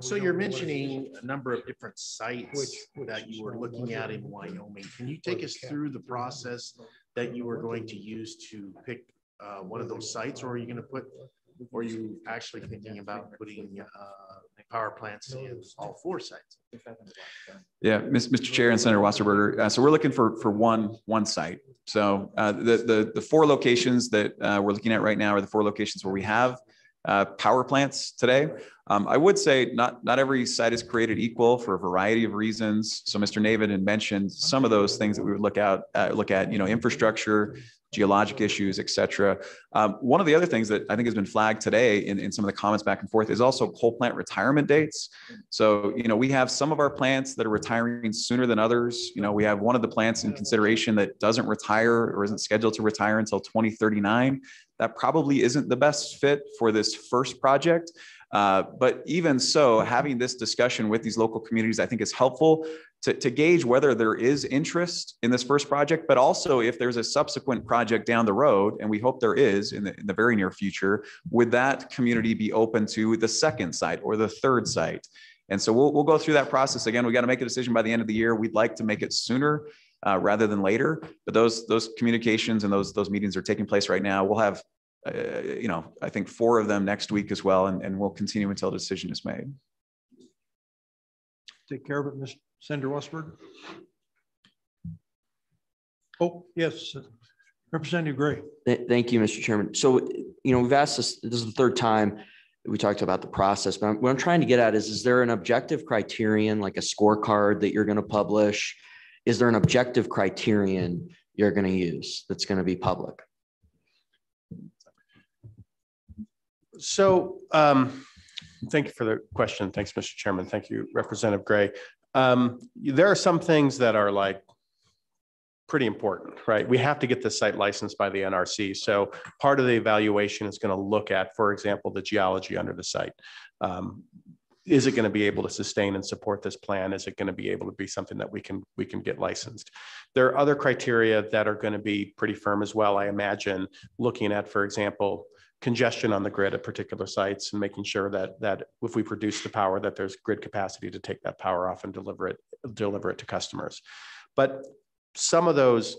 so you're mentioning a number of different sites that you were looking at in Wyoming. Can you take us through the process that you were going to use to pick uh, one of those sites, or are you going to put, or you actually thinking about putting uh, power plants in all four sites? Yeah, Mr. Chair and Senator Wasserburger. Uh, so we're looking for for one one site. So uh, the the the four locations that uh, we're looking at right now are the four locations where we have uh, power plants today. Um, I would say not not every site is created equal for a variety of reasons. So Mr. Navin had mentioned some of those things that we would look out uh, look at. You know, infrastructure, geologic issues, et cetera. Um, one of the other things that I think has been flagged today in, in some of the comments back and forth is also coal plant retirement dates. So, you know, we have some of our plants that are retiring sooner than others. You know, we have one of the plants in consideration that doesn't retire or isn't scheduled to retire until 2039. That probably isn't the best fit for this first project. Uh, but even so, having this discussion with these local communities, I think is helpful to, to gauge whether there is interest in this first project, but also if there's a subsequent project down the road, and we hope there is in the, in the very near future, would that community be open to the second site or the third site? And so we'll, we'll go through that process again. We got to make a decision by the end of the year. We'd like to make it sooner uh, rather than later, but those those communications and those those meetings are taking place right now. We'll have, uh, you know, I think four of them next week as well, and, and we'll continue until a decision is made. Take care of it, Mr. Senator Westberg. Oh, yes, Representative Gray. Thank you, Mr. Chairman. So, you know, we've asked this, this is the third time we talked about the process, but what I'm trying to get at is, is there an objective criterion, like a scorecard that you're going to publish? Is there an objective criterion you're going to use that's going to be public? So, um, thank you for the question. Thanks, Mr. Chairman. Thank you, Representative Gray. Um, there are some things that are like pretty important, right? We have to get the site licensed by the NRC. So part of the evaluation is going to look at, for example, the geology under the site. Um, is it going to be able to sustain and support this plan? Is it going to be able to be something that we can we can get licensed? There are other criteria that are going to be pretty firm as well. I imagine looking at, for example, congestion on the grid at particular sites and making sure that that if we produce the power that there's grid capacity to take that power off and deliver it deliver it to customers but some of those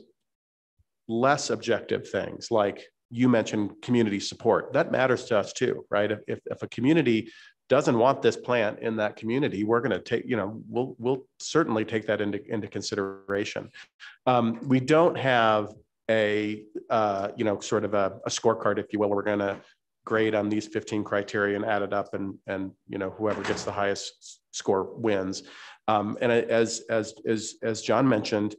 less objective things like you mentioned community support that matters to us too right if, if a community doesn't want this plant in that community we're going to take you know we'll we'll certainly take that into, into consideration um, we don't have a uh, you know sort of a, a scorecard, if you will. We're going to grade on these 15 criteria and add it up, and and you know whoever gets the highest score wins. Um, and as as as as John mentioned,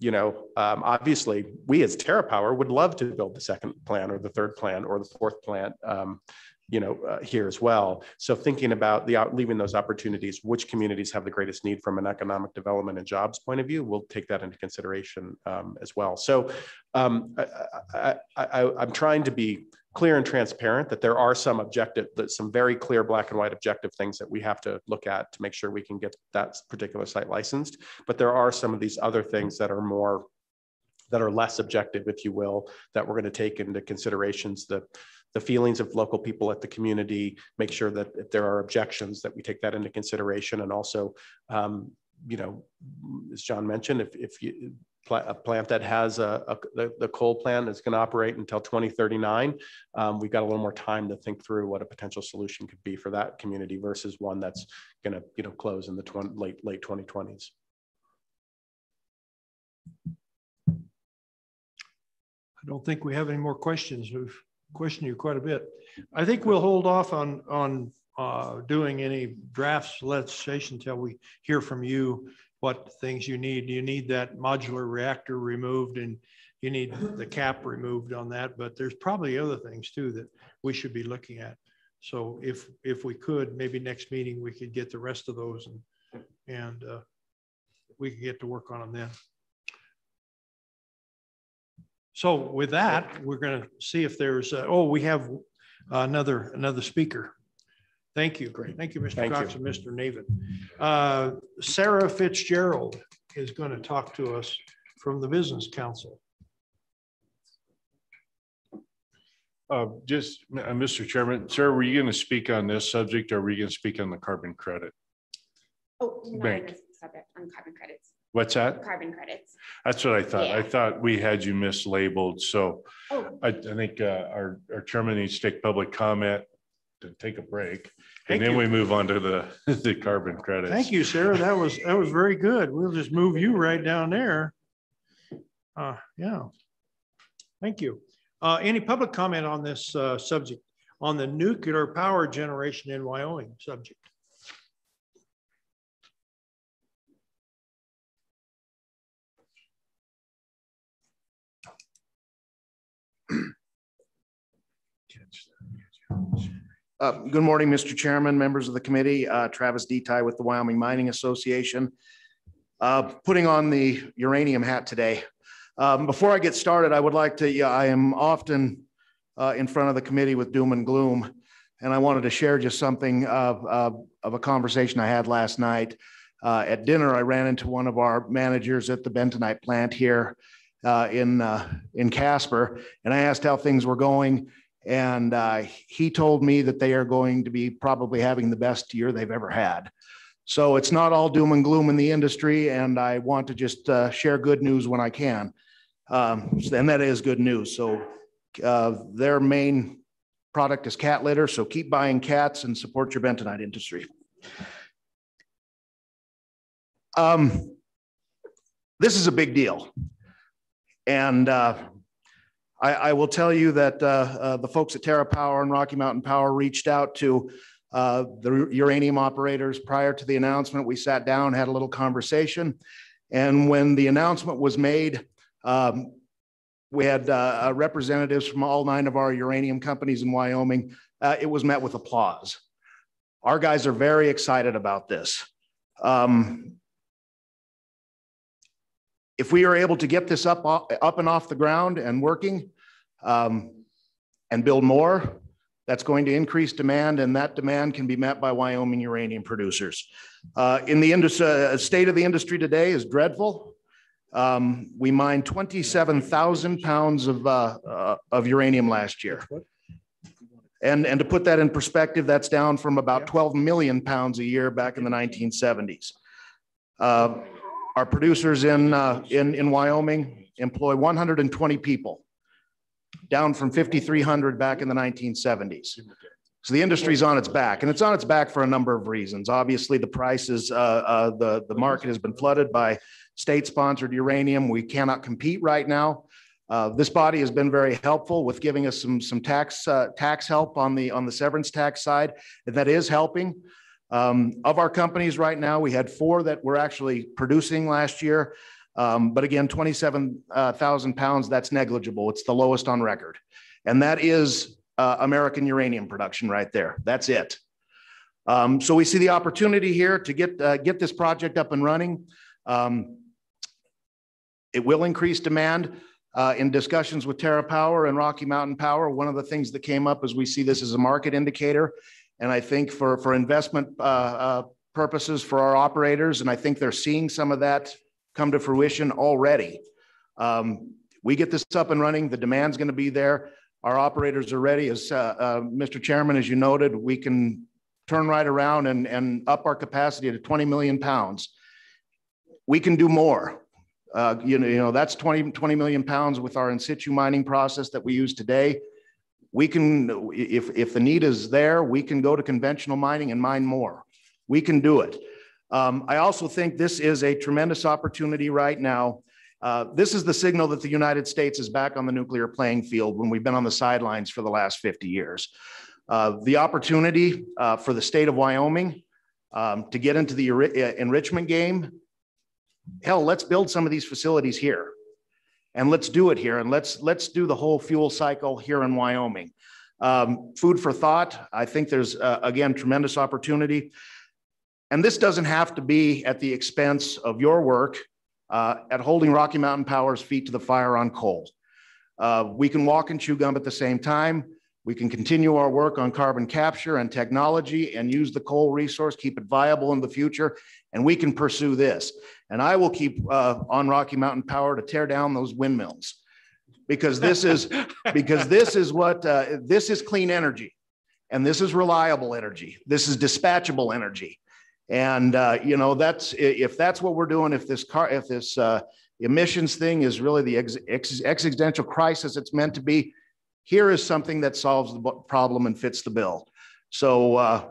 you know, um, obviously we as TerraPower would love to build the second plant or the third plant or the fourth plant. Um, you know, uh, here as well. So thinking about the out, leaving those opportunities, which communities have the greatest need from an economic development and jobs point of view, we'll take that into consideration um, as well. So um, I, am trying to be clear and transparent that there are some objective, that some very clear black and white objective things that we have to look at to make sure we can get that particular site licensed. But there are some of these other things that are more that are less objective, if you will, that we're going to take into considerations the the feelings of local people at the community, make sure that if there are objections that we take that into consideration and also, um, you know, as John mentioned, if, if you, a plant that has a, a the, coal plant is going to operate until 2039. Um, we've got a little more time to think through what a potential solution could be for that community versus one that's going to you know close in the 20, late late 2020s. I don't think we have any more questions. We've question you quite a bit. I think we'll hold off on on uh, doing any drafts legislation until we hear from you what things you need. You need that modular reactor removed and you need the cap removed on that, but there's probably other things too that we should be looking at. So if if we could, maybe next meeting we could get the rest of those and and uh, we could get to work on them then. So with that, we're going to see if there's, uh, oh, we have another another speaker. Thank you. Great. Thank you, Mr. Thank Cox you. and Mr. Navin. Uh, Sarah Fitzgerald is going to talk to us from the Business Council. Uh, just, uh, Mr. Chairman, sir, were you going to speak on this subject or were you going to speak on the carbon credit? Oh, not on Bank. this subject, on carbon credits, What's that? carbon credits. That's what I thought. I thought we had you mislabeled. So Oh. I, I think uh, our, our chairman needs to take public comment to take a break. Thank And then you. we move on to the, the carbon credits. Thank you, Sarah. That was, that was very good. We'll just move you right down there. Uh, yeah. Thank you. Uh, any public comment on this, uh, subject, on the nuclear power generation in Wyoming subject? Uh, Good morning, Mr. Chairman, members of the committee. Uh, Travis Deti with the Wyoming Mining Association. Uh, Putting on the uranium hat today. Um, Before I get started, I would like to, yeah, I am often uh, in front of the committee with doom and gloom. And I wanted to share just something of, of of a conversation I had last night. Uh, At dinner, I ran into one of our managers at the bentonite plant here uh, in, uh, in Casper. And I asked how things were going. And uh, he told me that they are going to be probably having the best year they've ever had. So it's not all doom and gloom in the industry, and I want to just uh, share good news when I can. Um, and that is good news. So uh, their main product is cat litter, so keep buying cats and support your bentonite industry. Um, this is a big deal. And uh, I, I will tell you that uh, uh, the folks at TerraPower and Rocky Mountain Power reached out to uh, the uranium operators prior to the announcement. We sat down, had a little conversation. And when the announcement was made, um, we had uh, uh, representatives from all nine of our uranium companies in Wyoming. Uh, it was met with applause. Our guys are very excited about this. Um, if we are able to get this up, up and off the ground and working um, and build more, that's going to increase demand and that demand can be met by Wyoming uranium producers. Uh, in the industry, uh, state of the industry today is dreadful. Um, we mined 27,000 pounds of, uh, uh, of uranium last year. And, and to put that in perspective, that's down from about 12 million pounds a year back in the 1970s. Our producers in, uh, in, in Wyoming employ 120 people, down from 5,300 back in the 1970s. So the industry's on its back, and it's on its back for a number of reasons. Obviously, the prices, uh, uh, the, the market has been flooded by state-sponsored uranium. We cannot compete right now. Uh, this body has been very helpful with giving us some, some tax, uh, tax help on the, on the severance tax side, and that is helping. Um, of our companies right now, we had four that were actually producing last year. Um, but again, 27,000 pounds, that's negligible. It's the lowest on record. And that is uh, American uranium production right there. That's it. Um, so we see the opportunity here to get, uh, get this project up and running. Um, it will increase demand. Uh, in discussions with TerraPower and Rocky Mountain Power, one of the things that came up is we see this as a market indicator. And I think for, for investment uh, uh, purposes for our operators, and I think they're seeing some of that come to fruition already. Um, we get this up and running, the demand's going to be there. Our operators are ready. As uh, uh, Mr. Chairman, as you noted, we can turn right around and, and up our capacity to 20 million pounds. We can do more. Uh, you, know, you know, that's 20, 20 million pounds with our in situ mining process that we use today. We can, if, if the need is there, we can go to conventional mining and mine more. We can do it. Um, I also think this is a tremendous opportunity right now. Uh, this is the signal that the United States is back on the nuclear playing field when we've been on the sidelines for the last 50 years. Uh, the opportunity uh, for the state of Wyoming um, to get into the enrichment game, hell, let's build some of these facilities here and let's do it here and let's let's do the whole fuel cycle here in Wyoming. Um, food for thought. I think there's uh, again tremendous opportunity. And this doesn't have to be at the expense of your work uh, at holding Rocky Mountain Power's feet to the fire on coal. Uh, we can walk and chew gum at the same time. We can continue our work on carbon capture and technology and use the coal resource, keep it viable in the future, and we can pursue this. And I will keep uh, on Rocky Mountain Power to tear down those windmills. because this is, because this is what, uh, this is clean energy. And this is reliable energy. This is dispatchable energy. And, uh, you know, that's, if that's what we're doing, if this car, if this, uh, emissions thing is really the ex- ex- existential crisis it's meant to be, here is something that solves the problem and fits the bill. So, uh,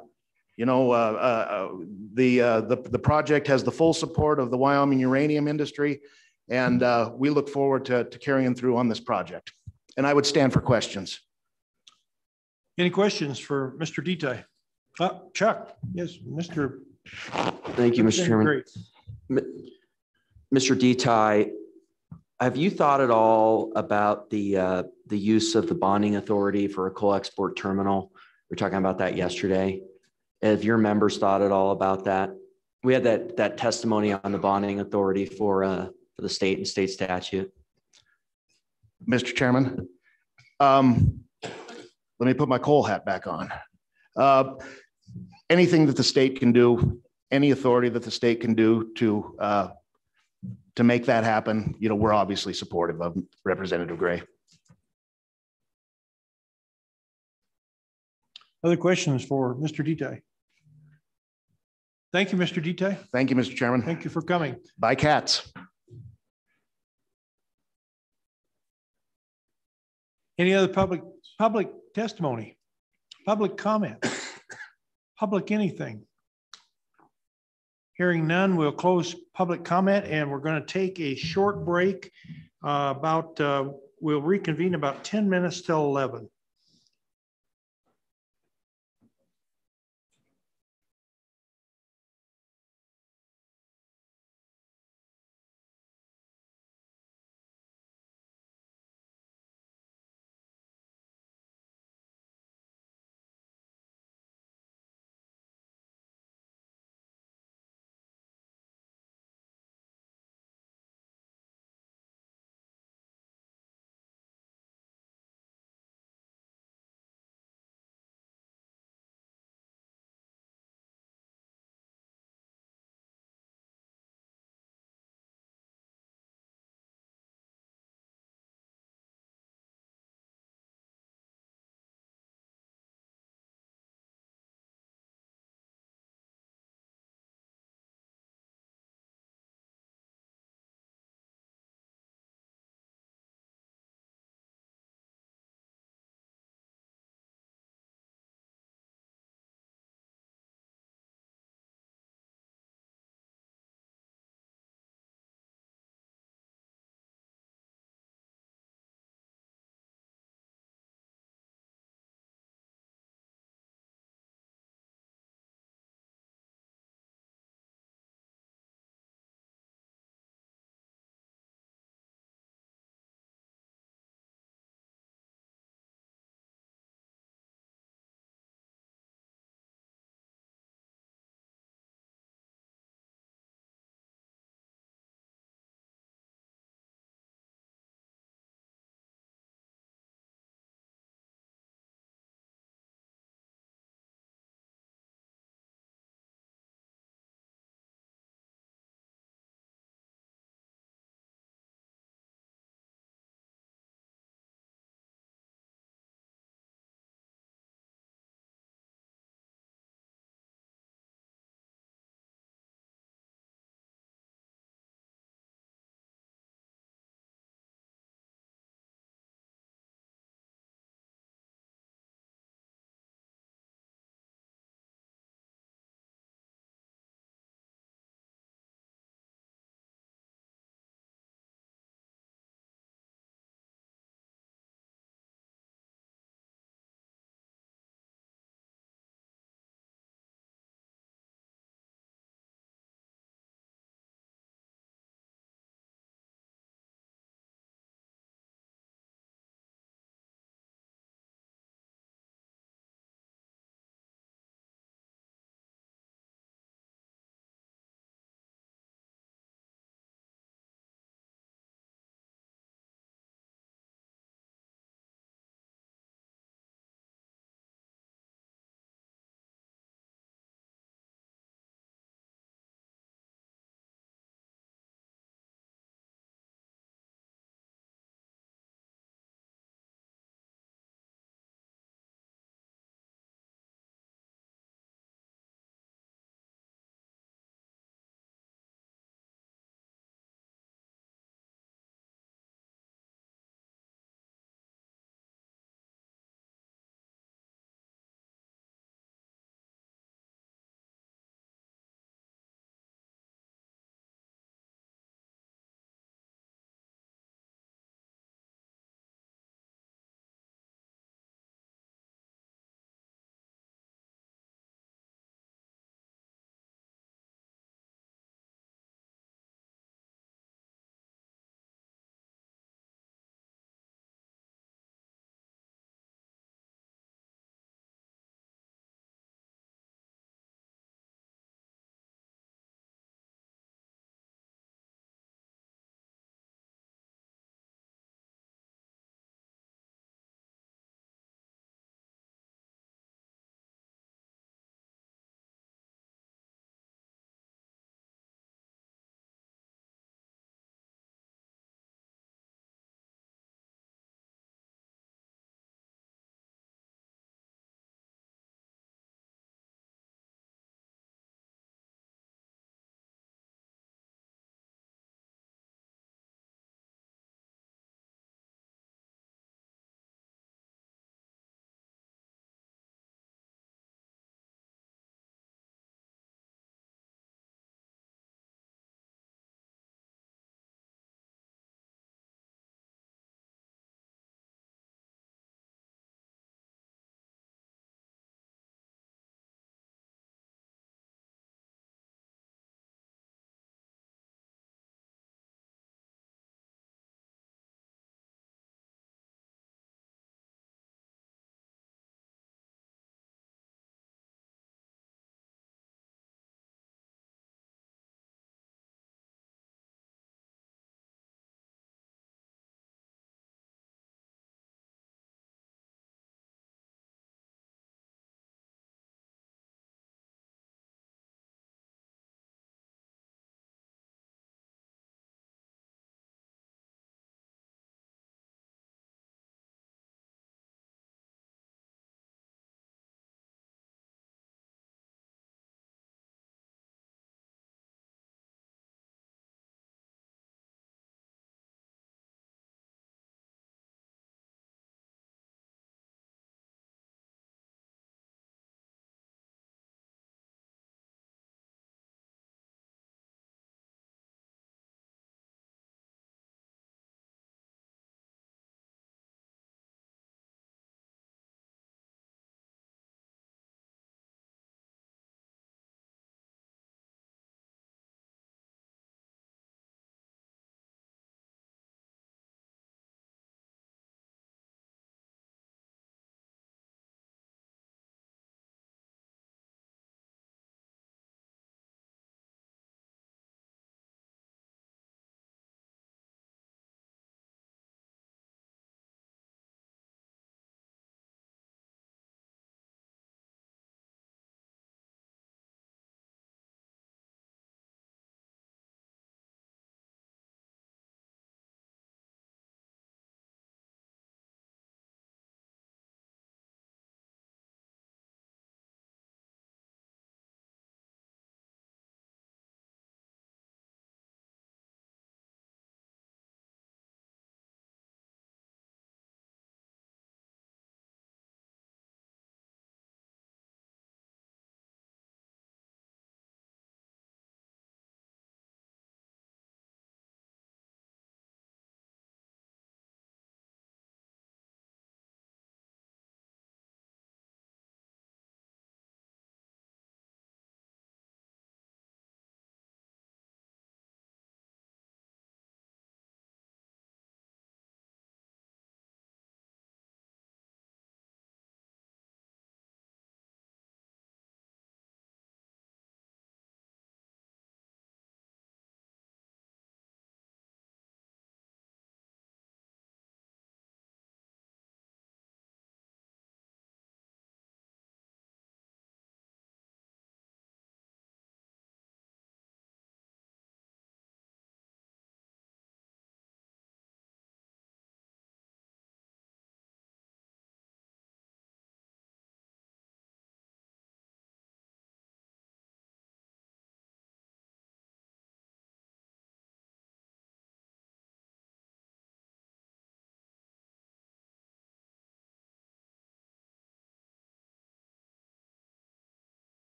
you know, uh, uh, uh, the, uh, the, the project has the full support of the Wyoming uranium industry. And, uh, we look forward to, to carrying through on this project. And I would stand for questions. Any questions for Mr. Deti? Uh, Chuck, yes, Mr. Thank you, Mr. Chairman. Great. Mr. Deti, have you thought at all about the, uh, the use of the bonding authority for a coal export terminal? We were talking about that yesterday. Have your members thought at all about that? We had that, that testimony on the bonding authority for, uh, for the state and state statute. Mr. Chairman. Um, let me put my coal hat back on. Uh, anything that the state can do, any authority that the state can do to, uh, to make that happen, you know, we're obviously supportive of Representative Gray. Other questions for Mr. Deti? Thank you, Mr. Deti. Thank you, Mr. Chairman. Thank you for coming. Bye, cats. Any other public, public testimony, public comment, public anything? Hearing none, we'll close public comment and we're going to take a short break. uh, About, uh, we'll reconvene about 10 minutes till 11.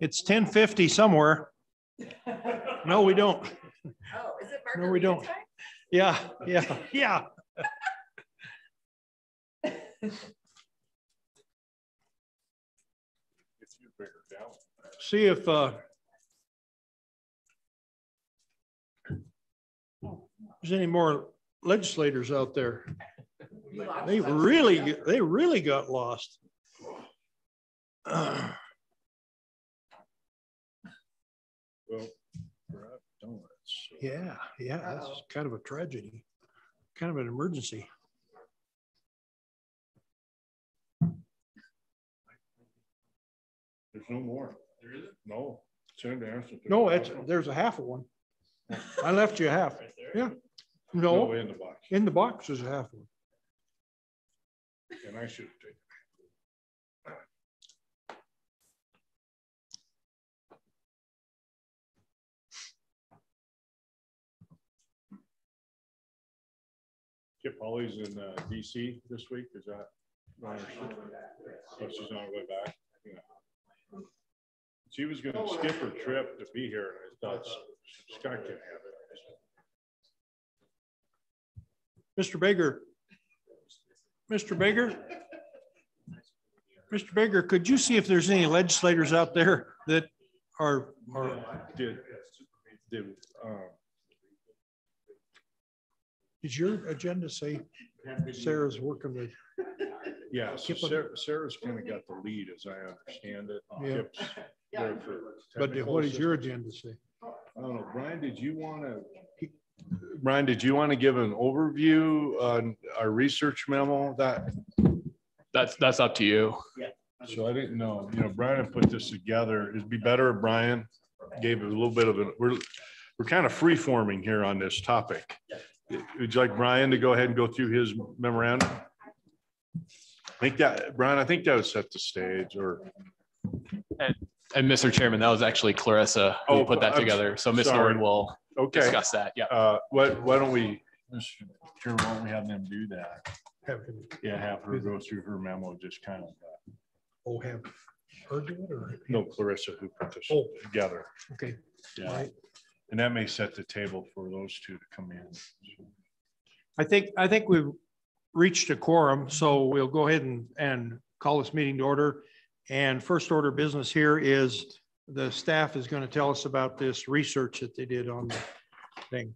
It's ten fifty somewhere. No, we don't. Oh, is it No, we don't. Yeah, yeah, yeah. See if, uh, there's any more legislators out there. They really, they really got lost. Uh, Well, we're out of donuts. Yeah, yeah, that's kind of a tragedy, kind of an emergency. There's no more. There isn't? No. Send answer. No, it's, there's a half of one. I left you a half. Yeah. No, No, in the box. in the box is a half one. And I should have taken. Kip Polly's in uh, DC this week, is that? Oh, she's on her way back? Yeah. She was gonna skip her trip to be here, and I thought Scott can have it. Mr. Baker. Mr. Baker. Mr. Baker, could you see if there's any legislators out there that are, are, Did, did, um, is your agenda say Sarah's working with? Yeah, so Sarah, Sarah's kind of got the lead as I understand it. Yeah. Kip's there for But technical what does your agenda say? I don't know, Brian, did you want to? Brian, did you want to give an overview on our research memo that? That's, that's up to you. Yeah. So I didn't know, you know, Brian had put this together. It'd be better if Brian gave it a little bit of a, we're, we're kind of free forming here on this topic. Would you like Brian to go ahead and go through his memorandum? I think that, Brian, I think that would set the stage or. And Mr. Chairman, that was actually Clarissa who Oh, put that I'm together. So Ms. sorry. Norton will Okay. discuss that. Yeah. Uh, what, why don't we, Mr. Chairman, why don't we have them do that? Have him, Yeah, have her go through her memo, just kind of, uh, oh, have her do it or? no, Clarissa who put this Oh. together. Okay, Yeah, right. And that may set the table for those two to come in. I think, I think we've reached a quorum, so we'll go ahead and, and call this meeting to order. And first order of business here is the staff is going to tell us about this research that they did on the thing.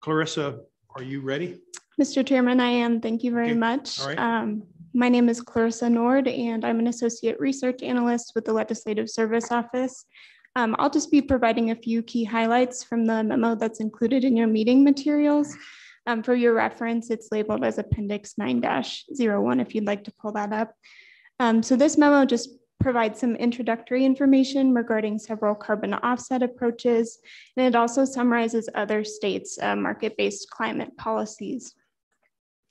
Clarissa, are you ready? Mr. Chairman, I am. Thank you very Okay. much. All right. Um, My name is Clarissa Nord, and I'm an Associate Research Analyst with the Legislative Service Office. Um, I'll just be providing a few key highlights from the memo that's included in your meeting materials. Um, For your reference, it's labeled as Appendix 9-01 if you'd like to pull that up. Um, So this memo just provides some introductory information regarding several carbon offset approaches, and it also summarizes other states' uh, market-based climate policies.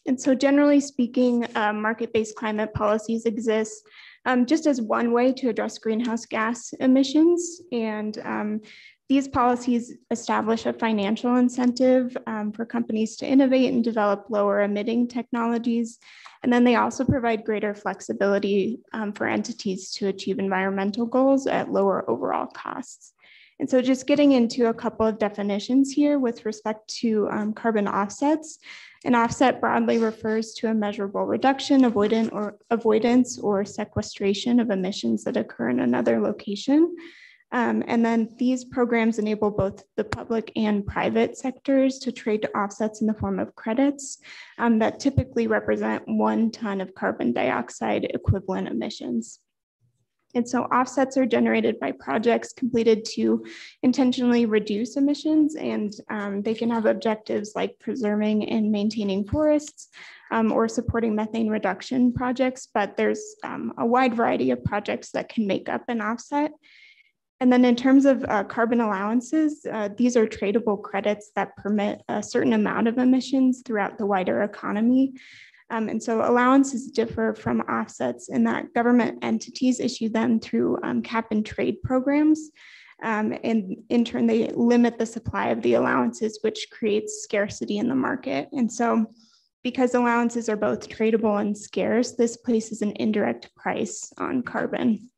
And so generally speaking, uh, market-based climate policies exist um, just as one way to address greenhouse gas emissions. And um, these policies establish a financial incentive um, for companies to innovate and develop lower emitting technologies. And then they also provide greater flexibility um, for entities to achieve environmental goals at lower overall costs. And so just getting into a couple of definitions here with respect to um, carbon offsets. An offset broadly refers to a measurable reduction, avoidant or avoidance or sequestration of emissions that occur in another location. Um, and then these programs enable both the public and private sectors to trade offsets in the form of credits um, that typically represent one ton of carbon dioxide equivalent emissions. And so offsets are generated by projects completed to intentionally reduce emissions, and um, they can have objectives like preserving and maintaining forests um, or supporting methane reduction projects, but there's um, a wide variety of projects that can make up an offset. And then in terms of uh, carbon allowances, uh, these are tradable credits that permit a certain amount of emissions throughout the wider economy. Um, and so allowances differ from offsets in that government entities issue them through um, cap and trade programs. Um, and in turn, they limit the supply of the allowances, which creates scarcity in the market. And so because allowances are both tradable and scarce, this places an indirect price on carbon.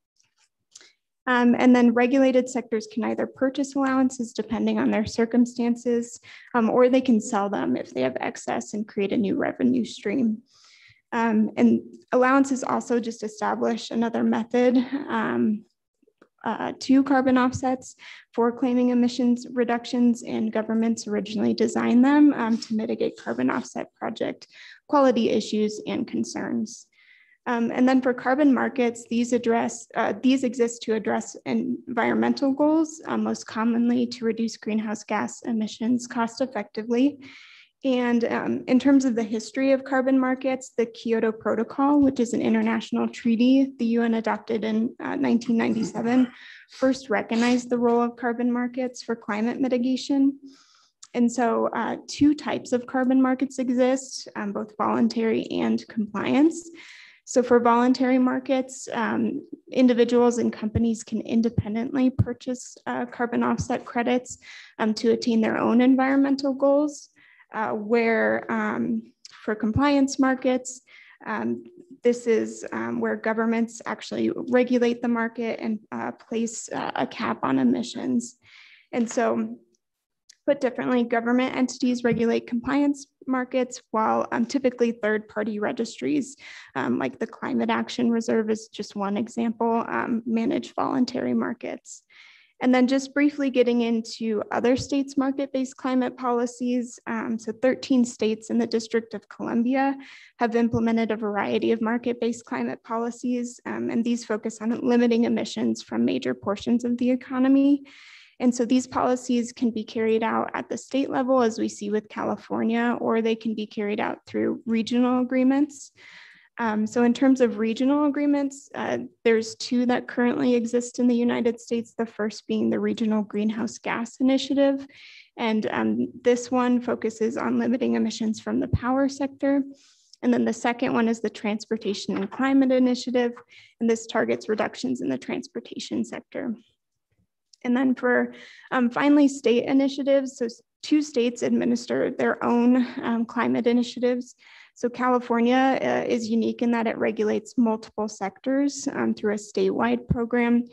Um, and then regulated sectors can either purchase allowances depending on their circumstances, um, or they can sell them if they have excess and create a new revenue stream. Um, and allowances also just establish another method um, uh, to carbon offsets for claiming emissions reductions, and governments originally designed them um, to mitigate carbon offset project quality issues and concerns. Um, and then for carbon markets, these address uh, these exist to address environmental goals, uh, most commonly to reduce greenhouse gas emissions cost effectively. And um, in terms of the history of carbon markets, the Kyoto Protocol, which is an international treaty the UN adopted in uh, 1997, first recognized the role of carbon markets for climate mitigation. And so uh, two types of carbon markets exist, um, both voluntary and compliance. So for voluntary markets, um, individuals and companies can independently purchase uh, carbon offset credits um, to attain their own environmental goals, uh, where um, for compliance markets, um, this is um, where governments actually regulate the market and uh, place uh, a cap on emissions. And so Put differently, government entities regulate compliance markets, while um, typically third party registries, um, like the Climate Action Reserve is just one example, um, manage voluntary markets. And then just briefly getting into other states' market-based climate policies. Um, so 13 states in the District of Columbia have implemented a variety of market-based climate policies, um, and these focus on limiting emissions from major portions of the economy. And so these policies can be carried out at the state level, as we see with California, or they can be carried out through regional agreements. Um, so in terms of regional agreements, uh, there's two that currently exist in the United States, the first being the Regional Greenhouse Gas Initiative. And um, this one focuses on limiting emissions from the power sector. And then the second one is the Transportation and Climate Initiative, and this targets reductions in the transportation sector. And then for um, finally state initiatives, so two states administer their own um, climate initiatives. So California uh, is unique in that it regulates multiple sectors um, through a statewide program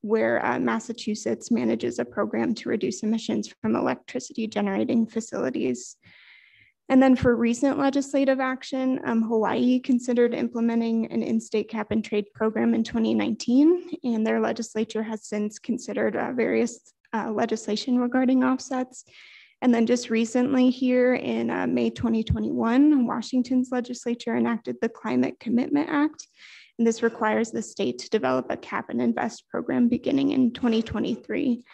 where uh, Massachusetts manages a program to reduce emissions from electricity generating facilities. And then for recent legislative action, um, Hawaii considered implementing an in-state cap and trade program in 2019, and their legislature has since considered uh, various uh, legislation regarding offsets. And then just recently here in uh, May 2021, Washington's legislature enacted the Climate Commitment Act. And this requires the state to develop a cap and invest program beginning in 2023.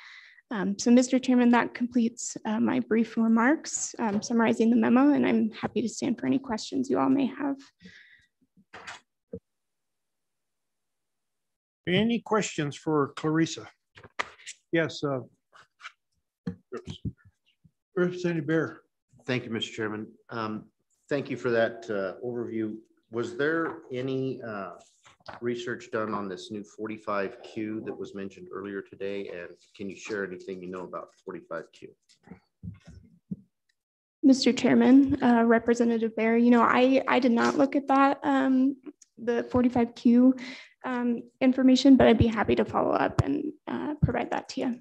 Um, so, Mr. Chairman, that completes uh, my brief remarks um, summarizing the memo, and I'm happy to stand for any questions you all may have. Any questions for Clarissa? Yes. Uh, Representative Bear. Thank you, Mr. Chairman. Um, thank you for that uh, overview. Was there any uh, research done on this new 45Q that was mentioned earlier today? And can you share anything you know about 45Q? Mr. Chairman, uh, Representative Bear, you know, I, I did not look at that, um, the 45Q um, information, but I'd be happy to follow up and uh, provide that to you.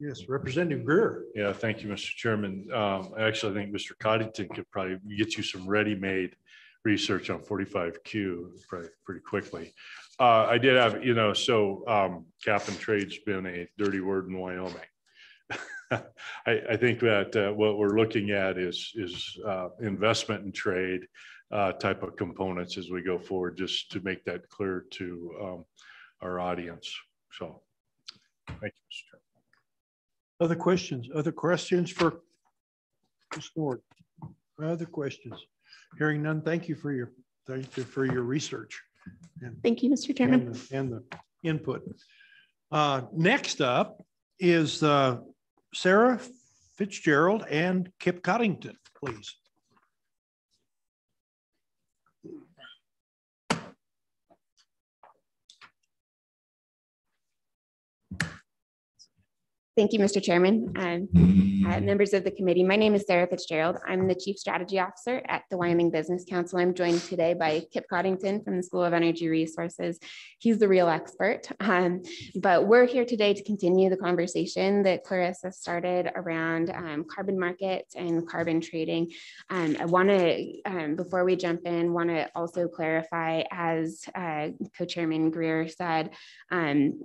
Yes, Representative Greear. Yeah, thank you, Mr. Chairman. Um, actually, I think Mr. Coddington could probably get you some ready-made research on 45Q pretty, pretty quickly. Uh, I did have, you know, so um, cap and trade's been a dirty word in Wyoming. I, I, think that uh, what we're looking at is is uh, investment and trade uh, type of components as we go forward, just to make that clear to um, our audience. So, thank you, Mr. Other questions? Other questions for Ms. Nord? Other questions? Hearing none, thank you for your thank you for your research. And, thank you, Mr. Chairman. And the, and the input. Uh, next up is uh, Sarah Fitzgerald and Kip Coddington, please. Thank you, Mr. Chairman. Um, uh, members of the committee, my name is Sarah Fitzgerald. I'm the Chief Strategy Officer at the Wyoming Business Council. I'm joined today by Kip Coddington from the School of Energy Resources. He's the real expert. Um, but we're here today to continue the conversation that Clarissa started around um, carbon markets and carbon trading. Um, I want to, um, before we jump in, want to also clarify, as uh, Co-Chairman Greear said, um,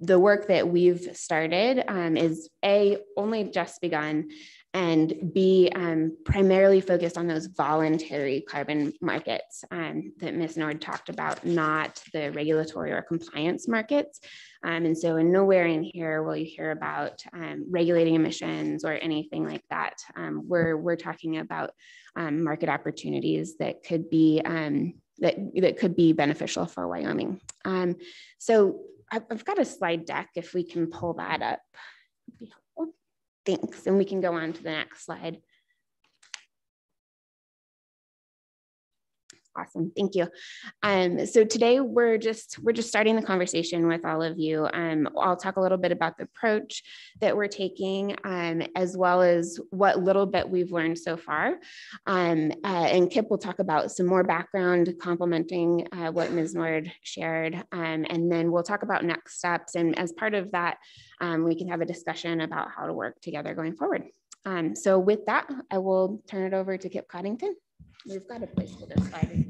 the work that we've started um, is A, only just begun, and B, um, primarily focused on those voluntary carbon markets um, that Ms. Nord talked about, not the regulatory or compliance markets. Um, and so in nowhere in here will you hear about um, regulating emissions or anything like that. Um, we're, we're talking about um, market opportunities that could be that, that could be beneficial for Wyoming. so I've got a slide deck if we can pull that up. Thanks. And we can go on to the next slide. Awesome, thank you. Um, so today we're just we're just starting the conversation with all of you. Um, I'll talk a little bit about the approach that we're taking, um, as well as what little bit we've learned so far. Um, uh, and Kip will talk about some more background complementing uh, what Ms. Nord shared, um, and then we'll talk about next steps. And as part of that, um, we can have a discussion about how to work together going forward. so with that, I will turn it over to Kip Coddington. We've got a placeholder slide.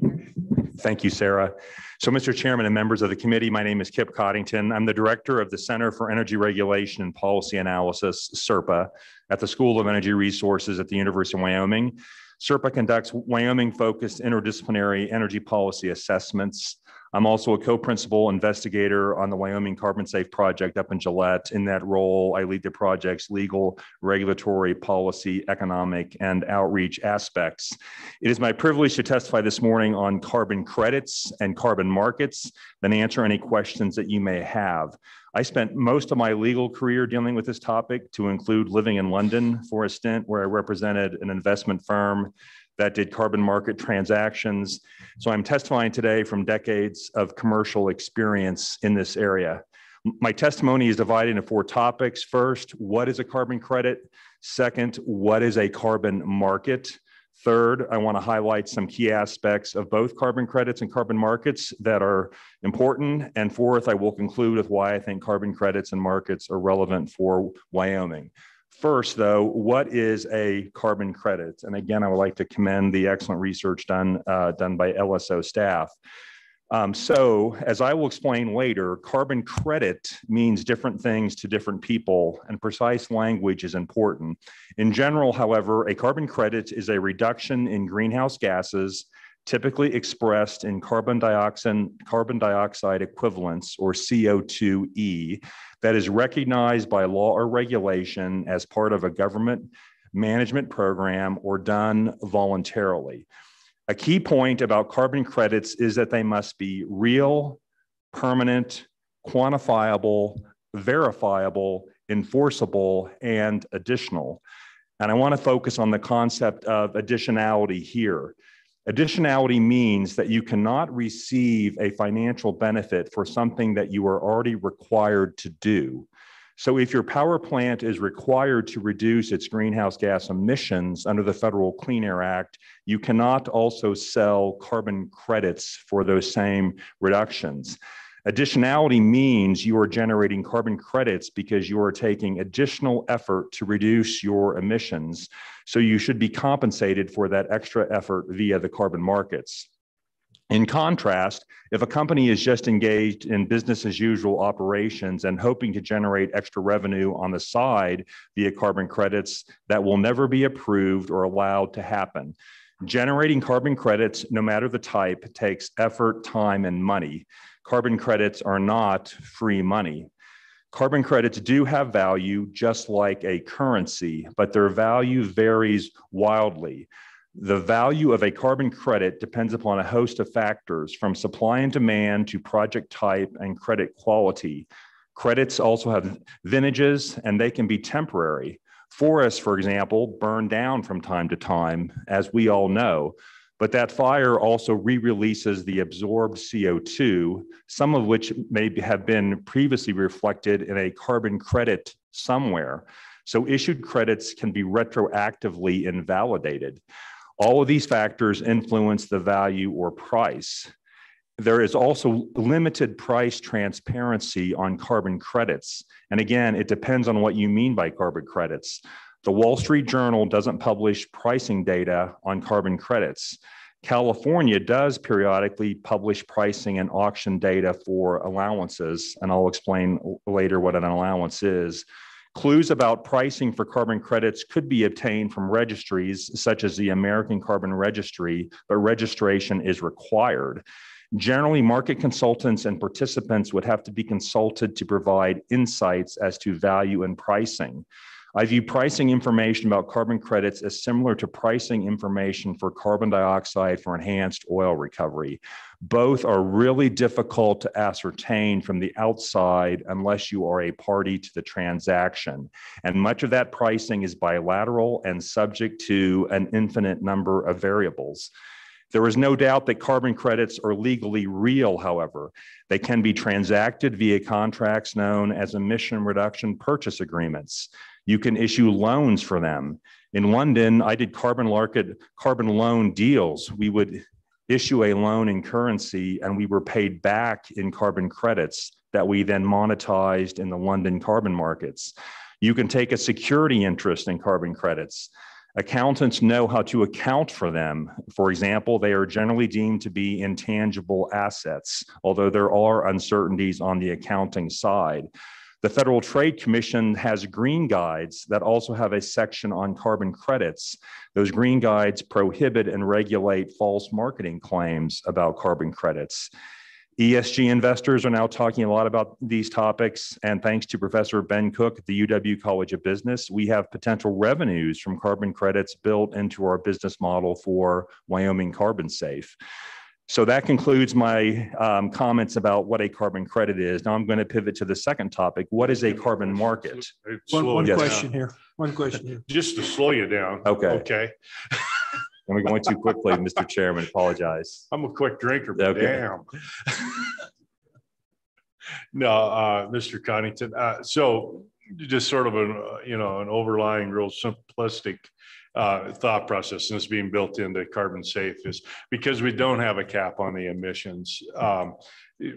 Thank you, Sarah. So, Mr. Chairman and members of the committee, my name is Kip Coddington. I'm the director of the Center for Energy Regulation and Policy Analysis, CERPA, at the School of Energy Resources at the University of Wyoming. CERPA conducts Wyoming-focused interdisciplinary energy policy assessments I'm also a co-principal investigator on the Wyoming Carbon Safe Project up in Gillette. In that role, I lead the project's legal, regulatory, policy, economic, and outreach aspects. It is my privilege to testify this morning on carbon credits and carbon markets, then answer any questions that you may have. I spent most of my legal career dealing with this topic to include living in London for a stint where I represented an investment firm that did carbon market transactions. So I'm testifying today from decades of commercial experience in this area. My testimony is divided into four topics. First, what is a carbon credit? Second, what is a carbon market? Third, I want to highlight some key aspects of both carbon credits and carbon markets that are important. And fourth, I will conclude with why I think carbon credits and markets are relevant for Wyoming. First, though, what is a carbon credit? And again, I would like to commend the excellent research done, uh, done by LSO staff. Um, so, as I will explain later, carbon credit means different things to different people, and precise language is important. In general, however, a carbon credit is a reduction in greenhouse gases typically expressed in carbon dioxide, carbon dioxide equivalents or CO2e that is recognized by law or regulation as part of a government management program or done voluntarily. A key point about carbon credits is that they must be real, permanent, quantifiable, verifiable, enforceable, and additional. And I want to focus on the concept of additionality here. Additionality means that you cannot receive a financial benefit for something that you are already required to do. So, if your power plant is required to reduce its greenhouse gas emissions under the Federal Clean Air Act, you cannot also sell carbon credits for those same reductions. Additionality means you are generating carbon credits because you are taking additional effort to reduce your emissions. So you should be compensated for that extra effort via the carbon markets. In contrast, if a company is just engaged in business as usual operations and hoping to generate extra revenue on the side via carbon credits, that will never be approved or allowed to happen. Generating carbon credits, no matter the type, takes effort, time, and money carbon credits are not free money. Carbon credits do have value just like a currency, but their value varies wildly. The value of a carbon credit depends upon a host of factors from supply and demand to project type and credit quality. Credits also have vintages and they can be temporary. Forests, for example, burn down from time to time, as we all know. But that fire also re-releases the absorbed CO2, some of which may have been previously reflected in a carbon credit somewhere. So issued credits can be retroactively invalidated. All of these factors influence the value or price. There is also limited price transparency on carbon credits. And again, it depends on what you mean by carbon credits. The Wall Street Journal doesn't publish pricing data on carbon credits. California does periodically publish pricing and auction data for allowances, and I'll explain later what an allowance is. Clues about pricing for carbon credits could be obtained from registries such as the American Carbon Registry, but registration is required. Generally, market consultants and participants would have to be consulted to provide insights as to value and pricing. I view pricing information about carbon credits as similar to pricing information for carbon dioxide for enhanced oil recovery. Both are really difficult to ascertain from the outside unless you are a party to the transaction. And much of that pricing is bilateral and subject to an infinite number of variables. There is no doubt that carbon credits are legally real, however. They can be transacted via contracts known as emission reduction purchase agreements. You can issue loans for them. In London, I did carbon market, carbon loan deals. We would issue a loan in currency and we were paid back in carbon credits that we then monetized in the London carbon markets. You can take a security interest in carbon credits. Accountants know how to account for them. For example, they are generally deemed to be intangible assets, although there are uncertainties on the accounting side. The Federal Trade Commission has green guides that also have a section on carbon credits. Those green guides prohibit and regulate false marketing claims about carbon credits. ESG investors are now talking a lot about these topics. And thanks to Professor Ben Cook at the UW College of Business, we have potential revenues from carbon credits built into our business model for Wyoming Carbon Safe. So that concludes my um, comments about what a carbon credit is. Now I'm going to pivot to the second topic. What is a carbon market? One, one question here. One question here. Just to slow you down. Okay. Okay. Am I going too quickly, Mr. Chairman? Apologize. I'm a quick drinker, but Okay. damn. No, uh, Mr. Coddington, uh, so just sort of an, uh, you know, an overlying real simplistic uh, thought process, and it's being built into carbon safe is because we don't have a cap on the emissions um,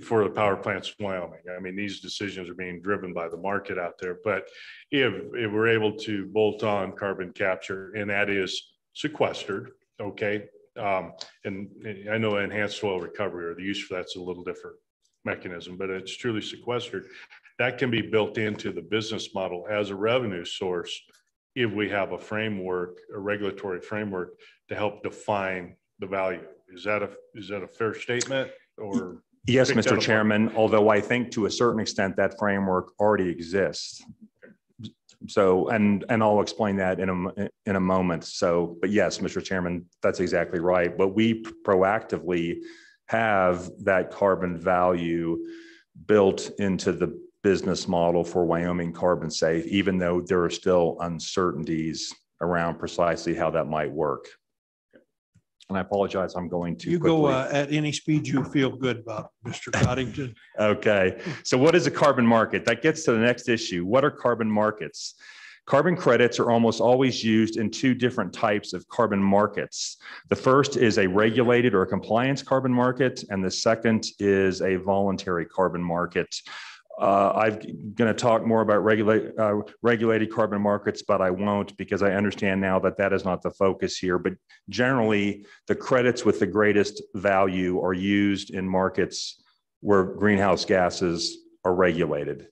for the power plants in Wyoming. I mean, these decisions are being driven by the market out there, but if, if we're able to bolt on carbon capture and that is sequestered, okay? Um, and and I know enhanced oil recovery or the use for that's a little different mechanism, but it's truly sequestered. That can be built into the business model as a revenue source if we have a framework, a regulatory framework to help define the value. Is that a, is that a fair statement or? Yes, Mr. apart. Chairman, although I think to a certain extent that framework already exists. So, and, and I'll explain that in a, in a moment. So, but yes, Mr. Chairman, that's exactly right. But we proactively have that carbon value built into the business model for Wyoming Carbon Safe, even though there are still uncertainties around precisely how that might work. And I apologize, I'm going too You quickly. go uh, at any speed you feel good about, Mr. Coddington. Okay, so what is a carbon market? That gets to the next issue. What are carbon markets? Carbon credits are almost always used in two different types of carbon markets. The first is a regulated or a compliance carbon market, and the second is a voluntary carbon market. Uh, I'm going to talk more about uh, regulated carbon markets, but I won't because I understand now that that is not the focus here. But generally, the credits with the greatest value are used in markets where greenhouse gases are regulated.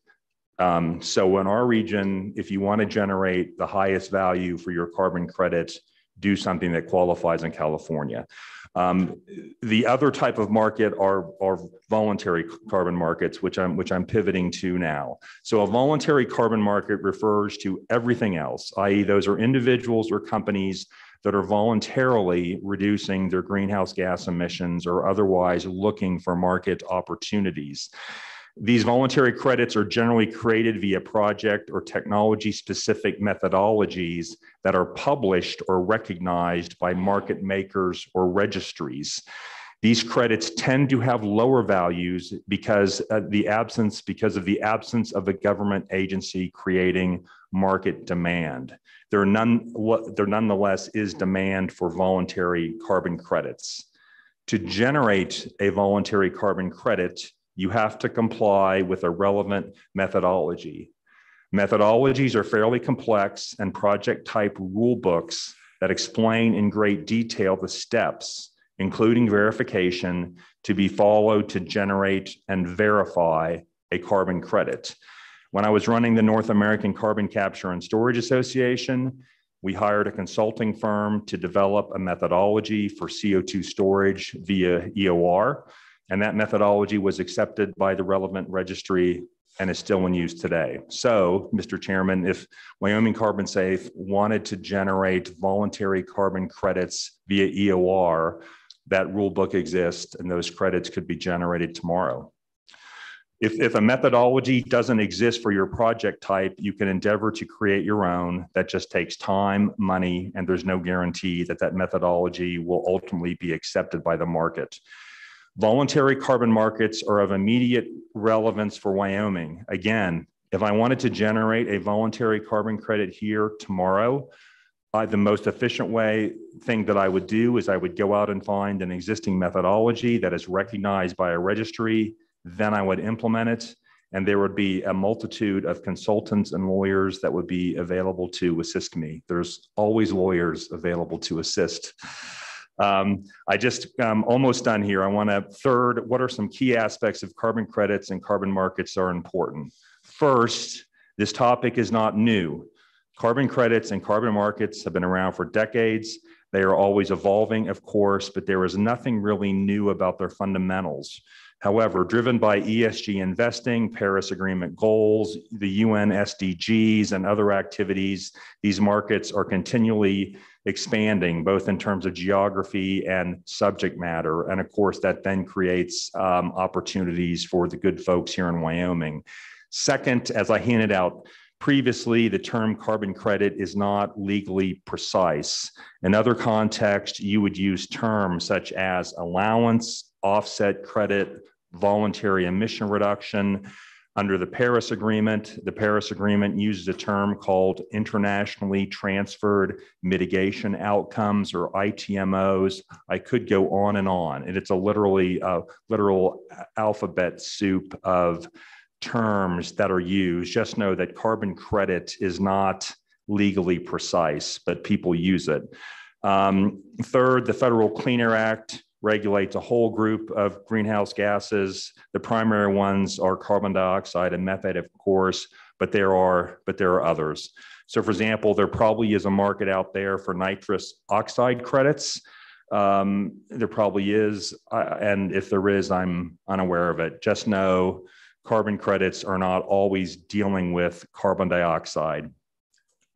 Um, so in our region, if you want to generate the highest value for your carbon credit, do something that qualifies in California. Um, the other type of market are, are voluntary carbon markets, which I'm, which I'm pivoting to now. So a voluntary carbon market refers to everything else, i.e. those are individuals or companies that are voluntarily reducing their greenhouse gas emissions or otherwise looking for market opportunities. These voluntary credits are generally created via project or technology specific methodologies that are published or recognized by market makers or registries. These credits tend to have lower values because of the absence because of the absence of a government agency creating market demand. There, none, there nonetheless is demand for voluntary carbon credits. To generate a voluntary carbon credit, you have to comply with a relevant methodology. Methodologies are fairly complex and project type rule books that explain in great detail the steps, including verification, to be followed to generate and verify a carbon credit. When I was running the North American Carbon Capture and Storage Association, we hired a consulting firm to develop a methodology for CO2 storage via EOR. And that methodology was accepted by the relevant registry and is still in use today. So, Mr. Chairman, if Wyoming Carbon Safe wanted to generate voluntary carbon credits via EOR, that rule book exists and those credits could be generated tomorrow. If, if a methodology doesn't exist for your project type, you can endeavor to create your own. That just takes time, money, and there's no guarantee that that methodology will ultimately be accepted by the market. Voluntary carbon markets are of immediate relevance for Wyoming. Again, if I wanted to generate a voluntary carbon credit here tomorrow, the most efficient way thing that I would do is I would go out and find an existing methodology that is recognized by a registry then I would implement it. And there would be a multitude of consultants and lawyers that would be available to assist me. There's always lawyers available to assist. Um, I just um, almost done here. I want to third, what are some key aspects of carbon credits and carbon markets are important? First, this topic is not new. Carbon credits and carbon markets have been around for decades. They are always evolving, of course, but there is nothing really new about their fundamentals. However, driven by ESG investing, Paris Agreement goals, the UN SDGs, and other activities, these markets are continually expanding, both in terms of geography and subject matter. And of course, that then creates um, opportunities for the good folks here in Wyoming. Second, as I hinted out, Previously, the term carbon credit is not legally precise. In other contexts, you would use terms such as allowance, offset credit, voluntary emission reduction. Under the Paris Agreement, the Paris Agreement uses a term called internationally transferred mitigation outcomes or ITMOs. I could go on and on, and it's a literally a literal alphabet soup of terms that are used. Just know that carbon credit is not legally precise, but people use it. Um, third, the Federal Clean Air Act regulates a whole group of greenhouse gases. The primary ones are carbon dioxide and methane, of course, but there are but there are others. So, for example, there probably is a market out there for nitrous oxide credits. Um, there probably is, uh, and if there is, I'm unaware of it. Just know carbon credits are not always dealing with carbon dioxide.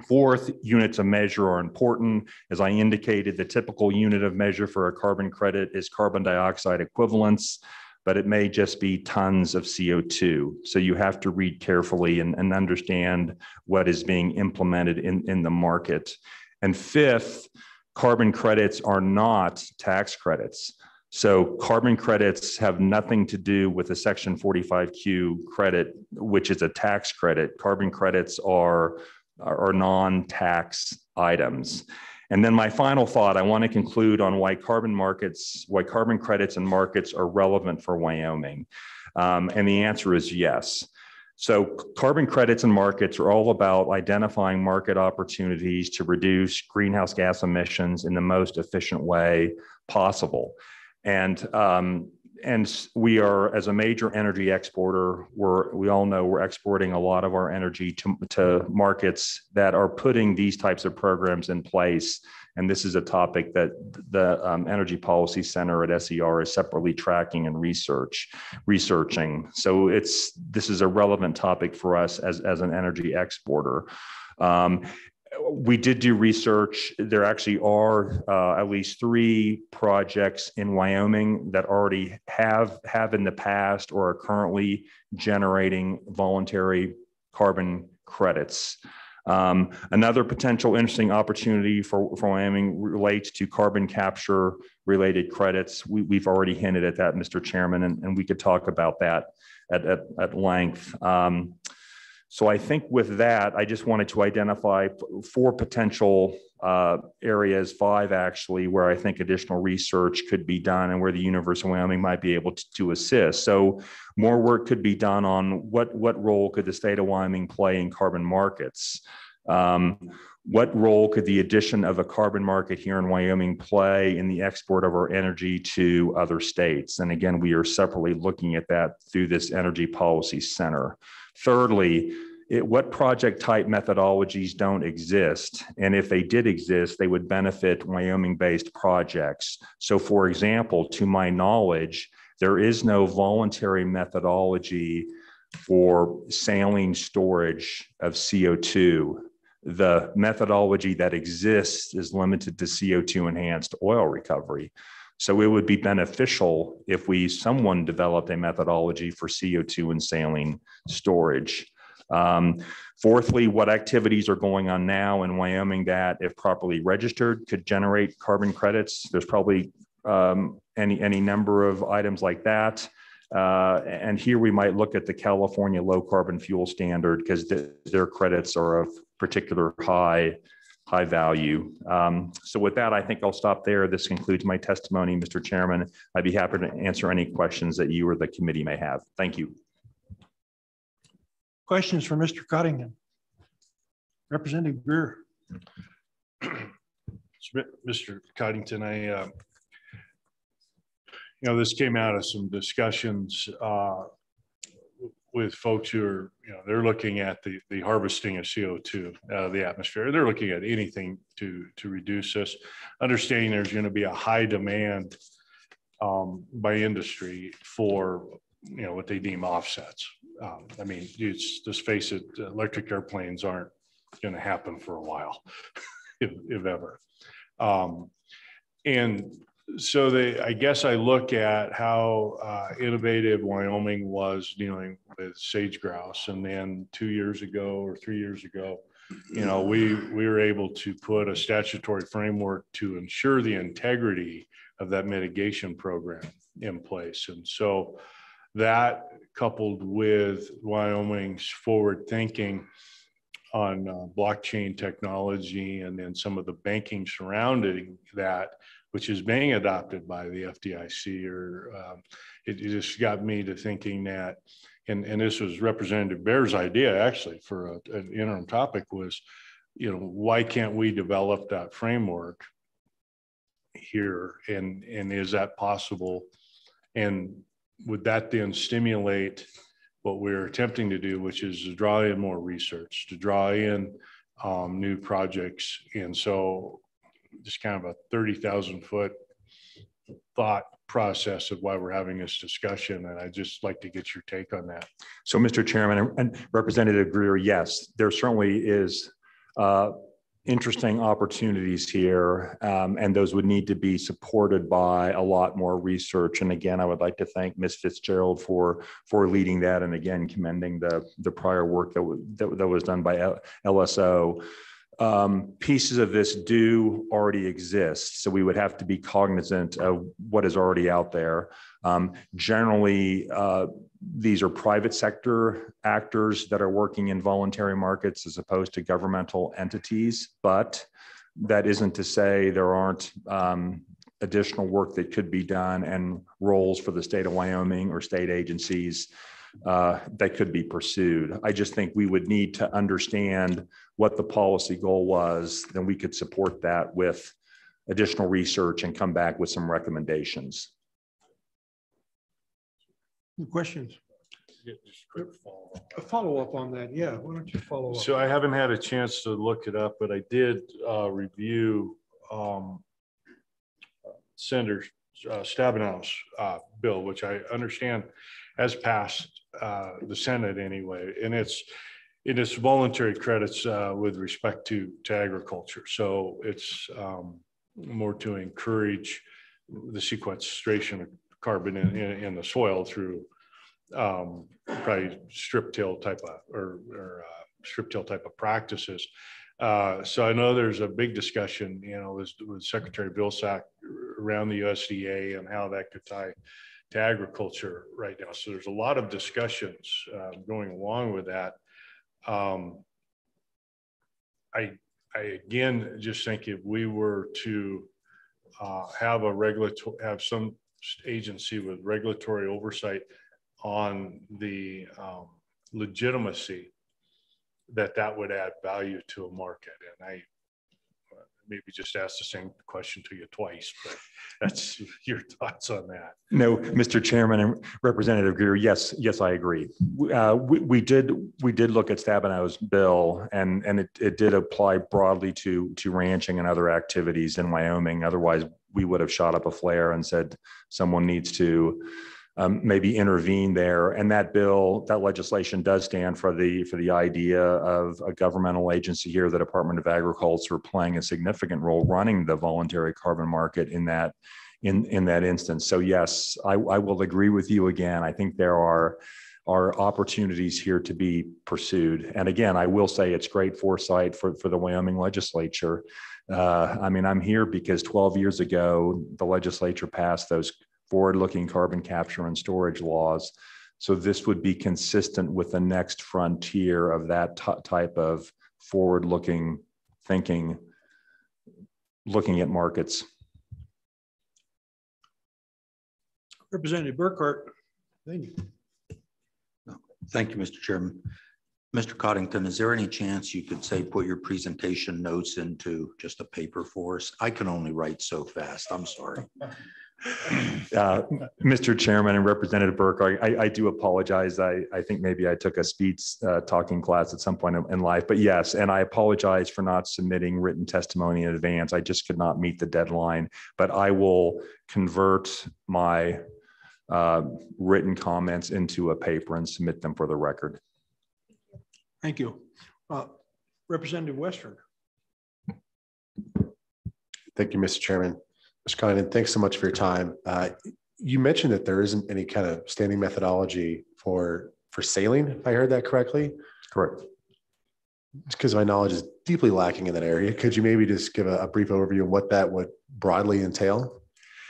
Fourth, units of measure are important. As I indicated, the typical unit of measure for a carbon credit is carbon dioxide equivalents, but it may just be tons of CO2. So you have to read carefully and, and understand what is being implemented in, in the market. And fifth, carbon credits are not tax credits. So carbon credits have nothing to do with a Section 45Q credit, which is a tax credit. Carbon credits are or non-tax items. And then my final thought, I want to conclude on why carbon markets, why carbon credits and markets are relevant for Wyoming. Um, and the answer is yes. So carbon credits and markets are all about identifying market opportunities to reduce greenhouse gas emissions in the most efficient way possible. And um, and we are as a major energy exporter we're we all know we're exporting a lot of our energy to, to markets that are putting these types of programs in place. And this is a topic that the um, energy policy center at SER is separately tracking and research researching. So it's this is a relevant topic for us as, as an energy exporter. Um, we did do research. There actually are uh, at least three projects in Wyoming that already have have in the past or are currently generating voluntary carbon credits. Um, another potential interesting opportunity for, for Wyoming relates to carbon capture related credits. We, we've already hinted at that, Mr. Chairman, and, and we could talk about that at, at, at length. Um, so I think with that, I just wanted to identify four potential uh, areas, five actually, where I think additional research could be done and where the University of Wyoming might be able to, to assist. So more work could be done on what, what role could the state of Wyoming play in carbon markets? Um, what role could the addition of a carbon market here in Wyoming play in the export of our energy to other states? And again, we are separately looking at that through this Energy Policy Center. Thirdly, it, what project type methodologies don't exist? And if they did exist, they would benefit Wyoming based projects. So, for example, to my knowledge, there is no voluntary methodology for saline storage of CO2. The methodology that exists is limited to CO2 enhanced oil recovery. So it would be beneficial if we someone developed a methodology for CO2 and saline storage. Um, fourthly, what activities are going on now in Wyoming that, if properly registered, could generate carbon credits? There's probably um, any any number of items like that. Uh, and here we might look at the California low carbon fuel standard because th their credits are of particular high high value. Um, so with that, I think I'll stop there. This concludes my testimony, Mr. Chairman. I'd be happy to answer any questions that you or the committee may have. Thank you. Questions for Mr. Coddington? Representative Greear. Mr. Coddington, I, uh, you know, this came out of some discussions uh, with folks who are, you know, they're looking at the, the harvesting of CO2 out of the atmosphere. They're looking at anything to, to reduce this, understanding there's going to be a high demand um, by industry for, you know, what they deem offsets. Um, I mean, just face it, electric airplanes aren't going to happen for a while, if, if ever. Um, and so they, I guess I look at how uh, innovative Wyoming was dealing with sage grouse, and then two years ago or three years ago, you know, we we were able to put a statutory framework to ensure the integrity of that mitigation program in place, and so that coupled with Wyoming's forward thinking on uh, blockchain technology and then some of the banking surrounding that, which is being adopted by the FDIC, or um, it, it, just got me to thinking that, and, and this was Representative Bear's idea actually for a, an interim topic was, you know, why can't we develop that framework here, and and is that possible? And would that then stimulate what we're attempting to do, which is to draw in more research, to draw in um, new projects. And so just kind of a 30,000 foot thought process of why we're having this discussion. And I'd just like to get your take on that. So, Mr. Chairman and Representative Greear, yes, there certainly is uh, interesting opportunities here, um, and those would need to be supported by a lot more research. And again, I would like to thank Ms. Fitzgerald for for leading that, and again commending the the prior work that that, that was done by LSO. Um, pieces of this do already exist, so we would have to be cognizant of what is already out there. Um, generally, uh, these are private sector actors that are working in voluntary markets as opposed to governmental entities. But that isn't to say there aren't um, additional work that could be done and roles for the state of Wyoming or state agencies uh, that could be pursued. I just think we would need to understand what the policy goal was, then we could support that with additional research and come back with some recommendations. Questions? A follow up on that. Yeah. Why don't you follow up? So I haven't had a chance to look it up, but I did uh, review um, Senator uh, Stabenow's uh, bill, which I understand has passed uh, the Senate anyway, and it's it is voluntary credits uh, with respect to to agriculture. So it's um, more to encourage the sequestration of carbon in, in, in the soil through um, probably strip till type of or, or uh, strip till type of practices. Uh, so I know there's a big discussion, you know, with, with Secretary Vilsack around the USDA and how that could tie to agriculture right now. So there's a lot of discussions uh, going along with that. Um, I, I again just think if we were to uh, have a regulatory, have some agency with regulatory oversight on the um, legitimacy that that would add value to a market. And I maybe just asked the same question to you twice, but that's your thoughts on that. No, Mr. Chairman and Representative Greear, yes, yes, I agree. Uh, we, we did we did look at Stabenows bill and and it, it did apply broadly to to ranching and other activities in Wyoming. Otherwise, we would have shot up a flare and said someone needs to um, maybe intervene there. And that bill, that legislation does stand for the for the idea of a governmental agency here, the Department of Agriculture, playing a significant role running the voluntary carbon market in that in in that instance. So yes, I, I will agree with you again. I think there are are opportunities here to be pursued. And again, I will say it's great foresight for, for the Wyoming legislature. Uh, I mean, I'm here because 12 years ago, the legislature passed those forward-looking carbon capture and storage laws. So this would be consistent with the next frontier of that type of forward-looking thinking, looking at markets. Representative Burkhart. Thank you. Thank you, Mr. Chairman. Mr. Coddington, is there any chance you could say put your presentation notes into just a paper for us? I can only write so fast. I'm sorry. Uh, Mr. Chairman and Representative Burke, I, I do apologize. I, I think maybe I took a speech uh, talking class at some point in life, but yes, and I apologize for not submitting written testimony in advance. I just could not meet the deadline, but I will convert my uh, written comments into a paper and submit them for the record. Thank you. Uh, Representative Western. Thank you, Mr. Chairman. Mr. Condon, thanks so much for your time. Uh, you mentioned that there isn't any kind of standing methodology for for saline, if I heard that correctly. Correct. Because my knowledge is deeply lacking in that area. Could you maybe just give a, a brief overview of what that would broadly entail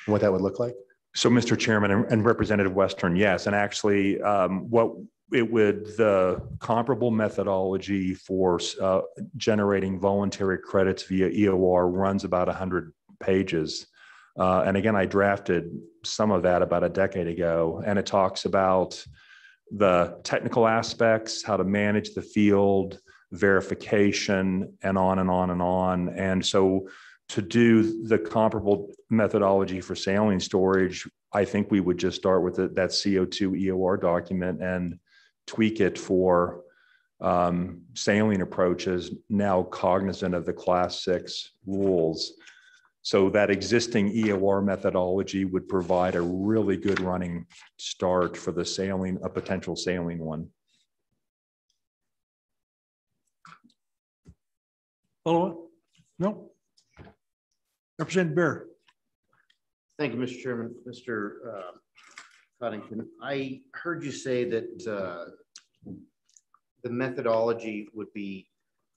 and what that would look like? So, Mr. Chairman and, and Representative Western, yes, and actually, um, what it would the comparable methodology for uh, generating voluntary credits via EOR runs about 100 pages. Uh, and again, I drafted some of that about a decade ago, and it talks about the technical aspects, how to manage the field, verification, and on and on and on. And so, to do the comparable methodology for saline storage, I think we would just start with the, that CO2 EOR document and tweak it for um, saline approaches, now cognizant of the class six rules. So that existing EOR methodology would provide a really good running start for the saline, a potential saline one. Follow up? No. Representative Bear. Thank you, Mr. Chairman. Mr. Uh, Coddington, I heard you say that uh, the methodology would be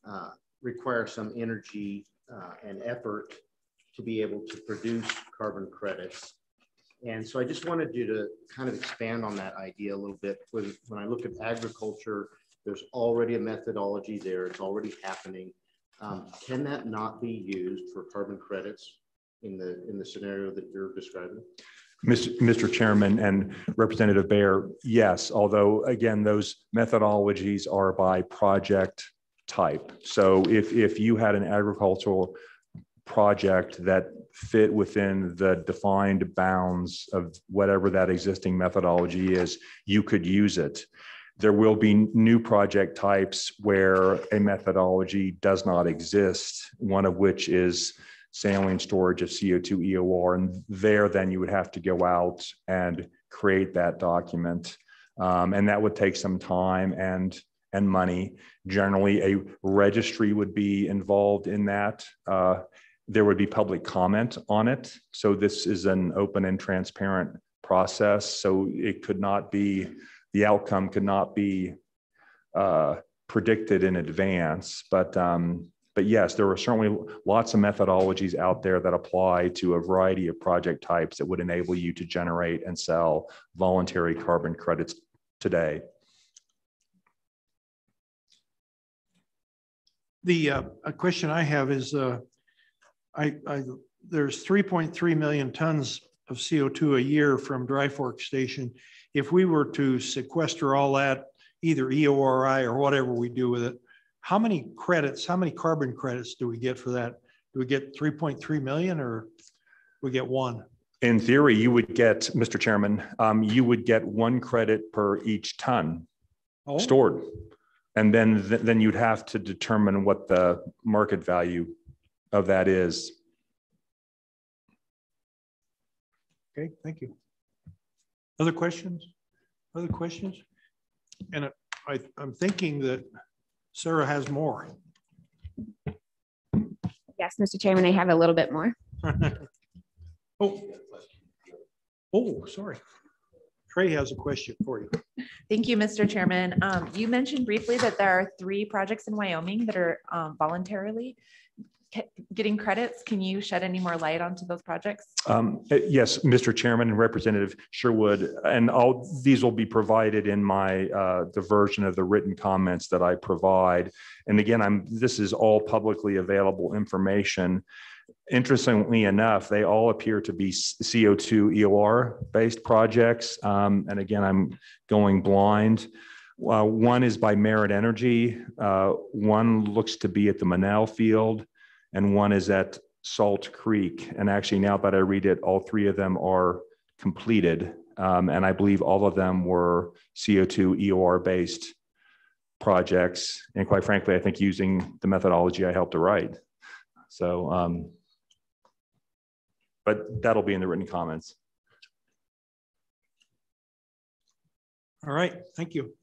uh, require some energy uh, and effort to be able to produce carbon credits. And so I just wanted you to kind of expand on that idea a little bit. When, when I look at agriculture, there's already a methodology there, it's already happening. Um, can that not be used for carbon credits in the in the scenario that you're describing? Mr. Chairman and Representative Bear, yes, although again, those methodologies are by project type. So if, if you had an agricultural project that fit within the defined bounds of whatever that existing methodology is, you could use it. There will be new project types where a methodology does not exist, one of which is saline storage of CO2 EOR. And there, then you would have to go out and create that document. Um, and that would take some time and and money. Generally, a registry would be involved in that. Uh, there would be public comment on it. So this is an open and transparent process. So it could not be, the outcome could not be uh, predicted in advance, but um, but yes, there are certainly lots of methodologies out there that apply to a variety of project types that would enable you to generate and sell voluntary carbon credits today. The uh, a question I have is, uh, I, I there's 3.3 million tons of CO2 a year from Dry Fork Station. If we were to sequester all that, either EORI or whatever we do with it, how many credits, how many carbon credits do we get for that? Do we get 3.3 million or we get one? In theory, you would get, Mr. Chairman, um, you would get one credit per each ton Oh. stored. And then, then you'd have to determine what the market value of that is. Okay, thank you. Other questions? Other questions? And I, I'm thinking that Sarah has more. Yes, Mr. Chairman, I have a little bit more. Oh, oh, sorry. Trey has a question for you. Thank you, Mr. Chairman. Um, you mentioned briefly that there are three projects in Wyoming that are um, voluntarily getting credits. Can you shed any more light onto those projects? Um, uh, yes, Mr. Chairman and Representative Sherwood, and all these will be provided in my uh, the version of the written comments that I provide. And again, I'm this is all publicly available information. Interestingly enough, they all appear to be CO2 EOR based projects. Um, and again, I'm going blind. Uh, one is by Merit Energy. Uh, one looks to be at the Monell field and one is at Salt Creek. And actually, now that I read it, all three of them are completed. Um, and I believe all of them were CO2 EOR based projects. And quite frankly, I think using the methodology I helped to write. So, um, but that'll be in the written comments. All right, thank you.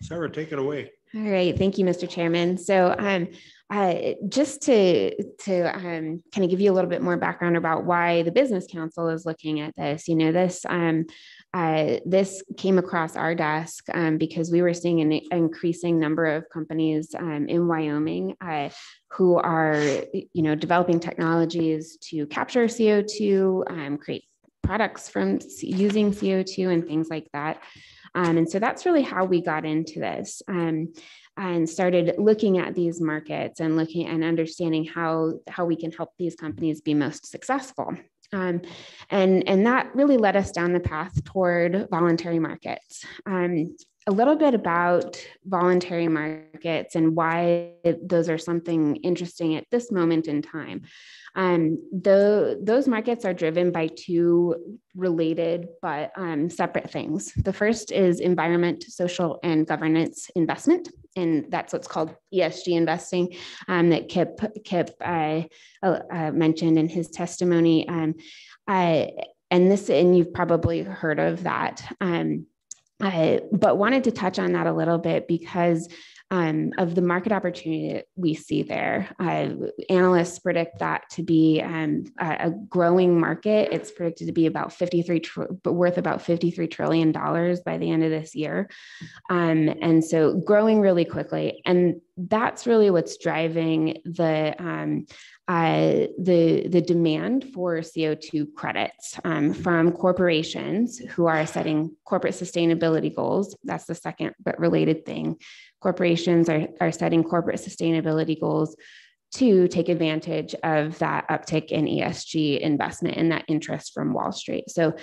Sarah, take it away. All right, thank you, Mr. Chairman. So um, uh, just to, to um, kind of give you a little bit more background about why the Business Council is looking at this, you know, this um, uh, this came across our desk um, because we were seeing an increasing number of companies um, in Wyoming uh, who are, you know, developing technologies to capture CO2, um, create products from using CO2 and things like that. Um, and so that's really how we got into this um, and started looking at these markets and looking and understanding how, how we can help these companies be most successful. Um, and, and that really led us down the path toward voluntary markets. Um, a little bit about voluntary markets and why those are something interesting at this moment in time. Um, the, those markets are driven by two related but um, separate things. The first is environment, social, and governance investment, and that's what's called ESG investing um, that Kip, Kip uh, uh, mentioned in his testimony. Um, and this, and you've probably heard of that. Um, but wanted to touch on that a little bit because um, of the market opportunity that we see there. Uh, analysts predict that to be um, a, growing market. It's predicted to be about 53, tr- worth about 53 trillion dollars by the end of this year, um, and so growing really quickly. And that's really what's driving the um, uh, the the demand for CO2 credits um, from corporations who are setting corporate sustainability goals. That's the second but related thing. Corporations are, are setting corporate sustainability goals to take advantage of that uptick in ESG investment and that interest from Wall Street. So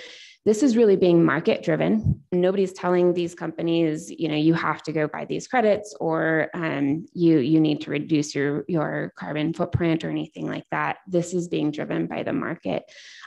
this is really being market driven. Nobody's telling these companies, you know, you have to go buy these credits or um, you you need to reduce your your carbon footprint or anything like that. This is being driven by the market,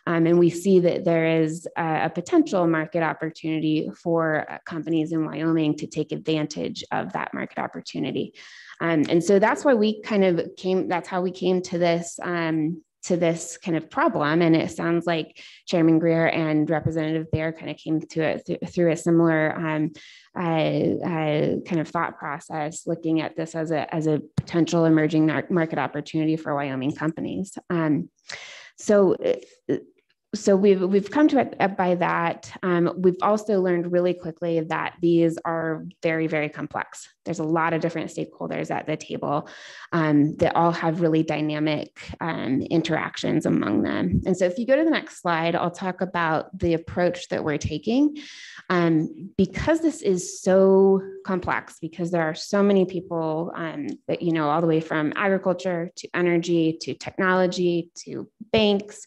um, and we see that there is a, a potential market opportunity for uh, companies in Wyoming to take advantage of that market opportunity. Um, and so that's why we kind of came, that's how we came to this um, to this kind of problem. And it sounds like Chairman Greear and Representative Bear kind of came to it th- through a similar um, uh, uh, kind of thought process, looking at this as a, as a potential emerging market opportunity for Wyoming companies. Um, so uh, so we've we've come to it by that. Um, we've also learned really quickly that these are very very complex. There's a lot of different stakeholders at the table um, that all have really dynamic um, interactions among them. And so if you go to the next slide, I'll talk about the approach that we're taking. Um, because this is so complex, because there are so many people um, that you know all the way from agriculture to energy to technology to banks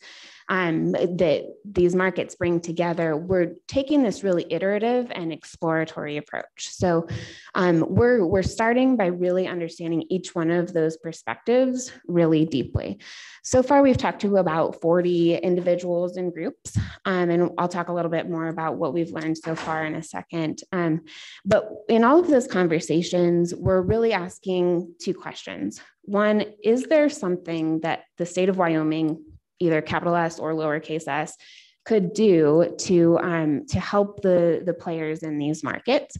um, that these markets bring together, we're taking this really iterative and exploratory approach. So um, we're, we're starting by really understanding each one of those perspectives really deeply. So far, we've talked to about 40 individuals and groups, um, and I'll talk a little bit more about what we've learned so far in a second. Um, but in all of those conversations, we're really asking two questions. One, is there something that the state of Wyoming either capital S or lowercase s could do to um, to help the the players in these markets.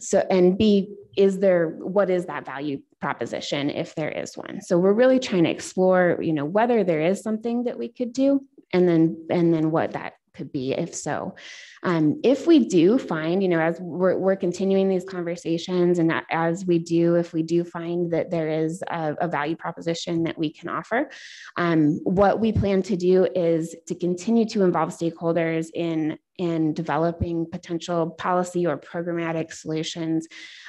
So and b is there what is that value proposition if there is one? So we're really trying to explore you know whether there is something that we could do and then and then what that could be if so. Um, if we do find you know as we're, we're continuing these conversations and as we do if we do find that there is a, a value proposition that we can offer um, what we plan to do is to continue to involve stakeholders in in developing potential policy or programmatic solutions,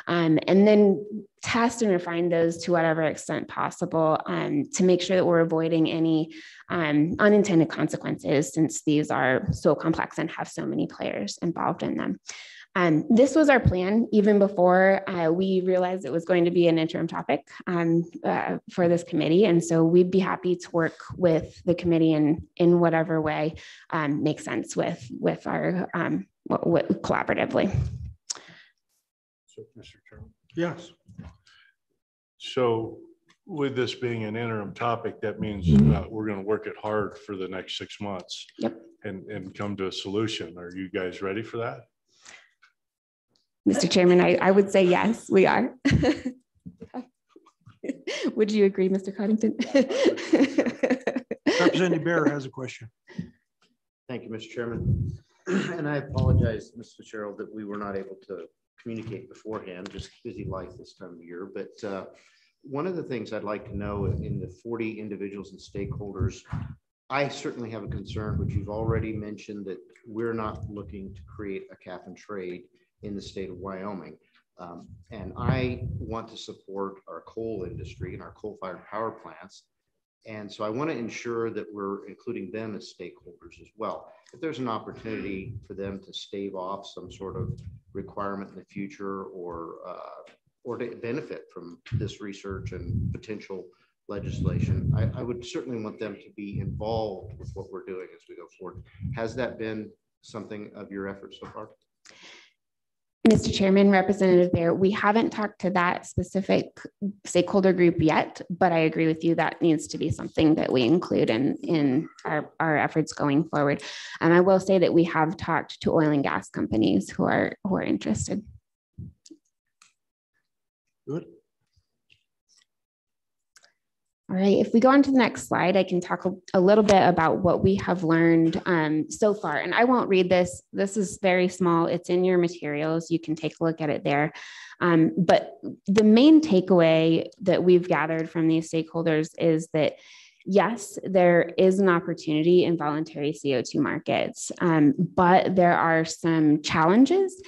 um, and then test and refine those to whatever extent possible um, to make sure that we're avoiding any um, unintended consequences since these are so complex and have so many players involved in them. Um, this was our plan even before uh, we realized it was going to be an interim topic um, uh, for this committee. And so we'd be happy to work with the committee in, in whatever way um, makes sense with, with our um, collaboratively. So, Mr. Chairman. Yes. So with this being an interim topic, that means uh, we're going to work it hard for the next six months. Yep. And, and come to a solution. Are you guys ready for that? Mr. Chairman, I, I would say yes, we are. would you agree, Mr. Coddington? Representative Bear has a question. Thank you, Mr. Chairman. And I apologize, Mr. Fitzgerald, that we were not able to communicate beforehand, just busy life this time of year. But uh, one of the things I'd like to know in the 40 individuals and stakeholders, I certainly have a concern, which you've already mentioned, that we're not looking to create a cap and trade in the state of Wyoming. Um, and I want to support our coal industry and our coal fired power plants. And so I want to ensure that we're including them as stakeholders as well. If there's an opportunity for them to stave off some sort of requirement in the future or, uh, or to benefit from this research and potential legislation, I, I would certainly want them to be involved with what we're doing as we go forward. Has that been something of your effort so far? Mr. Chairman, Representative Bear, we haven't talked to that specific stakeholder group yet, but I agree with you that needs to be something that we include in, in our, our efforts going forward. And I will say that we have talked to oil and gas companies who are who are interested. Good. All right, if we go on to the next slide, I can talk a, little bit about what we have learned um, so far. And I won't read this. This is very small. It's in your materials. You can take a look at it there. Um, but the main takeaway that we've gathered from these stakeholders is that yes, there is an opportunity in voluntary CO2 markets, um, but there are some challenges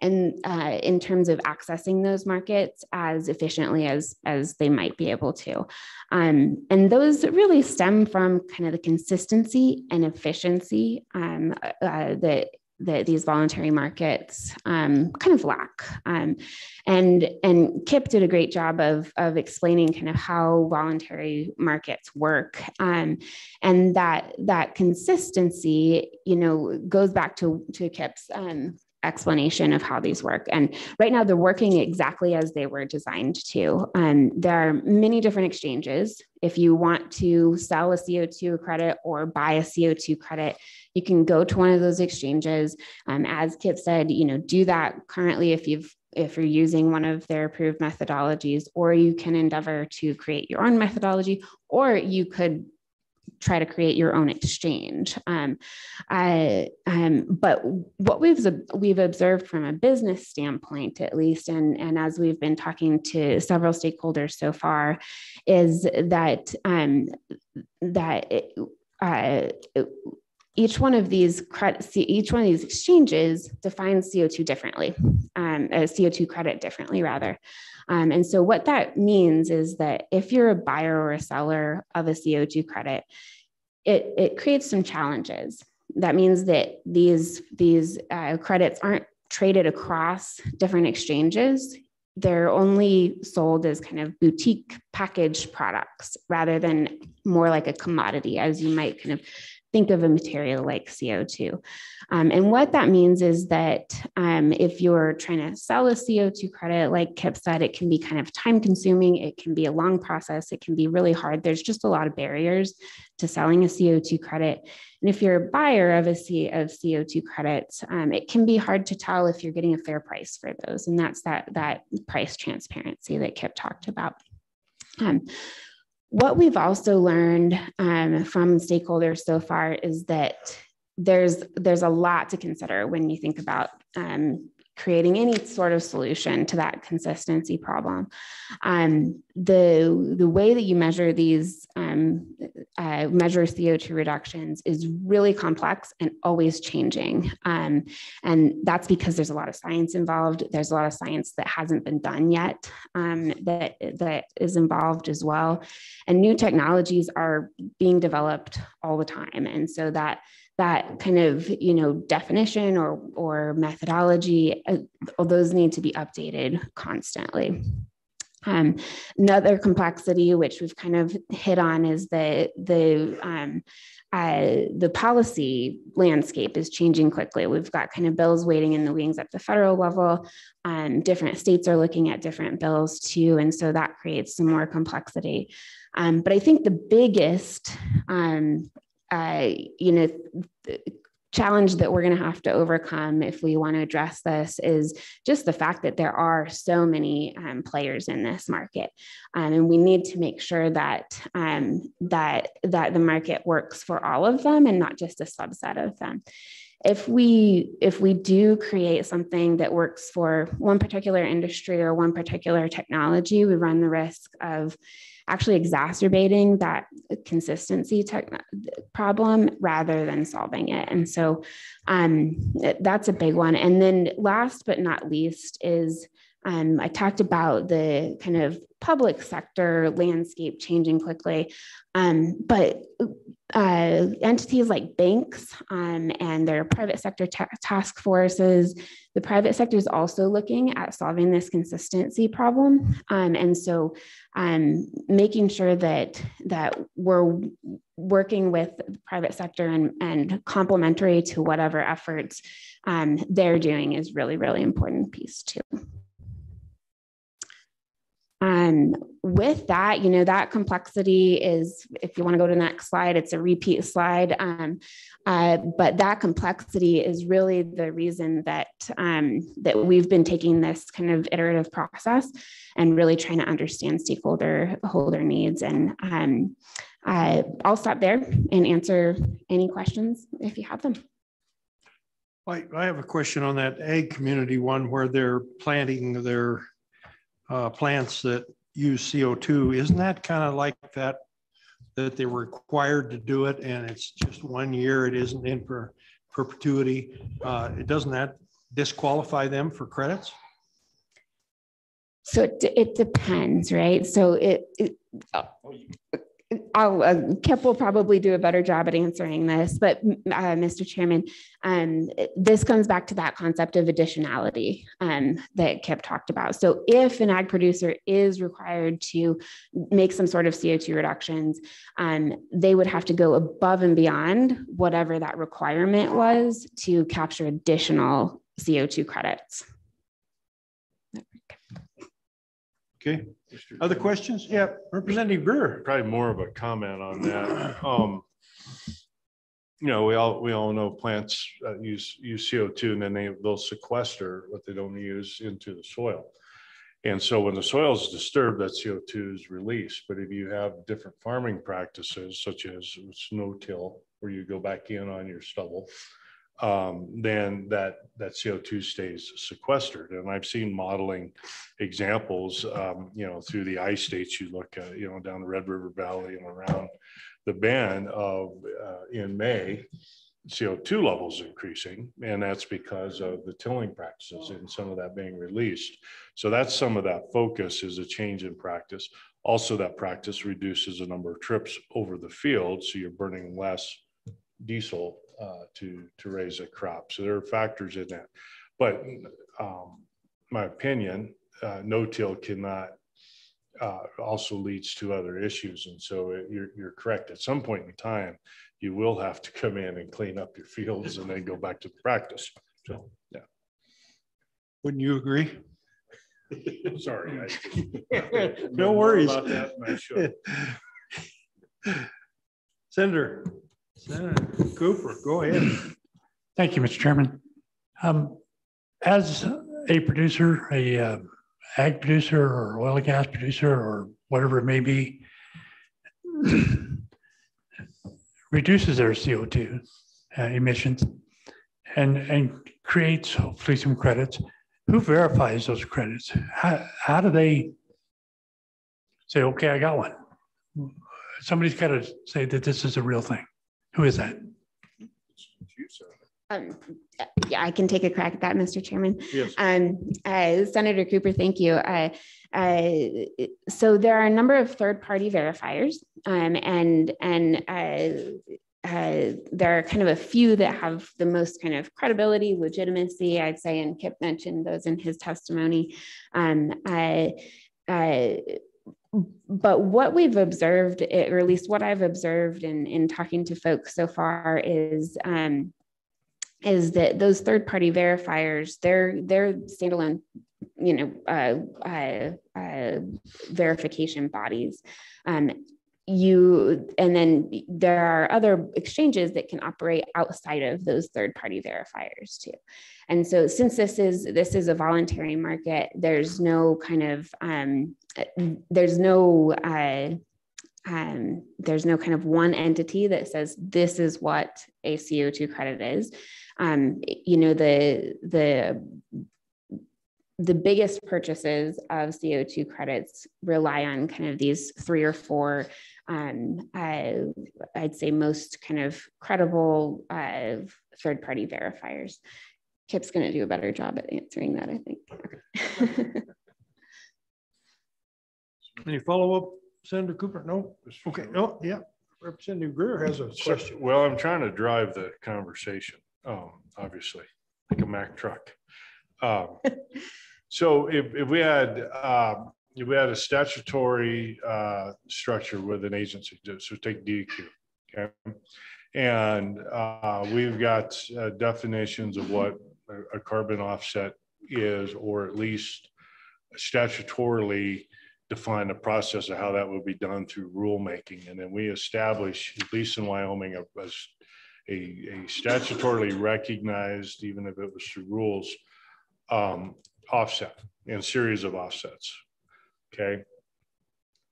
and uh, in terms of accessing those markets as efficiently as as they might be able to um, and those really stem from kind of the consistency and efficiency um, uh, that that these voluntary markets um, kind of lack. Um, and and Kip did a great job of, of explaining kind of how voluntary markets work. Um, and that that consistency, you know, goes back to, to Kip's um, explanation of how these work. And right now, they're working exactly as they were designed to. Um, there are many different exchanges. If you want to sell a CO2 credit or buy a CO2 credit, you can go to one of those exchanges. Um, as Kip said, you know, do that currently if you've if you're using one of their approved methodologies, or you can endeavor to create your own methodology, or you could try to create your own exchange. Um, I, um, but what we've we've observed from a business standpoint, at least, and and as we've been talking to several stakeholders so far, is that um, that it, uh, it, each one of these each one of these exchanges defines CO2 differently, um, a CO2 credit differently rather. Um, and so what that means is that if you're a buyer or a seller of a CO2 credit, it, it creates some challenges. That means that these, these uh, credits aren't traded across different exchanges. They're only sold as kind of boutique packaged products rather than more like a commodity, as you might kind of think of a material like CO2. Um, and what that means is that um, if you're trying to sell a CO2 credit, like Kip said, it can be kind of time consuming, it can be a long process, it can be really hard. There's just a lot of barriers to selling a CO2 credit. And if you're a buyer of a C of CO2 credits, um, it can be hard to tell if you're getting a fair price for those. And that's that, that price transparency that Kip talked about. What we've also learned um, from stakeholders so far is that there's there's a lot to consider when you think about um, creating any sort of solution to that consistency problem. Um, the, the way that you measure these, um, uh, measure CO2 reductions is really complex and always changing. Um, and that's because there's a lot of science involved. There's a lot of science that hasn't been done yet um, that, that is involved as well. And new technologies are being developed all the time. And so that that kind of you know definition or or methodology uh, those need to be updated constantly um, another complexity which we've kind of hit on is the the um, uh, the policy landscape is changing quickly. We've got kind of bills waiting in the wings at the federal level. Um, different states are looking at different bills too, and so that creates some more complexity. Um, but I think the biggest um, uh, you know, the challenge that we're going to have to overcome if we want to address this is just the fact that there are so many um, players in this market, um, and we need to make sure that um, that that the market works for all of them and not just a subset of them. If we if we do create something that works for one particular industry or one particular technology, we run the risk of actually exacerbating that consistency problem rather than solving it. And so um, that's a big one. And then last but not least is um, I talked about the kind of public sector landscape changing quickly, um, but uh, entities like banks um, and their private sector task forces, the private sector is also looking at solving this consistency problem. Um, and so um, making sure that, that we're working with the private sector and, and complementary to whatever efforts um, they're doing is really, really important piece too. Um, with that, you know, that complexity is, if you want to go to the next slide, it's a repeat slide. Um, uh, but that complexity is really the reason that um, that we've been taking this kind of iterative process and really trying to understand stakeholder holder needs. And um, uh, I'll stop there and answer any questions if you have them. I, I have a question on that ag community one where they're planting their uh, plants that use CO2, isn't that kind of like that, that they're required to do it and it's just one year, it isn't in for perpetuity? Uh, doesn't that disqualify them for credits? So it, it depends, right? So it, it I'll, uh, Kip will probably do a better job at answering this, but uh, Mr. Chairman, um, this comes back to that concept of additionality um, that Kip talked about. So if an ag producer is required to make some sort of CO2 reductions, um, they would have to go above and beyond whatever that requirement was to capture additional CO2 credits. Okay. Other questions? Yeah, Representative Greear. Probably more of a comment on that. Um, you know, we all we all know plants uh, use use CO two and then they they'll sequester what they don't use into the soil. And so when the soil is disturbed, that CO2 is released. But if you have different farming practices, such as no-till, where you go back in on your stubble, um, then that, that CO2 stays sequestered. And I've seen modeling examples, um, you know, through the ice states you look at, you know, down the Red River Valley and around the bend of uh, in May, CO2 levels increasing, and that's because of the tilling practices and some of that being released. So that's some of that focus is a change in practice. Also, that practice reduces the number of trips over the field, so you're burning less diesel uh, to to raise a crop. So there are factors in that. But um, my opinion, uh, no-till cannot uh, also leads to other issues. And so it, you're, you're correct. At some point in time, you will have to come in and clean up your fields and then go back to the practice. So, yeah. Wouldn't you agree? Sorry. I, no worries. Senator, Senator Cooper, go ahead. Thank you, Mr. Chairman. Um, as a producer, a uh, ag producer or oil and gas producer or whatever it may be, reduces their CO2 uh, emissions and, and creates hopefully some credits. Who verifies those credits? How, how do they say, okay, I got one? Somebody's got to say that this is a real thing. Who is that? Um, yeah, I can take a crack at that, Mr. Chairman. Yes. Um, uh, Senator Cooper, thank you. Uh, uh, so there are a number of third-party verifiers, um, and and uh, uh, there are kind of a few that have the most kind of credibility, legitimacy, I'd say, and Kip mentioned those in his testimony. Um, uh, but what we've observed, or at least what I've observed in, in talking to folks so far, is um, is that those third party verifiers they're they're standalone you know uh, uh, uh, verification bodies. Um, you and then there are other exchanges that can operate outside of those third party verifiers too. And so since this is this is a voluntary market there's no kind of um, there's no uh, um, there's no kind of one entity that says this is what a CO2 credit is. Um, you know, the, the, the biggest purchases of CO2 credits rely on kind of these three or four, um, uh, I'd say most kind of credible uh, third party verifiers. Kip's going to do a better job at answering that, I think. Any follow up, Senator Cooper? No? Okay. Oh, yeah. Representative Greear has a question. Well, I'm trying to drive the conversation um, obviously, like a Mack truck. Um, so if, if we had if we had a statutory uh, structure with an agency, so take DEQ, okay, and uh, we've got uh, definitions of what a, carbon offset is, or at least statutorily define the process of how that would be done through rulemaking. And then we establish, at least in Wyoming, a a, a statutorily recognized, even if it was through rules, um, offset and series of offsets. Okay.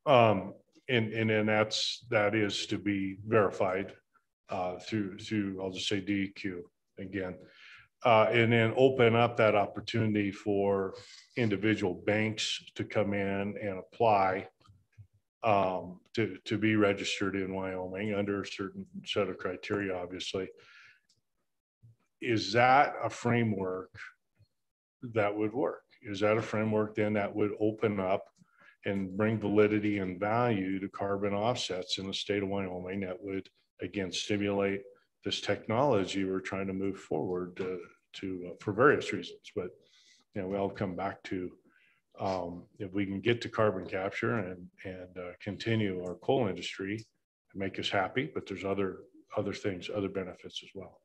Um, and, and then that's, that is to be verified uh, through, through, I'll just say DEQ again. Uh, and then open up that opportunity for individual banks to come in and apply um, to, to be registered in Wyoming under a certain set of criteria, obviously. Is that a framework that would work? Is that a framework then that would open up and bring validity and value to carbon offsets in the state of Wyoming that would, again, stimulate this technology we're trying to move forward to, to uh, for various reasons. But, you know, we all come back to um, if we can get to carbon capture and and uh, continue our coal industry make us happy but there's other other things other benefits as well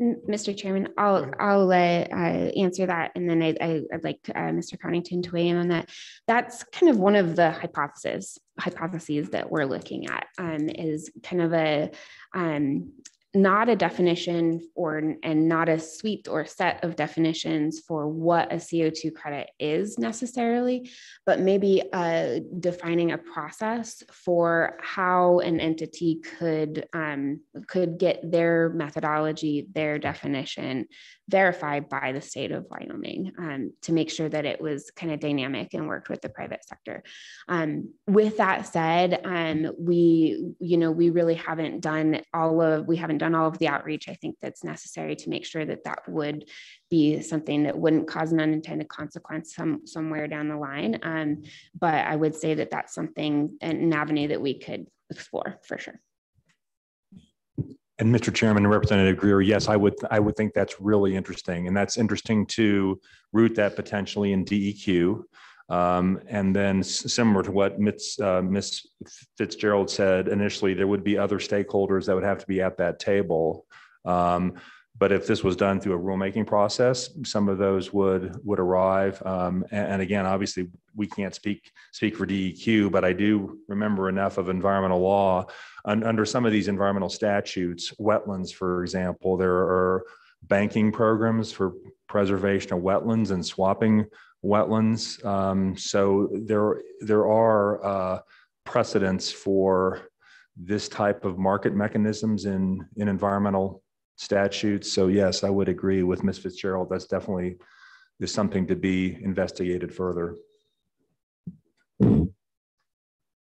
Mr. Chairman, I'll I'll uh, uh, answer that, and then I, I, would like uh, Mr. Coddington to weigh in on that. That's kind of one of the hypotheses hypotheses that we're looking at um, is kind of a um, not a definition or and not a suite or set of definitions for what a CO2 credit is necessarily, but maybe uh, defining a process for how an entity could um, could get their methodology, their definition verified by the state of Wyoming um, to make sure that it was kind of dynamic and worked with the private sector. Um, with that said, um, we, you know, we really haven't done all of, we haven't done all of the outreach I think that's necessary to make sure that that would be something that wouldn't cause an unintended consequence some, somewhere down the line. Um, but I would say that that's something, an avenue that we could explore for sure. And Mr. Chairman Representative Greear, yes, I would, I would think that's really interesting. And that's interesting to root that potentially in DEQ. Um, and then similar to what Ms. Uh, Ms. Fitzgerald said initially, there would be other stakeholders that would have to be at that table. Um, but if this was done through a rulemaking process, some of those would would arrive. Um, and, and, again, obviously, we can't speak speak for DEQ, but I do remember enough of environmental law. Un, under some of these environmental statutes, wetlands, for example, there are banking programs for preservation of wetlands and swapping wetlands. Um, so there there are uh, precedents for this type of market mechanisms in in environmental statutes. So yes, I would agree with Ms. Fitzgerald. That's definitely is something to be investigated further.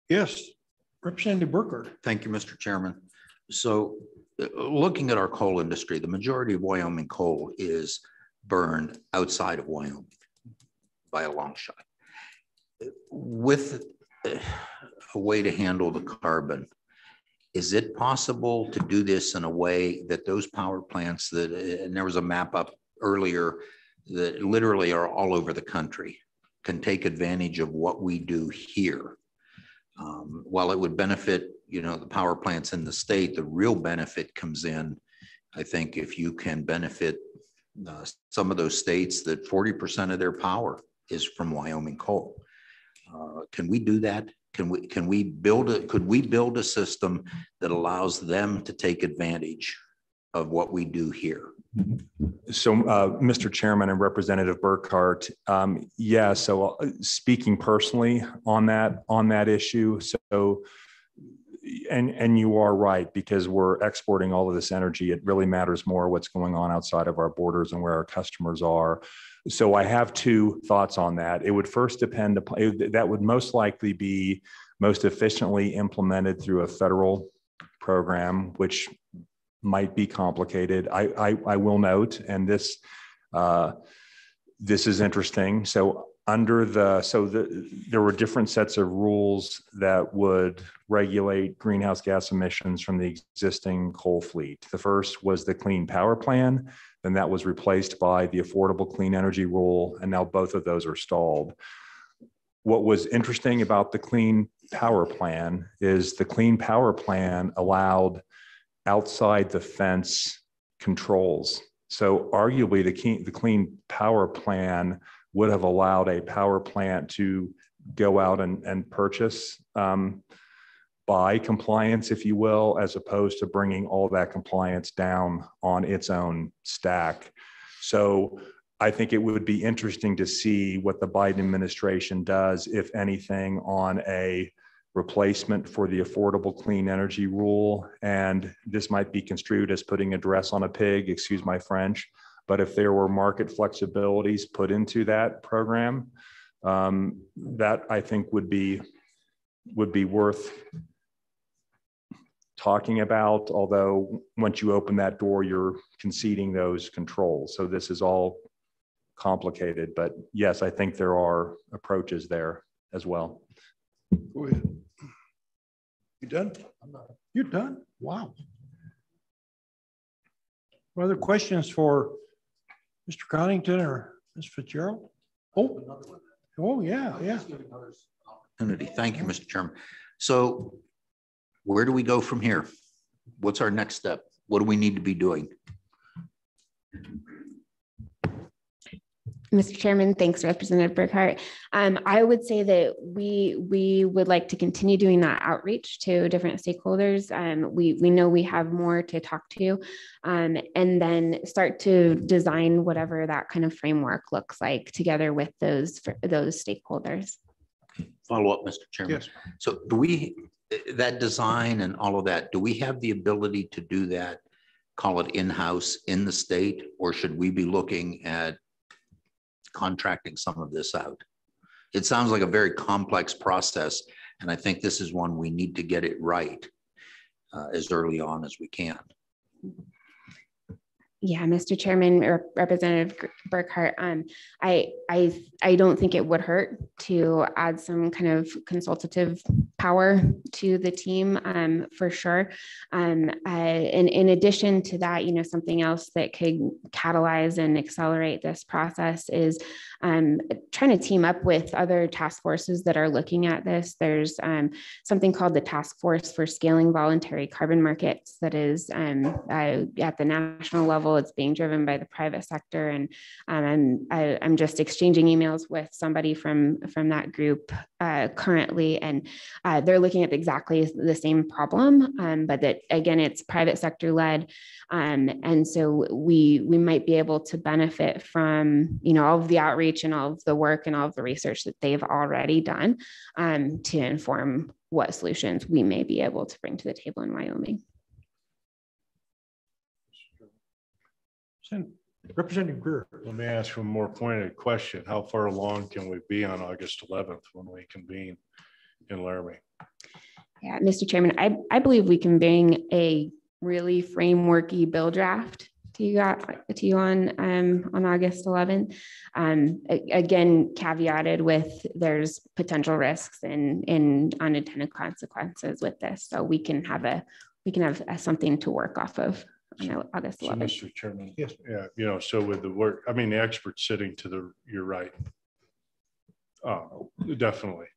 Yes, Representative Burkhart. Thank you, Mr. Chairman. So uh, looking at our coal industry, the majority of Wyoming coal is burned outside of Wyoming by a long shot. With a way to handle the carbon, is it possible to do this in a way that those power plants that, and there was a map up earlier that literally are all over the country, can take advantage of what we do here? Um, while it would benefit, you know, the power plants in the state, the real benefit comes in, I think, if you can benefit uh, some of those states that 40% of their power is from Wyoming coal. Uh, can we do that? Can we can we build a could we build a system that allows them to take advantage of what we do here? So, uh, Mr. Chairman and Representative Burkhart, um, yeah. So, uh, speaking personally on that on that issue, so and and you are right because we're exporting all of this energy. It really matters more what's going on outside of our borders and where our customers are. So I have two thoughts on that. It would first depend upon that would most likely be most efficiently implemented through a federal program, which might be complicated. I, I, I will note, and this uh, this is interesting. So under the so the, there were different sets of rules that would regulate greenhouse gas emissions from the existing coal fleet. The first was the Clean Power Plan, then that was replaced by the Affordable Clean Energy Rule, and now both of those are stalled. What was interesting about the Clean Power Plan is the Clean Power Plan allowed outside the fence controls. So arguably the, the Clean Power Plan would have allowed a power plant to go out and, and purchase um, by compliance, if you will, as opposed to bringing all that compliance down on its own stack. So I think it would be interesting to see what the Biden administration does, if anything, on a replacement for the affordable clean energy rule. And this might be construed as putting a dress on a pig, excuse my French. But if there were market flexibilities put into that program, um, that I think would be would be worth talking about, although once you open that door, you're conceding those controls. So this is all complicated, but yes, I think there are approaches there as well. Go ahead. You done? You're done? Wow. Other questions for Mr. Coddington or Ms. Fitzgerald? Oh, oh yeah, yeah. Thank you, Mr. Chairman. So where do we go from here? What's our next step? What do we need to be doing? Mr. Chairman, thanks Representative Burkhart. Um, I would say that we we would like to continue doing that outreach to different stakeholders. Um, we we know we have more to talk to, um, and then start to design whatever that kind of framework looks like together with those those stakeholders. Follow up, Mr. Chairman. Yes. So do we, that design and all of that, do we have the ability to do that? Call it in-house in the state, or should we be looking at contracting some of this out? It sounds like a very complex process, and I think this is one we need to get it right uh, as early on as we can. Yeah, Mr. Chairman, or Representative Burkhart, um, I, I, I don't think it would hurt to add some kind of consultative power to the team um, for sure. Um, and in addition to that, you know, something else that could catalyze and accelerate this process is um, trying to team up with other task forces that are looking at this. There's um, something called the Task Force for Scaling Voluntary Carbon Markets that is um, uh, at the national level. It's being driven by the private sector, and um, I'm I, i am just exchanging emails with somebody from from that group uh, currently, and uh, they're looking at exactly the same problem, um, but that again, it's private sector led, um, and so we we might be able to benefit from you know all of the outreach and all of the work and all of the research that they've already done um, to inform what solutions we may be able to bring to the table in Wyoming. Representative Greear. Let me ask one more pointed question. How far along can we be on August 11th when we convene in Laramie? Yeah, Mr. Chairman, I, I believe we can bring a really frameworky bill draft to you got to you on um, on August 11th. Um, again, caveated with there's potential risks and and unintended consequences with this, so we can have a we can have a, something to work off of on August 11th. So, Mr. Chairman, yes, yeah, you know, so with the work, I mean, the experts sitting to the, you're right. Uh, definitely.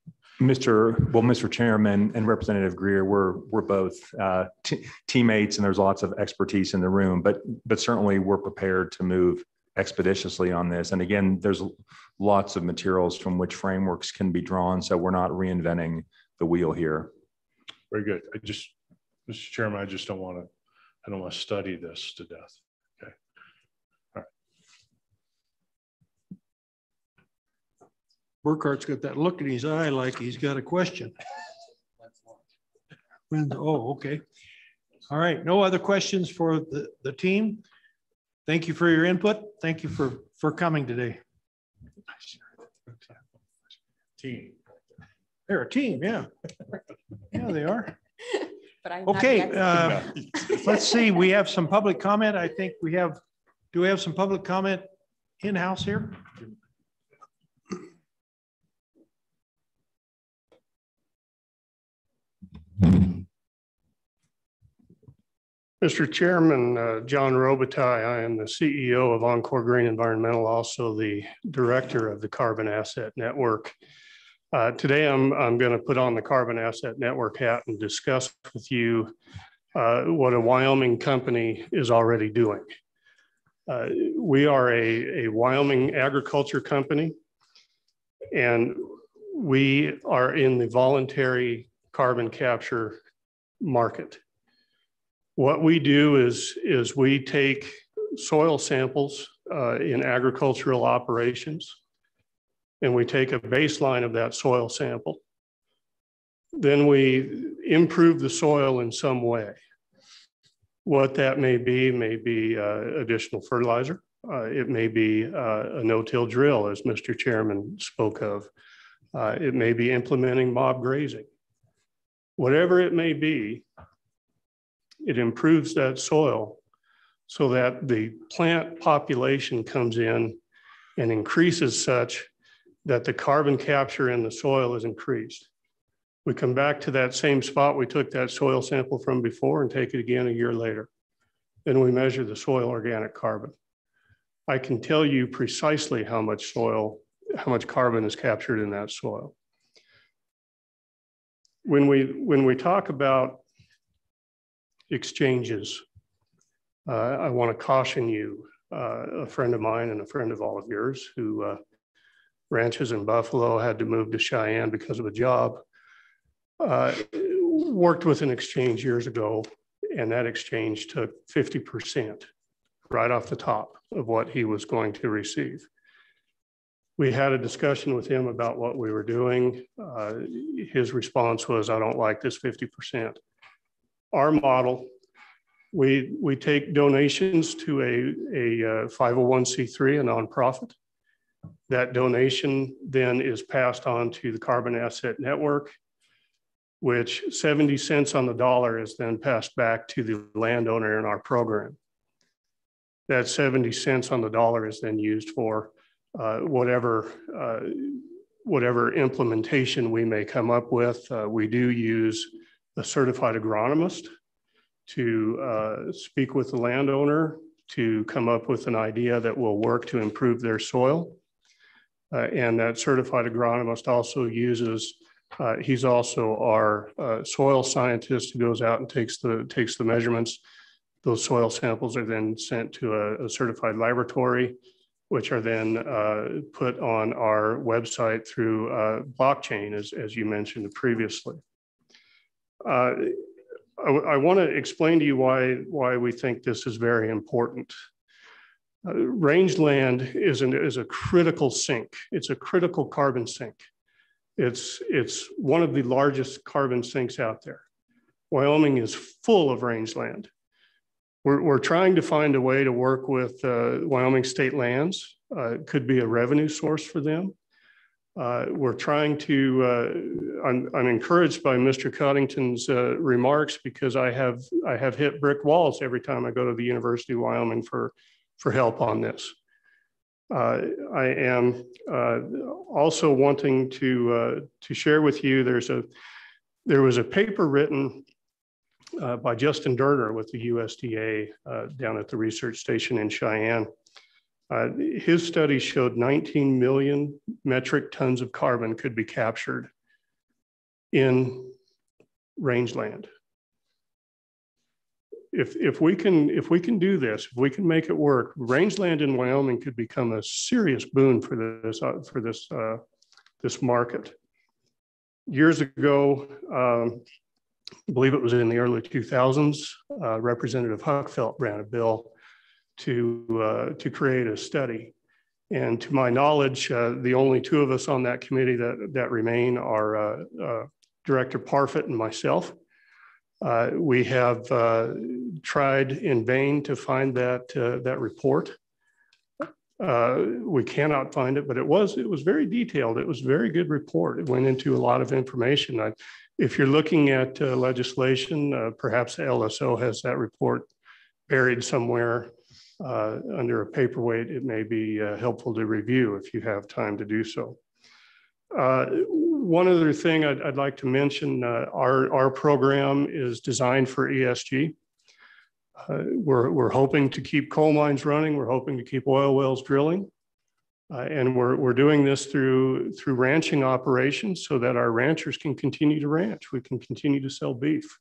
Mr. Well, Mr. Chairman and Representative Greear, we're we're both uh, teammates, and there's lots of expertise in the room. But but certainly we're prepared to move expeditiously on this. And again, there's lots of materials from which frameworks can be drawn, so we're not reinventing the wheel here. Very good. I just, Mr. Chairman, I just don't want to I don't want to study this to death. Okay. All right. Burkhart's got that look in his eye like he's got a question. Oh, okay. All right. No other questions for the, the team. Thank you for your input. Thank you for, for coming today. Team. They're a team, yeah. Yeah, they are but I'm okay. Uh, let's see. We have some public comment. I think we have. Do we have some public comment in house here? Mr. Chairman, uh, John Robitaille, I am the CEO of Encore Green Environmental, also the director of the Carbon Asset Network. Uh, today, I'm, I'm going to put on the Carbon Asset Network hat and discuss with you uh, what a Wyoming company is already doing. Uh, we are a, a Wyoming agriculture company, and we are in the voluntary carbon capture market. What we do is, is we take soil samples uh, in agricultural operations and we take a baseline of that soil sample. Then we improve the soil in some way. What that may be may be uh, additional fertilizer. Uh, it may be uh, a no-till drill, as Mr. Chairman spoke of. Uh, it may be implementing mob grazing. Whatever it may be, it improves that soil so that the plant population comes in and increases such that the carbon capture in the soil is increased. We come back to that same spot we took that soil sample from before and take it again a year later. Then we measure the soil organic carbon. I can tell you precisely how much soil, how much carbon is captured in that soil. When we, when we talk about exchanges, uh, I want to caution you uh, a friend of mine and a friend of all of yours who uh, ranches in Buffalo, had to move to Cheyenne because of a job. Uh, worked with an exchange years ago, and that exchange took 50% right off the top of what he was going to receive. We had a discussion with him about what we were doing. Uh, his response was, I don't like this 50%. Our model, we, we take donations to a, a 501c3, uh, a nonprofit. That donation then is passed on to the Carbon Asset Network, which 70 cents on the dollar is then passed back to the landowner in our program. That 70 cents on the dollar is then used for uh, whatever uh, whatever implementation we may come up with. Uh, we do use a certified agronomist to uh, speak with the landowner to come up with an idea that will work to improve their soil. Uh, and that certified agronomist also uses, uh, he's also our soil scientist who goes out and takes the, takes the measurements. Those soil samples are then sent to a, a certified laboratory which are then uh, put on our website through uh, blockchain, as, as you mentioned previously. Uh, I, I want to explain to you why, why we think this is very important. Uh, rangeland is, an, is a critical sink. It's a critical carbon sink. It's, it's one of the largest carbon sinks out there. Wyoming is full of rangeland. We're, we're trying to find a way to work with uh, Wyoming state lands. Uh, it could be a revenue source for them. Uh, we're trying to, uh, I'm, I'm encouraged by Mr. Coddington's uh, remarks because I have, I have hit brick walls every time I go to the University of Wyoming for, for help on this. Uh, I am uh, also wanting to, uh, to share with you, there's a, there was a paper written uh, by Justin Derner with the USDA uh, down at the research station in Cheyenne. Uh, his study showed 19 million metric tons of carbon could be captured in rangeland. If, if we can if we can do this, if we can make it work, rangeland in Wyoming could become a serious boon for this uh, for this uh, this market. Years ago, um, I believe it was in the early 2000s, uh, Representative Huckfeldt ran a bill to, uh, to create a study. And to my knowledge, uh, the only two of us on that committee that, that remain are uh, Director Parfitt and myself. Uh, we have tried in vain to find that, that report. we cannot find it, but it was it was very detailed. It was a very good report. It went into a lot of information. I, if you're looking at uh, legislation, uh, perhaps LSO has that report buried somewhere uh, under a paperweight. It may be uh, helpful to review if you have time to do so. Uh, one other thing I'd, I'd like to mention, uh, our, our program is designed for ESG. we're, we're hoping to keep coal mines running. We're hoping to keep oil wells drilling. Uh, and we're, we're doing this through, through ranching operations so that our ranchers can continue to ranch. We can continue to sell beef.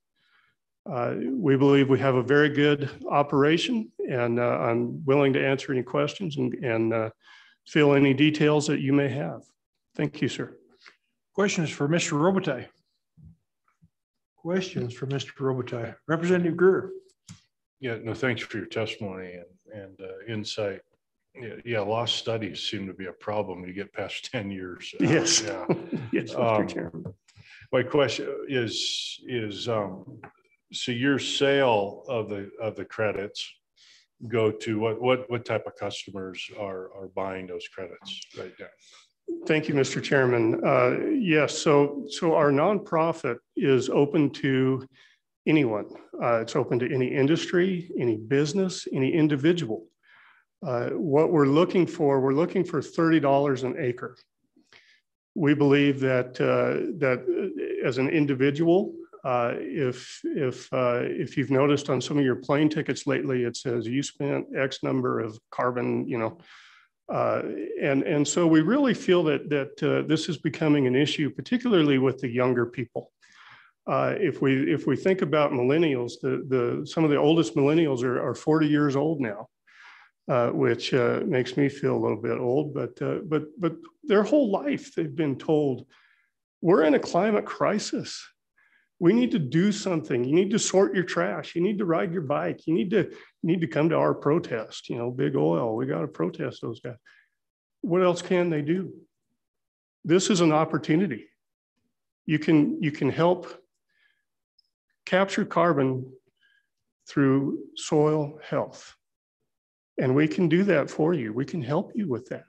Uh, we believe we have a very good operation and uh, I'm willing to answer any questions and, and uh, fill any details that you may have. Thank you, sir. Questions for Mr. Robitaille? Questions for Mr. Robitaille? Representative Greear. Yeah, no, thanks for your testimony and, and uh, insight. Yeah, yeah, lost studies seem to be a problem when you get past 10 years. Uh, yes. Yeah. yes, Mr. Um, Chairman. My question is, is um, so your sale of the of the credits go to what what what type of customers are are buying those credits right now? Thank you, Mr. Chairman. Uh, yes, so so our nonprofit is open to anyone. Uh, it's open to any industry, any business, any individual. Uh, what we're looking for, we're looking for $30 an acre. We believe that, uh, that uh, as an individual, uh, if, if, if you've noticed on some of your plane tickets lately, it says you spent X number of carbon, you know, and, and so we really feel that, that this is becoming an issue, particularly with the younger people. Uh, if we if we think about millennials, the the some of the oldest millennials are, are 40 years old now. uh, which uh, makes me feel a little bit old. But uh, but but their whole life they've been told we're in a climate crisis. We need to do something. You need to sort your trash. You need to ride your bike. You need to need to come to our protest. You know, big oil. We got to protest those guys. What else can they do? This is an opportunity. You can you can help capture carbon through soil health. And we can do that for you. We can help you with that.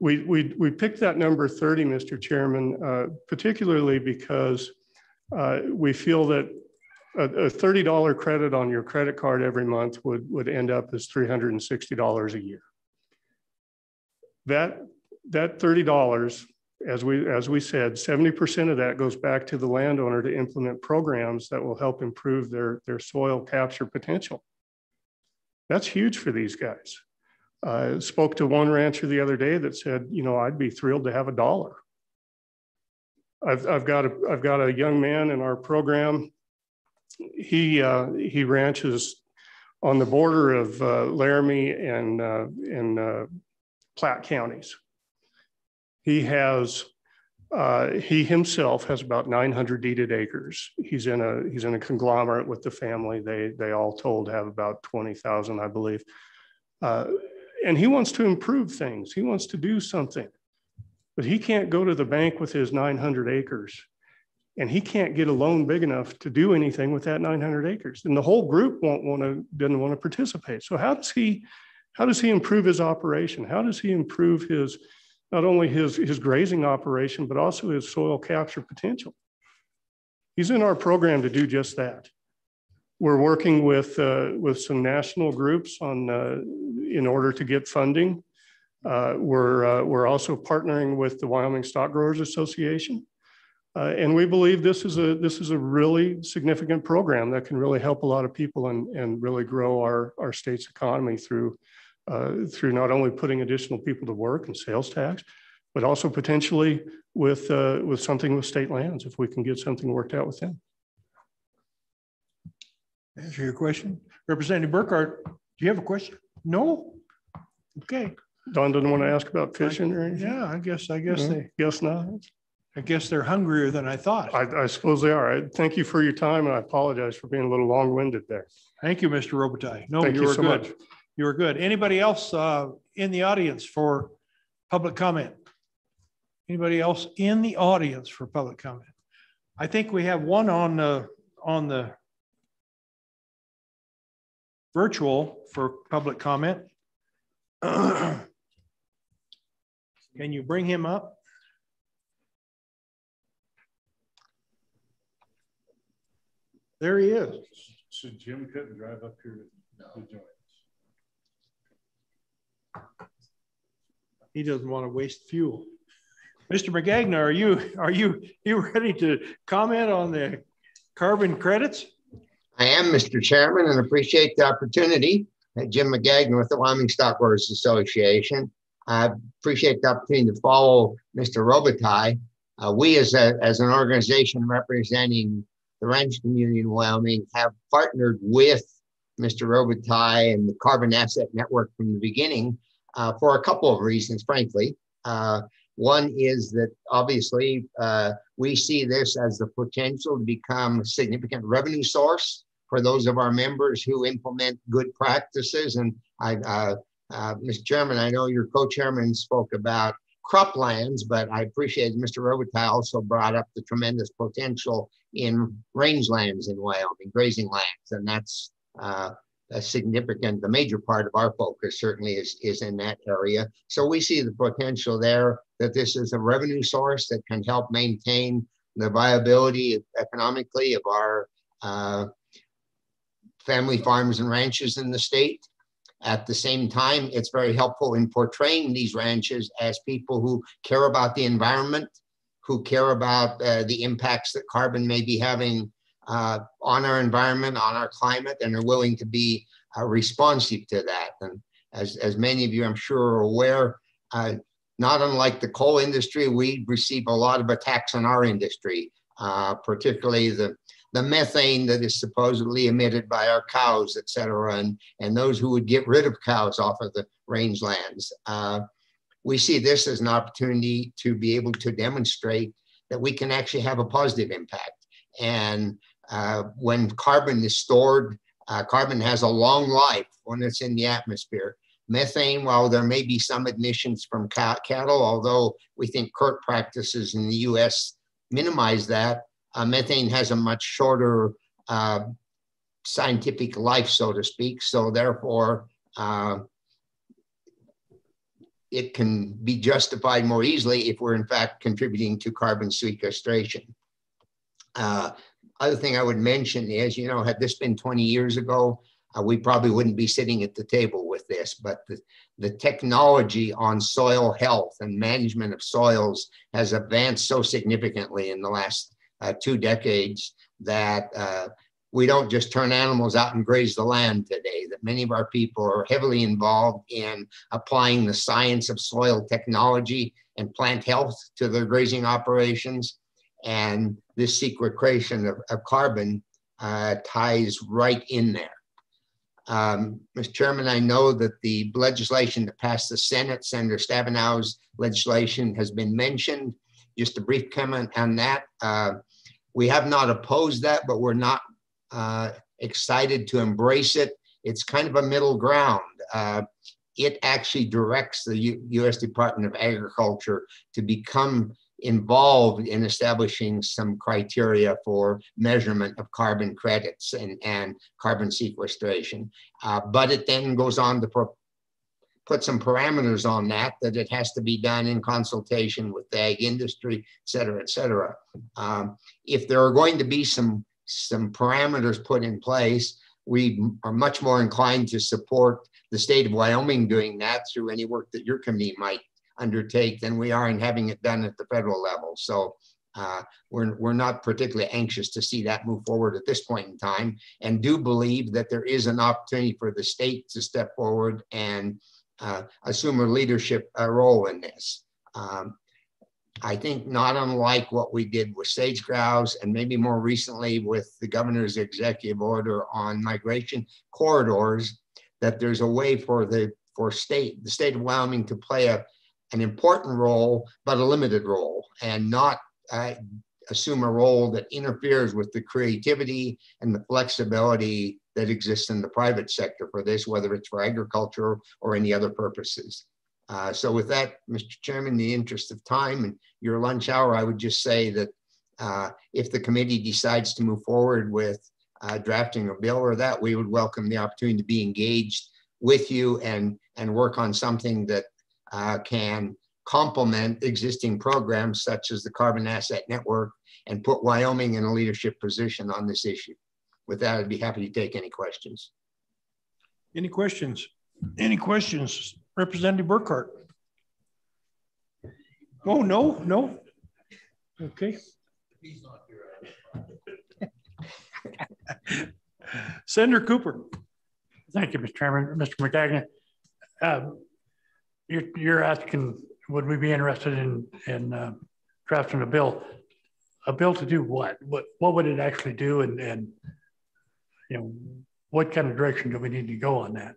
We, we, we picked that number 30, Mr. Chairman, uh, particularly because uh, we feel that a, a, $30 credit on your credit card every month would, would end up as $360 a year. That, that $30 as we, as we said, 70% of that goes back to the landowner to implement programs that will help improve their, their soil capture potential. That's huge for these guys. I spoke to one rancher the other day that said, you know, I'd be thrilled to have a dollar. I've, I've got a, I've got a young man in our program. He, uh, he ranches on the border of uh, Laramie and, uh, and uh, Platte counties. He has, uh, he himself has about 900 deeded acres. He's in a, he's in a conglomerate with the family. They, they all told have about 20,000, I believe. Uh, and he wants to improve things. He wants to do something, but he can't go to the bank with his 900 acres and he can't get a loan big enough to do anything with that 900 acres. And the whole group won't want to, doesn't want to participate. So how does he, how does he improve his operation? How does he improve his, not only his, his grazing operation, but also his soil capture potential. He's in our program to do just that. We're working with, uh, with some national groups on, uh, in order to get funding. Uh, we're, uh, we're also partnering with the Wyoming Stock Growers Association. Uh, and we believe this is, a, this is a really significant program that can really help a lot of people and, and really grow our, our state's economy through uh, through not only putting additional people to work and sales tax, but also potentially with, uh, with something with state lands, if we can get something worked out with them. Answer your question. Representative Burkhart, do you have a question? No? Okay. Don didn't want to ask about fishing or anything? Yeah, I guess, I guess No? they, Guess not. I guess they're hungrier than I thought. I, I suppose they are. I Thank you for your time and I apologize for being a little long-winded there. Thank you, Mr. Robitaille. No, Thank you you were so good. much. You were good. Anybody else uh, in the audience for public comment? Anybody else in the audience for public comment? I think we have one on the, on the virtual for public comment. Can you bring him up? There he is. So Jim couldn't drive up here to join He doesn't want to waste fuel. Mr. Magagna, are you, are you, you ready to comment on the carbon credits? I am, Mr. Chairman, and appreciate the opportunity. Jim Magagna with the Wyoming Stock Growers Association. I appreciate the opportunity to follow Mr. Robitaille. Uh, we, as, a, as an organization representing the ranch community in Wyoming, have partnered with Mr. Robitaille and the Carbon Asset Network from the beginning uh, for a couple of reasons, frankly. Uh, one is that obviously uh, we see this as the potential to become a significant revenue source for those of our members who implement good practices. And I, uh, Mr. Chairman, I know your co-chairman spoke about croplands, but I appreciate Mr. Robitaille also brought up the tremendous potential in rangelands in Wyoming, grazing lands, and that's uh, a significant, the major part of our focus certainly is, is in that area. So we see the potential there that this is a revenue source that can help maintain the viability economically of our uh, family farms and ranches in the state. At the same time, it's very helpful in portraying these ranches as people who care about the environment, who care about uh, the impacts that carbon may be having uh, on our environment, on our climate, and are willing to be uh, responsive to that. And as, as many of you, I'm sure, are aware, uh, not unlike the coal industry, we receive a lot of attacks on our industry uh, particularly the, the methane that is supposedly emitted by our cows, et cetera, and, and those who would get rid of cows off of the rangelands. Uh, we see this as an opportunity to be able to demonstrate that we can actually have a positive impact. And uh, when carbon is stored, uh, carbon has a long life when it's in the atmosphere. Methane, while there may be some emissions from cattle, although we think current practices in the US minimize that, uh, methane has a much shorter uh, scientific life, so to speak. So therefore, uh, it can be justified more easily if we're in fact contributing to carbon sequestration. Uh, other thing I would mention is, you know, had this been 20 years ago, uh, we probably wouldn't be sitting at the table with this, but the, the technology on soil health and management of soils has advanced so significantly in the last two decades that uh, we don't just turn animals out and graze the land today, that many of our people are heavily involved in applying the science of soil technology and plant health to their grazing operations. And this sequestration of, of carbon uh, ties right in there. Um, Mr. Chairman, I know that the legislation that passed the Senate, Senator Stabenow's legislation has been mentioned. Just a brief comment on that. Uh, we have not opposed that, but we're not uh, excited to embrace it. It's kind of a middle ground. Uh, it actually directs the U U.S. Department of Agriculture to become involved in establishing some criteria for measurement of carbon credits and, and carbon sequestration. Uh, but it then goes on to put some parameters on that, that it has to be done in consultation with the ag industry, et cetera, et cetera. Um, if there are going to be some, some parameters put in place, we are much more inclined to support the state of Wyoming doing that through any work that your committee might undertake than we are in having it done at the federal level. So uh, we're, we're not particularly anxious to see that move forward at this point in time and do believe that there is an opportunity for the state to step forward and assume a leadership uh, role in this. Um, I think not unlike what we did with sage grouse and maybe more recently with the governor's executive order on migration corridors, that there's a way for the for state, the state of Wyoming to play a, an important role, but a limited role, and not uh, assume a role that interferes with the creativity and the flexibility that exists in the private sector for this, whether it's for agriculture or any other purposes. Uh, so with that, Mr. Chairman, in the interest of time and your lunch hour, I would just say that uh, if the committee decides to move forward with uh, drafting a bill or that, we would welcome the opportunity to be engaged with you and, and work on something that uh, can complement existing programs such as the Carbon Asset Network and put Wyoming in a leadership position on this issue. With that, I'd be happy to take any questions. Any questions? Any questions? Representative Burkhart? Oh, no, no. Okay. He's not here. Senator Cooper. Thank you, Mr. Chairman. Mr. Magagna. Um, you're, you're asking, would we be interested in, in uh, drafting a bill? A bill to do what? What, what would it actually do? And, and, you know, what kind of direction do we need to go on that?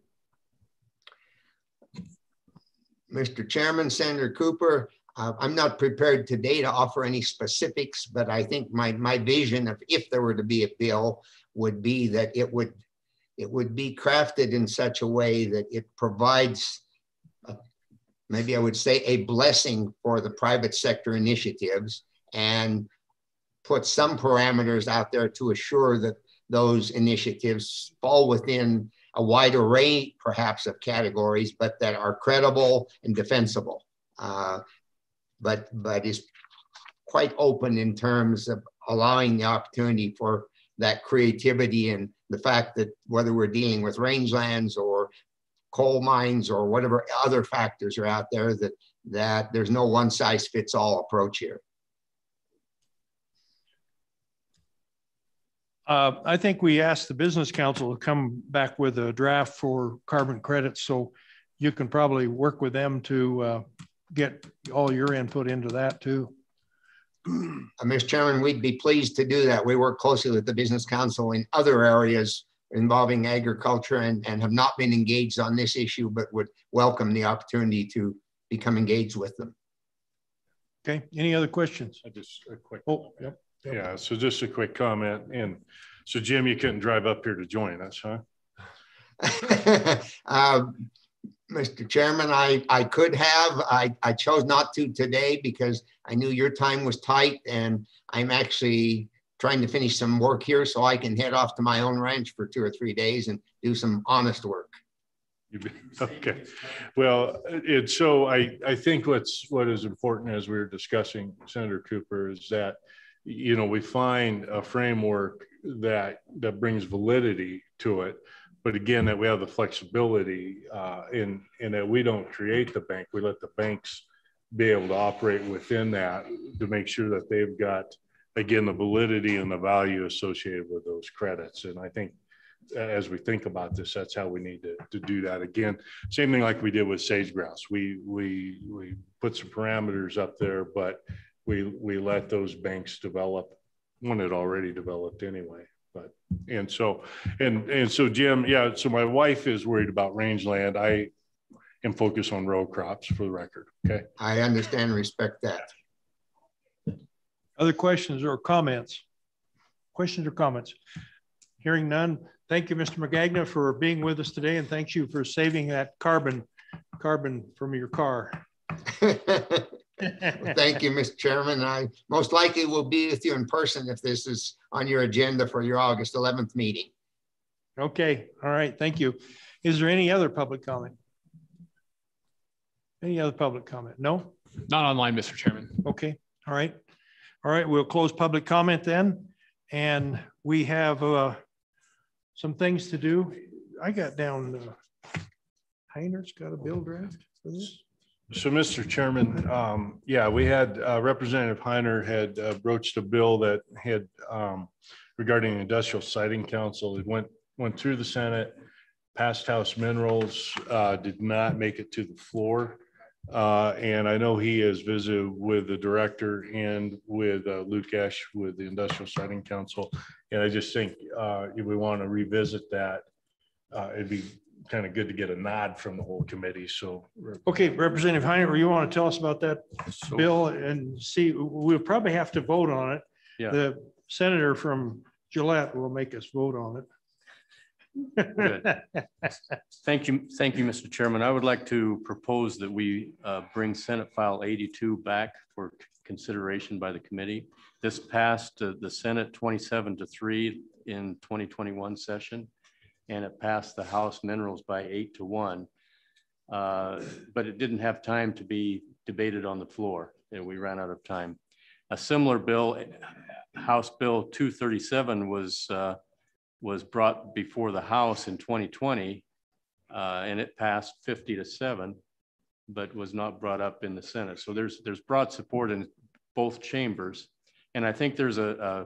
Mr. Chairman, Senator Cooper, uh, I'm not prepared today to offer any specifics, but I think my, my vision of if there were to be a bill would be that it would it would be crafted in such a way that it provides maybe I would say a blessing for the private sector initiatives and put some parameters out there to assure that those initiatives fall within a wide array, perhaps, of categories, but that are credible and defensible. Uh, but but is quite open in terms of allowing the opportunity for that creativity and the fact that whether we're dealing with rangelands or coal mines or whatever other factors are out there that that there's no one size fits all approach here. Uh, I think we asked the business council to come back with a draft for carbon credits. So you can probably work with them to uh, get all your input into that too. Uh, Mr. Chairman, we'd be pleased to do that. We work closely with the Business Council in other areas involving agriculture and, and have not been engaged on this issue, but would welcome the opportunity to become engaged with them. Okay, any other questions? I just a quick. Oh, yep. yep. Yeah, so just a quick comment. And so Jim, you couldn't drive up here to join us, huh? uh, Mr. Chairman, I, I could have. I, I chose not to today because I knew your time was tight and I'm actually trying to finish some work here so I can head off to my own ranch for two or three days and do some honest work. Okay. Well, it's so I, I think what's what is important as we were discussing Senator Cooper is that you know we find a framework that that brings validity to it but again that we have the flexibility uh, in in that we don't create the bank we let the banks be able to operate within that to make sure that they've got again the validity and the value associated with those credits. And i think uh, as we think about this that's how we need to, to do that. Again same thing like we did with sage grouse. We we we put some parameters up there but we we let those banks develop one had already developed anyway. But and so and and so jim yeah so my wife is worried about rangeland. I am focused on row crops for the record okay? I understand and respect that other questions or comments questions or comments hearing none thank you mr Magagna, for being with us today and thank you for saving that carbon carbon from your car Thank you, Mr. Chairman. I most likely will be with you in person if this is on your agenda for your August 11th meeting. Okay. All right. Thank you. Is there any other public comment? Any other public comment? No? Not online, Mr. Chairman. Okay. All right. All right. We'll close public comment then. And we have uh, some things to do. I got down, uh, Heiner's got a bill draft for this. So, Mr. Chairman, um, yeah, we had uh, Representative Heiner had uh, broached a bill that had um, regarding industrial siting council. It went went through the Senate, passed House Minerals, uh, did not make it to the floor. Uh, and I know he has visited with the director and with uh, Lukesh with the Industrial Siting Council. And I just think uh, if we want to revisit that, it'd be kind of good to get a nod from the whole committee. So. Okay, Representative Heiner, you want to tell us about that So- bill and see, we'll probably have to vote on it. Yeah. The senator from Gillette will make us vote on it. Thank you, thank you, Mr. Chairman. I would like to propose that we uh, bring Senate File 82 back for consideration by the committee. This passed uh, the Senate 27 to 3 in 2021 session, and it passed the House Minerals by 8 to 1. Uh, But it didn't have time to be debated on the floor, and we ran out of time. A similar bill, House Bill 237 was uh, was brought before the House in 2020, uh, and it passed 50 to 7, but was not brought up in the Senate. So there's there's broad support in both chambers, and I think there's a, a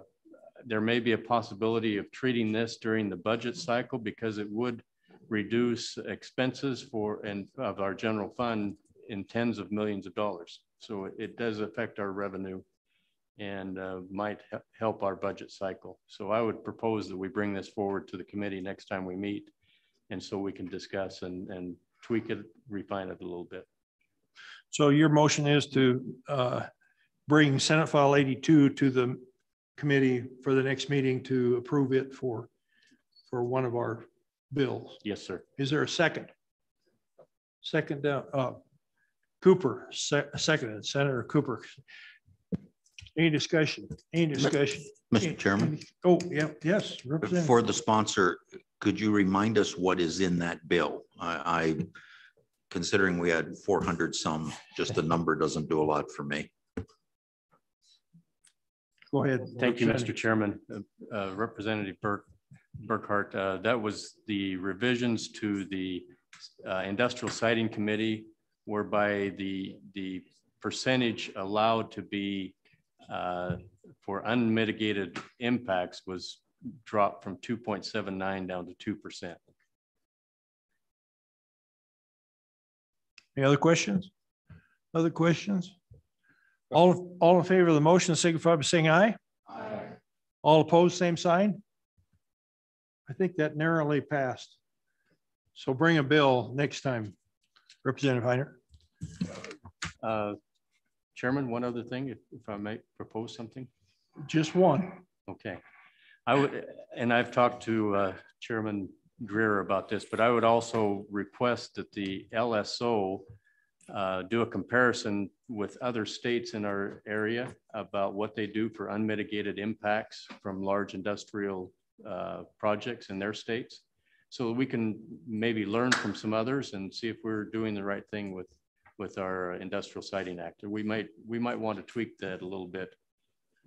there may be a possibility of treating this during the budget cycle because it would reduce expenses for and of our general fund in tens of millions of dollars. So it does affect our revenue and uh, might help our budget cycle. So I would propose that we bring this forward to the committee next time we meet. And so we can discuss and, and tweak it, refine it a little bit. So your motion is to uh, bring Senate File 82 to the committee for the next meeting to approve it for, for one of our bills. Yes, sir. Is there a second? Second down, uh, Cooper, se seconded, Senator Cooper. Any discussion? Any discussion? Mr. Chairman? Oh, yeah, yes. For the sponsor, could you remind us what is in that bill? I, I, considering we had four hundred some, just the number doesn't do a lot for me. Go ahead. Thank you, Mr. Chairman. Uh, uh, Representative Burke, Burkhart, uh, that was the revisions to the uh, Industrial Siting Committee whereby the, the percentage allowed to be uh, for unmitigated impacts was dropped from 2.79 down to 2%. Any other questions? Other questions? All, all in favor of the motion signify by saying aye. Aye. All opposed, same sign. I think that narrowly passed. So bring a bill next time. Representative Heiner. Uh, Chairman, one other thing, if, if I may propose something. Just one. Okay. I would, and I've talked to uh, Chairman Greear about this, but I would also request that the LSO uh, do a comparison with other states in our area about what they do for unmitigated impacts from large industrial uh, projects in their states. So we can maybe learn from some others and see if we're doing the right thing with, with our Industrial Siting Act. We might, we might want to tweak that a little bit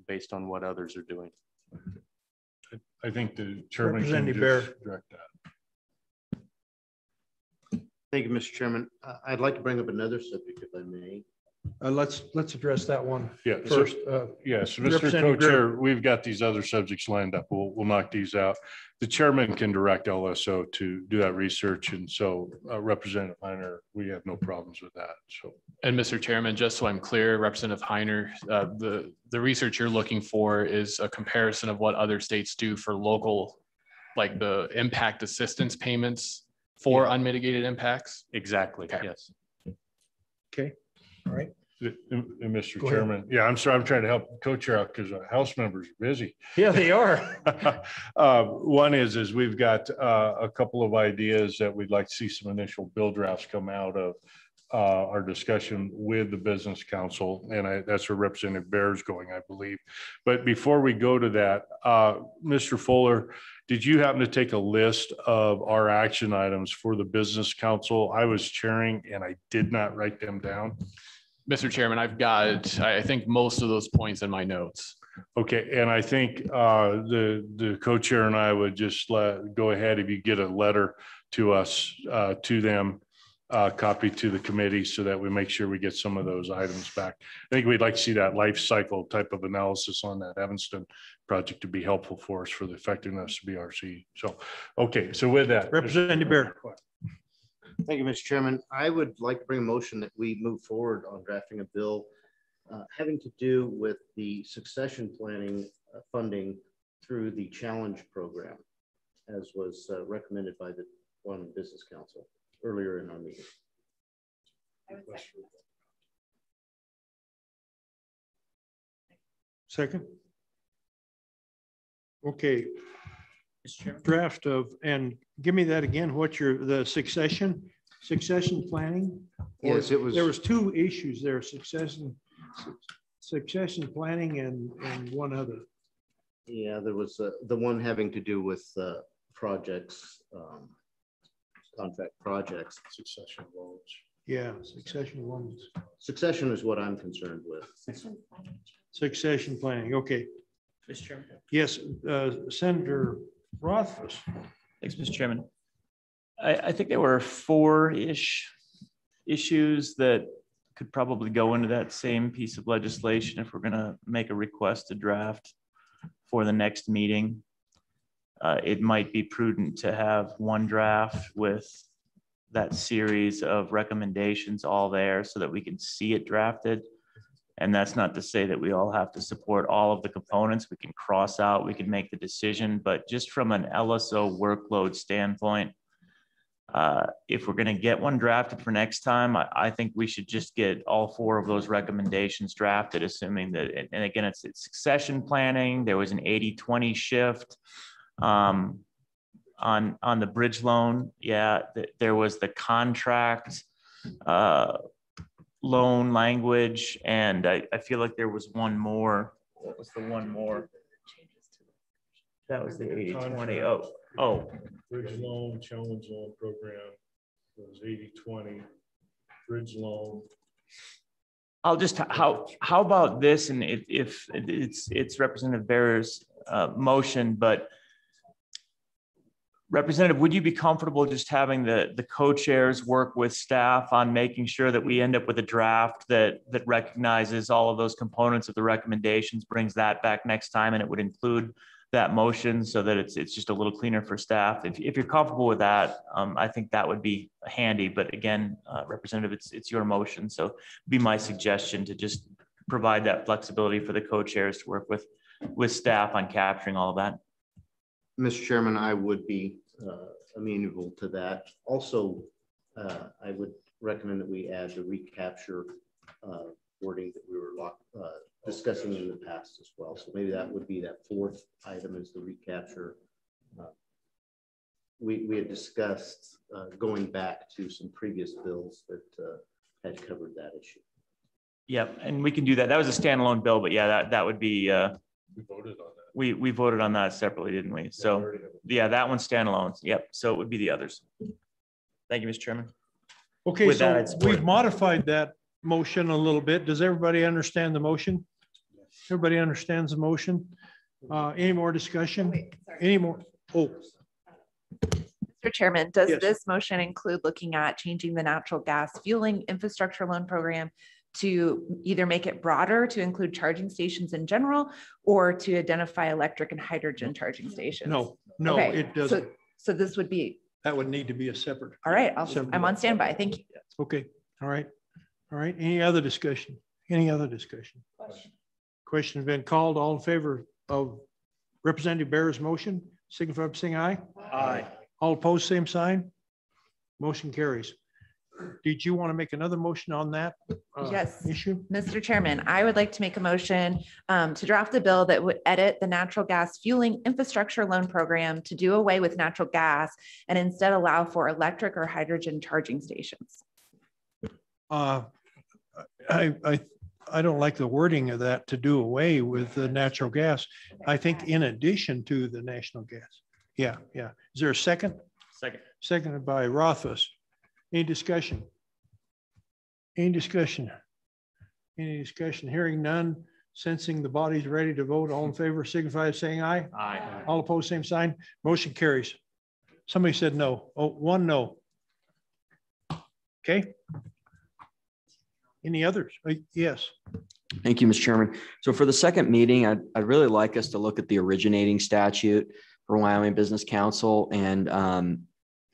based on what others are doing. I think the chairman can just Bear. direct that. Thank you, Mr. Chairman. I'd like to bring up another subject if I may. Uh, let's, let's address that one Yeah. so- first. Uh, Yes, Mr. Representative Greear. Co-Chair, we've got these other subjects lined up. We'll, we'll knock these out. The chairman can direct LSO to do that research. And so uh, Representative Heiner, we have no problems with that. So. And Mr. Chairman, just so I'm clear, Representative Heiner, uh, the, the research you're looking for is a comparison of what other states do for local, like the impact assistance payments for unmitigated impacts? Exactly, yes. Okay, all right. And- Mr. Chairman, yeah, I'm sorry, I'm trying to help co-chair out because House members are busy. Yeah, they are. Uh, One is, is we've got uh, a couple of ideas that we'd like to see some initial bill drafts come out of uh, our discussion with the business council, and I, that's where Representative Bear is going, I believe. But before we go to that, uh, Mr. Fuller, did you happen to take a list of our action items for the business council? I was chairing and I did not write them down. Mr. Chairman, I've got, I I think most of those points in my notes. Okay, and I think uh, the, the co-chair and I would just let, go ahead, if you get a letter to us, uh, to them, uh, copy to the committee so that we make sure we get some of those items back. I think we'd like to see that life cycle type of analysis on that Evanston project to be helpful for us for the effectiveness of BRC. So, okay, so with that. Representative Bear. Thank you, Mr. Chairman. I would like to bring a motion that we move forward on drafting a bill uh, having to do with the succession planning uh, funding through the challenge program, as was uh, recommended by the Wyoming Business Council earlier in our meeting. Second. Okay. Draft of, and give me that again, what's your, the succession, succession planning? Or Yes, it was- There was two issues there, succession, succession planning and, and one other. Yeah, there was uh, the one having to do with uh, projects, um, contract projects. Succession loans. Yeah, succession loans, Succession is what I'm concerned with. succession planning, okay. Mr. Chairman. Yes, uh, Senator Rothfuss. Thanks, Mr. Chairman. I, I think there were four-ish issues that could probably go into that same piece of legislation if we're gonna make a request to draft for the next meeting. Uh, it might be prudent to have one draft with that series of recommendations all there so that we can see it drafted. And that's not to say that we all have to support all of the components. We can cross out, we can make the decision, but just from an LSO workload standpoint, uh, if we're going to get one drafted for next time, I, I think we should just get all four of those recommendations drafted, assuming that, and- again, it's, it's succession planning. There was an 80 20 shift. Um, on, on the bridge loan, yeah, th- there was the contract, uh, loan language, and I, I feel like there was one more. What was the one more? That was the 80 20. Oh, oh, Bridge loan, challenge loan program was 80, 20. Bridge loan. I'll just, how, how about this? And if, if it's, it's Representative Bear's uh, motion, but Representative, would you be comfortable just having the, the co-chairs work with staff on making sure that we end up with a draft that, that recognizes all of those components of the recommendations, brings that back next time, and it would include that motion so that it's, it's just a little cleaner for staff. If, if you're comfortable with that, um, I think that would be handy. But again, uh, Representative, it's, it's your motion. So be my suggestion to just provide that flexibility for the co-chairs to work with, with staff on capturing all of that. Mr. Chairman, I would be uh, amenable to that. Also, uh, I would recommend that we add the recapture uh, wording that we were lock, uh, discussing in the past as well. So maybe that would be that fourth item is the recapture. Uh, we, we had discussed uh, going back to some previous bills that uh, had covered that issue. Yep, and we can do that. That was a standalone bill, but yeah, that, that would be, uh, We voted on that. We, we voted on that separately, didn't we? So, yeah, that one's standalone. Yep, so it would be the others. Thank you, Mr. Chairman. Okay, With that, so I'd support we've it. modified that motion a little bit. Does everybody understand the motion? Everybody understands the motion? Uh, any more discussion? Any more? Oh, Mr. Chairman, does Yes. this motion include looking at changing the natural gas fueling infrastructure loan program to either make it broader to include charging stations in general or to identify electric and hydrogen charging stations? no, no, Okay, it doesn't. So this would be, That would need to be a separate. all right, I'll- Separate. I'm on standby. Thank you. Okay, all right, all right. Any other discussion? Any other discussion? Question. Question has been called. All in favor of Representative Bear's motion, signify by saying aye. Aye. All opposed, same sign. Motion carries. Did you want to make another motion on that? uh, Yes. Issue? Mr. Chairman, I would like to make a motion um, to draft a bill that would edit the natural gas fueling infrastructure loan program to do away with natural gas and instead allow for electric or hydrogen charging stations. Uh, I, I, I don't like the wording of that to do away with the natural gas. I think in addition to the national gas. Yeah, yeah. Is there a second? Second. Seconded by Rothfuss. Any discussion? Any discussion? Any discussion? Hearing none, sensing the body's ready to vote, all in favor signify by saying aye. Aye. All opposed, same sign. Motion carries. Somebody said no. Oh, one no. Okay. Any others? Uh, Yes. Thank you, Mr. Chairman. So for the second meeting, I'd, I'd really like us to look at the originating statute for Wyoming Business Council and um,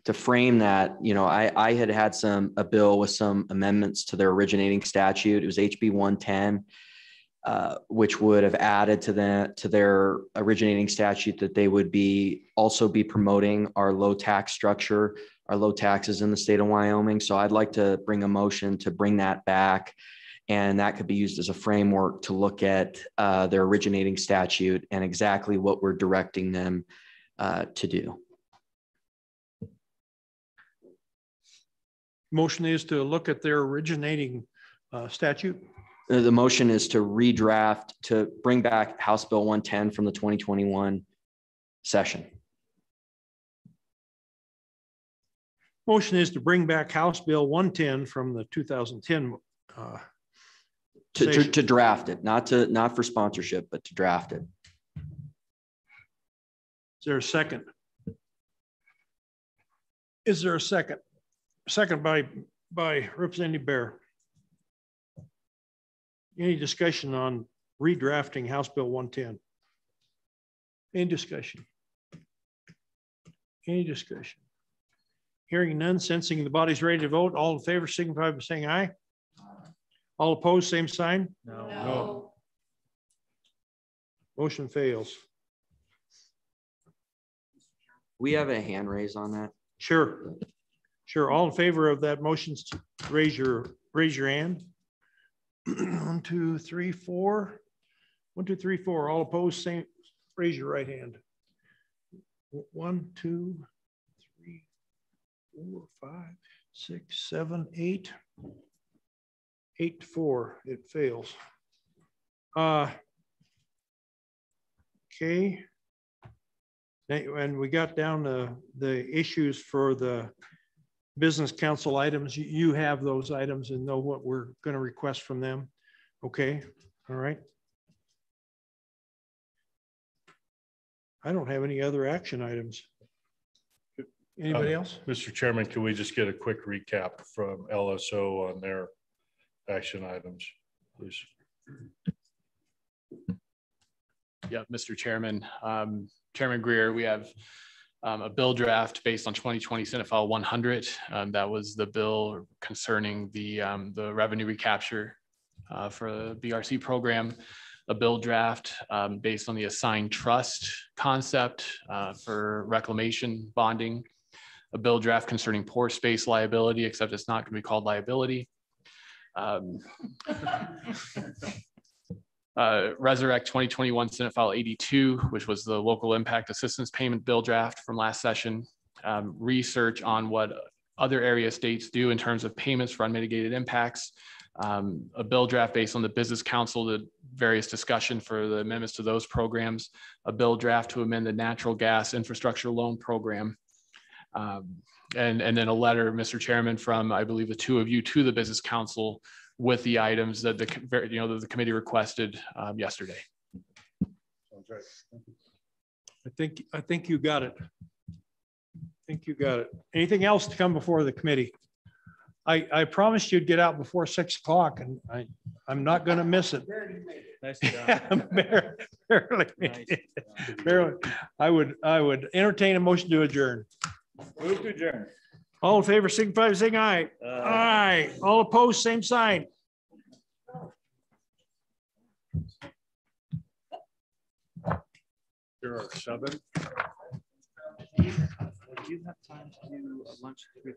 to frame that, you know, I, I had had some, a bill with some amendments to their originating statute. It was HB 110, uh, which would have added to the, to their originating statute that they would be, also be promoting our low tax structure, our low taxes in the state of Wyoming. So I'd like to bring a motion to bring that back and that could be used as a framework to look at uh, their originating statute and exactly what we're directing them uh, to do. Motion is to look at their originating uh, statute. The motion is to redraft, to bring back House Bill 110 from the 2021 session. Motion is to bring back House Bill 110 from the 2010. uh, To, to, to draft it, not to, not for sponsorship, but to draft it. Is there a second? Is there a second? Second by, by Representative Bear. Any discussion on redrafting House Bill 110? Any discussion? Any discussion? Hearing none, sensing the body's ready to vote, all in favor signify by saying aye. All opposed, same sign? No. Motion fails. We have a hand raise on that. Sure. Sure. All in favor of that motion, raise your, raise your hand. One, two, three, four. One, two, three, four. All opposed, same, raise your right hand. One, two, three, four, five, six, seven, eight. Eight to four, it fails. Uh. Okay. And we got down the, the issues for the business council items. You- You have those items and know what we're going to request from them. Okay, all right. I don't have any other action items. Anybody Uh, else? Mr. Chairman, can we just get a quick recap from LSO on their action items, please? Yeah, Mr. Chairman, um, Chairman Greear, we have um, a bill draft based on 2020 Senate File 100. Um, That was the bill concerning the, um, the revenue recapture uh, for the BRC program, a bill draft um, based on the assigned trust concept uh, for reclamation bonding, a bill draft concerning pore space liability, except it's not going to be called liability. Uh, Resurrect 2021 Senate File 82, which was the local impact assistance payment bill draft from last session. Um, research on what other area states do in terms of payments for unmitigated impacts. Um, a bill draft based on the Business Council, the various discussion for the amendments to those programs. A bill draft to amend the natural gas infrastructure loan program. Um, and, and then a letter, Mr. Chairman, from I believe the two of you to the Business Council with the items that the you know that the committee requested um, yesterday. I think I think you got it. I think you got it. Anything else to come before the committee? I, I promised you'd get out before six o'clock and I, I'm not going to miss it. Nice job. barely, barely, barely. I would, I would entertain a motion to adjourn. Move to adjourn. All in favor, signify by saying aye. Aye. All opposed, same sign. There are seven. Do you have time to do a lunch with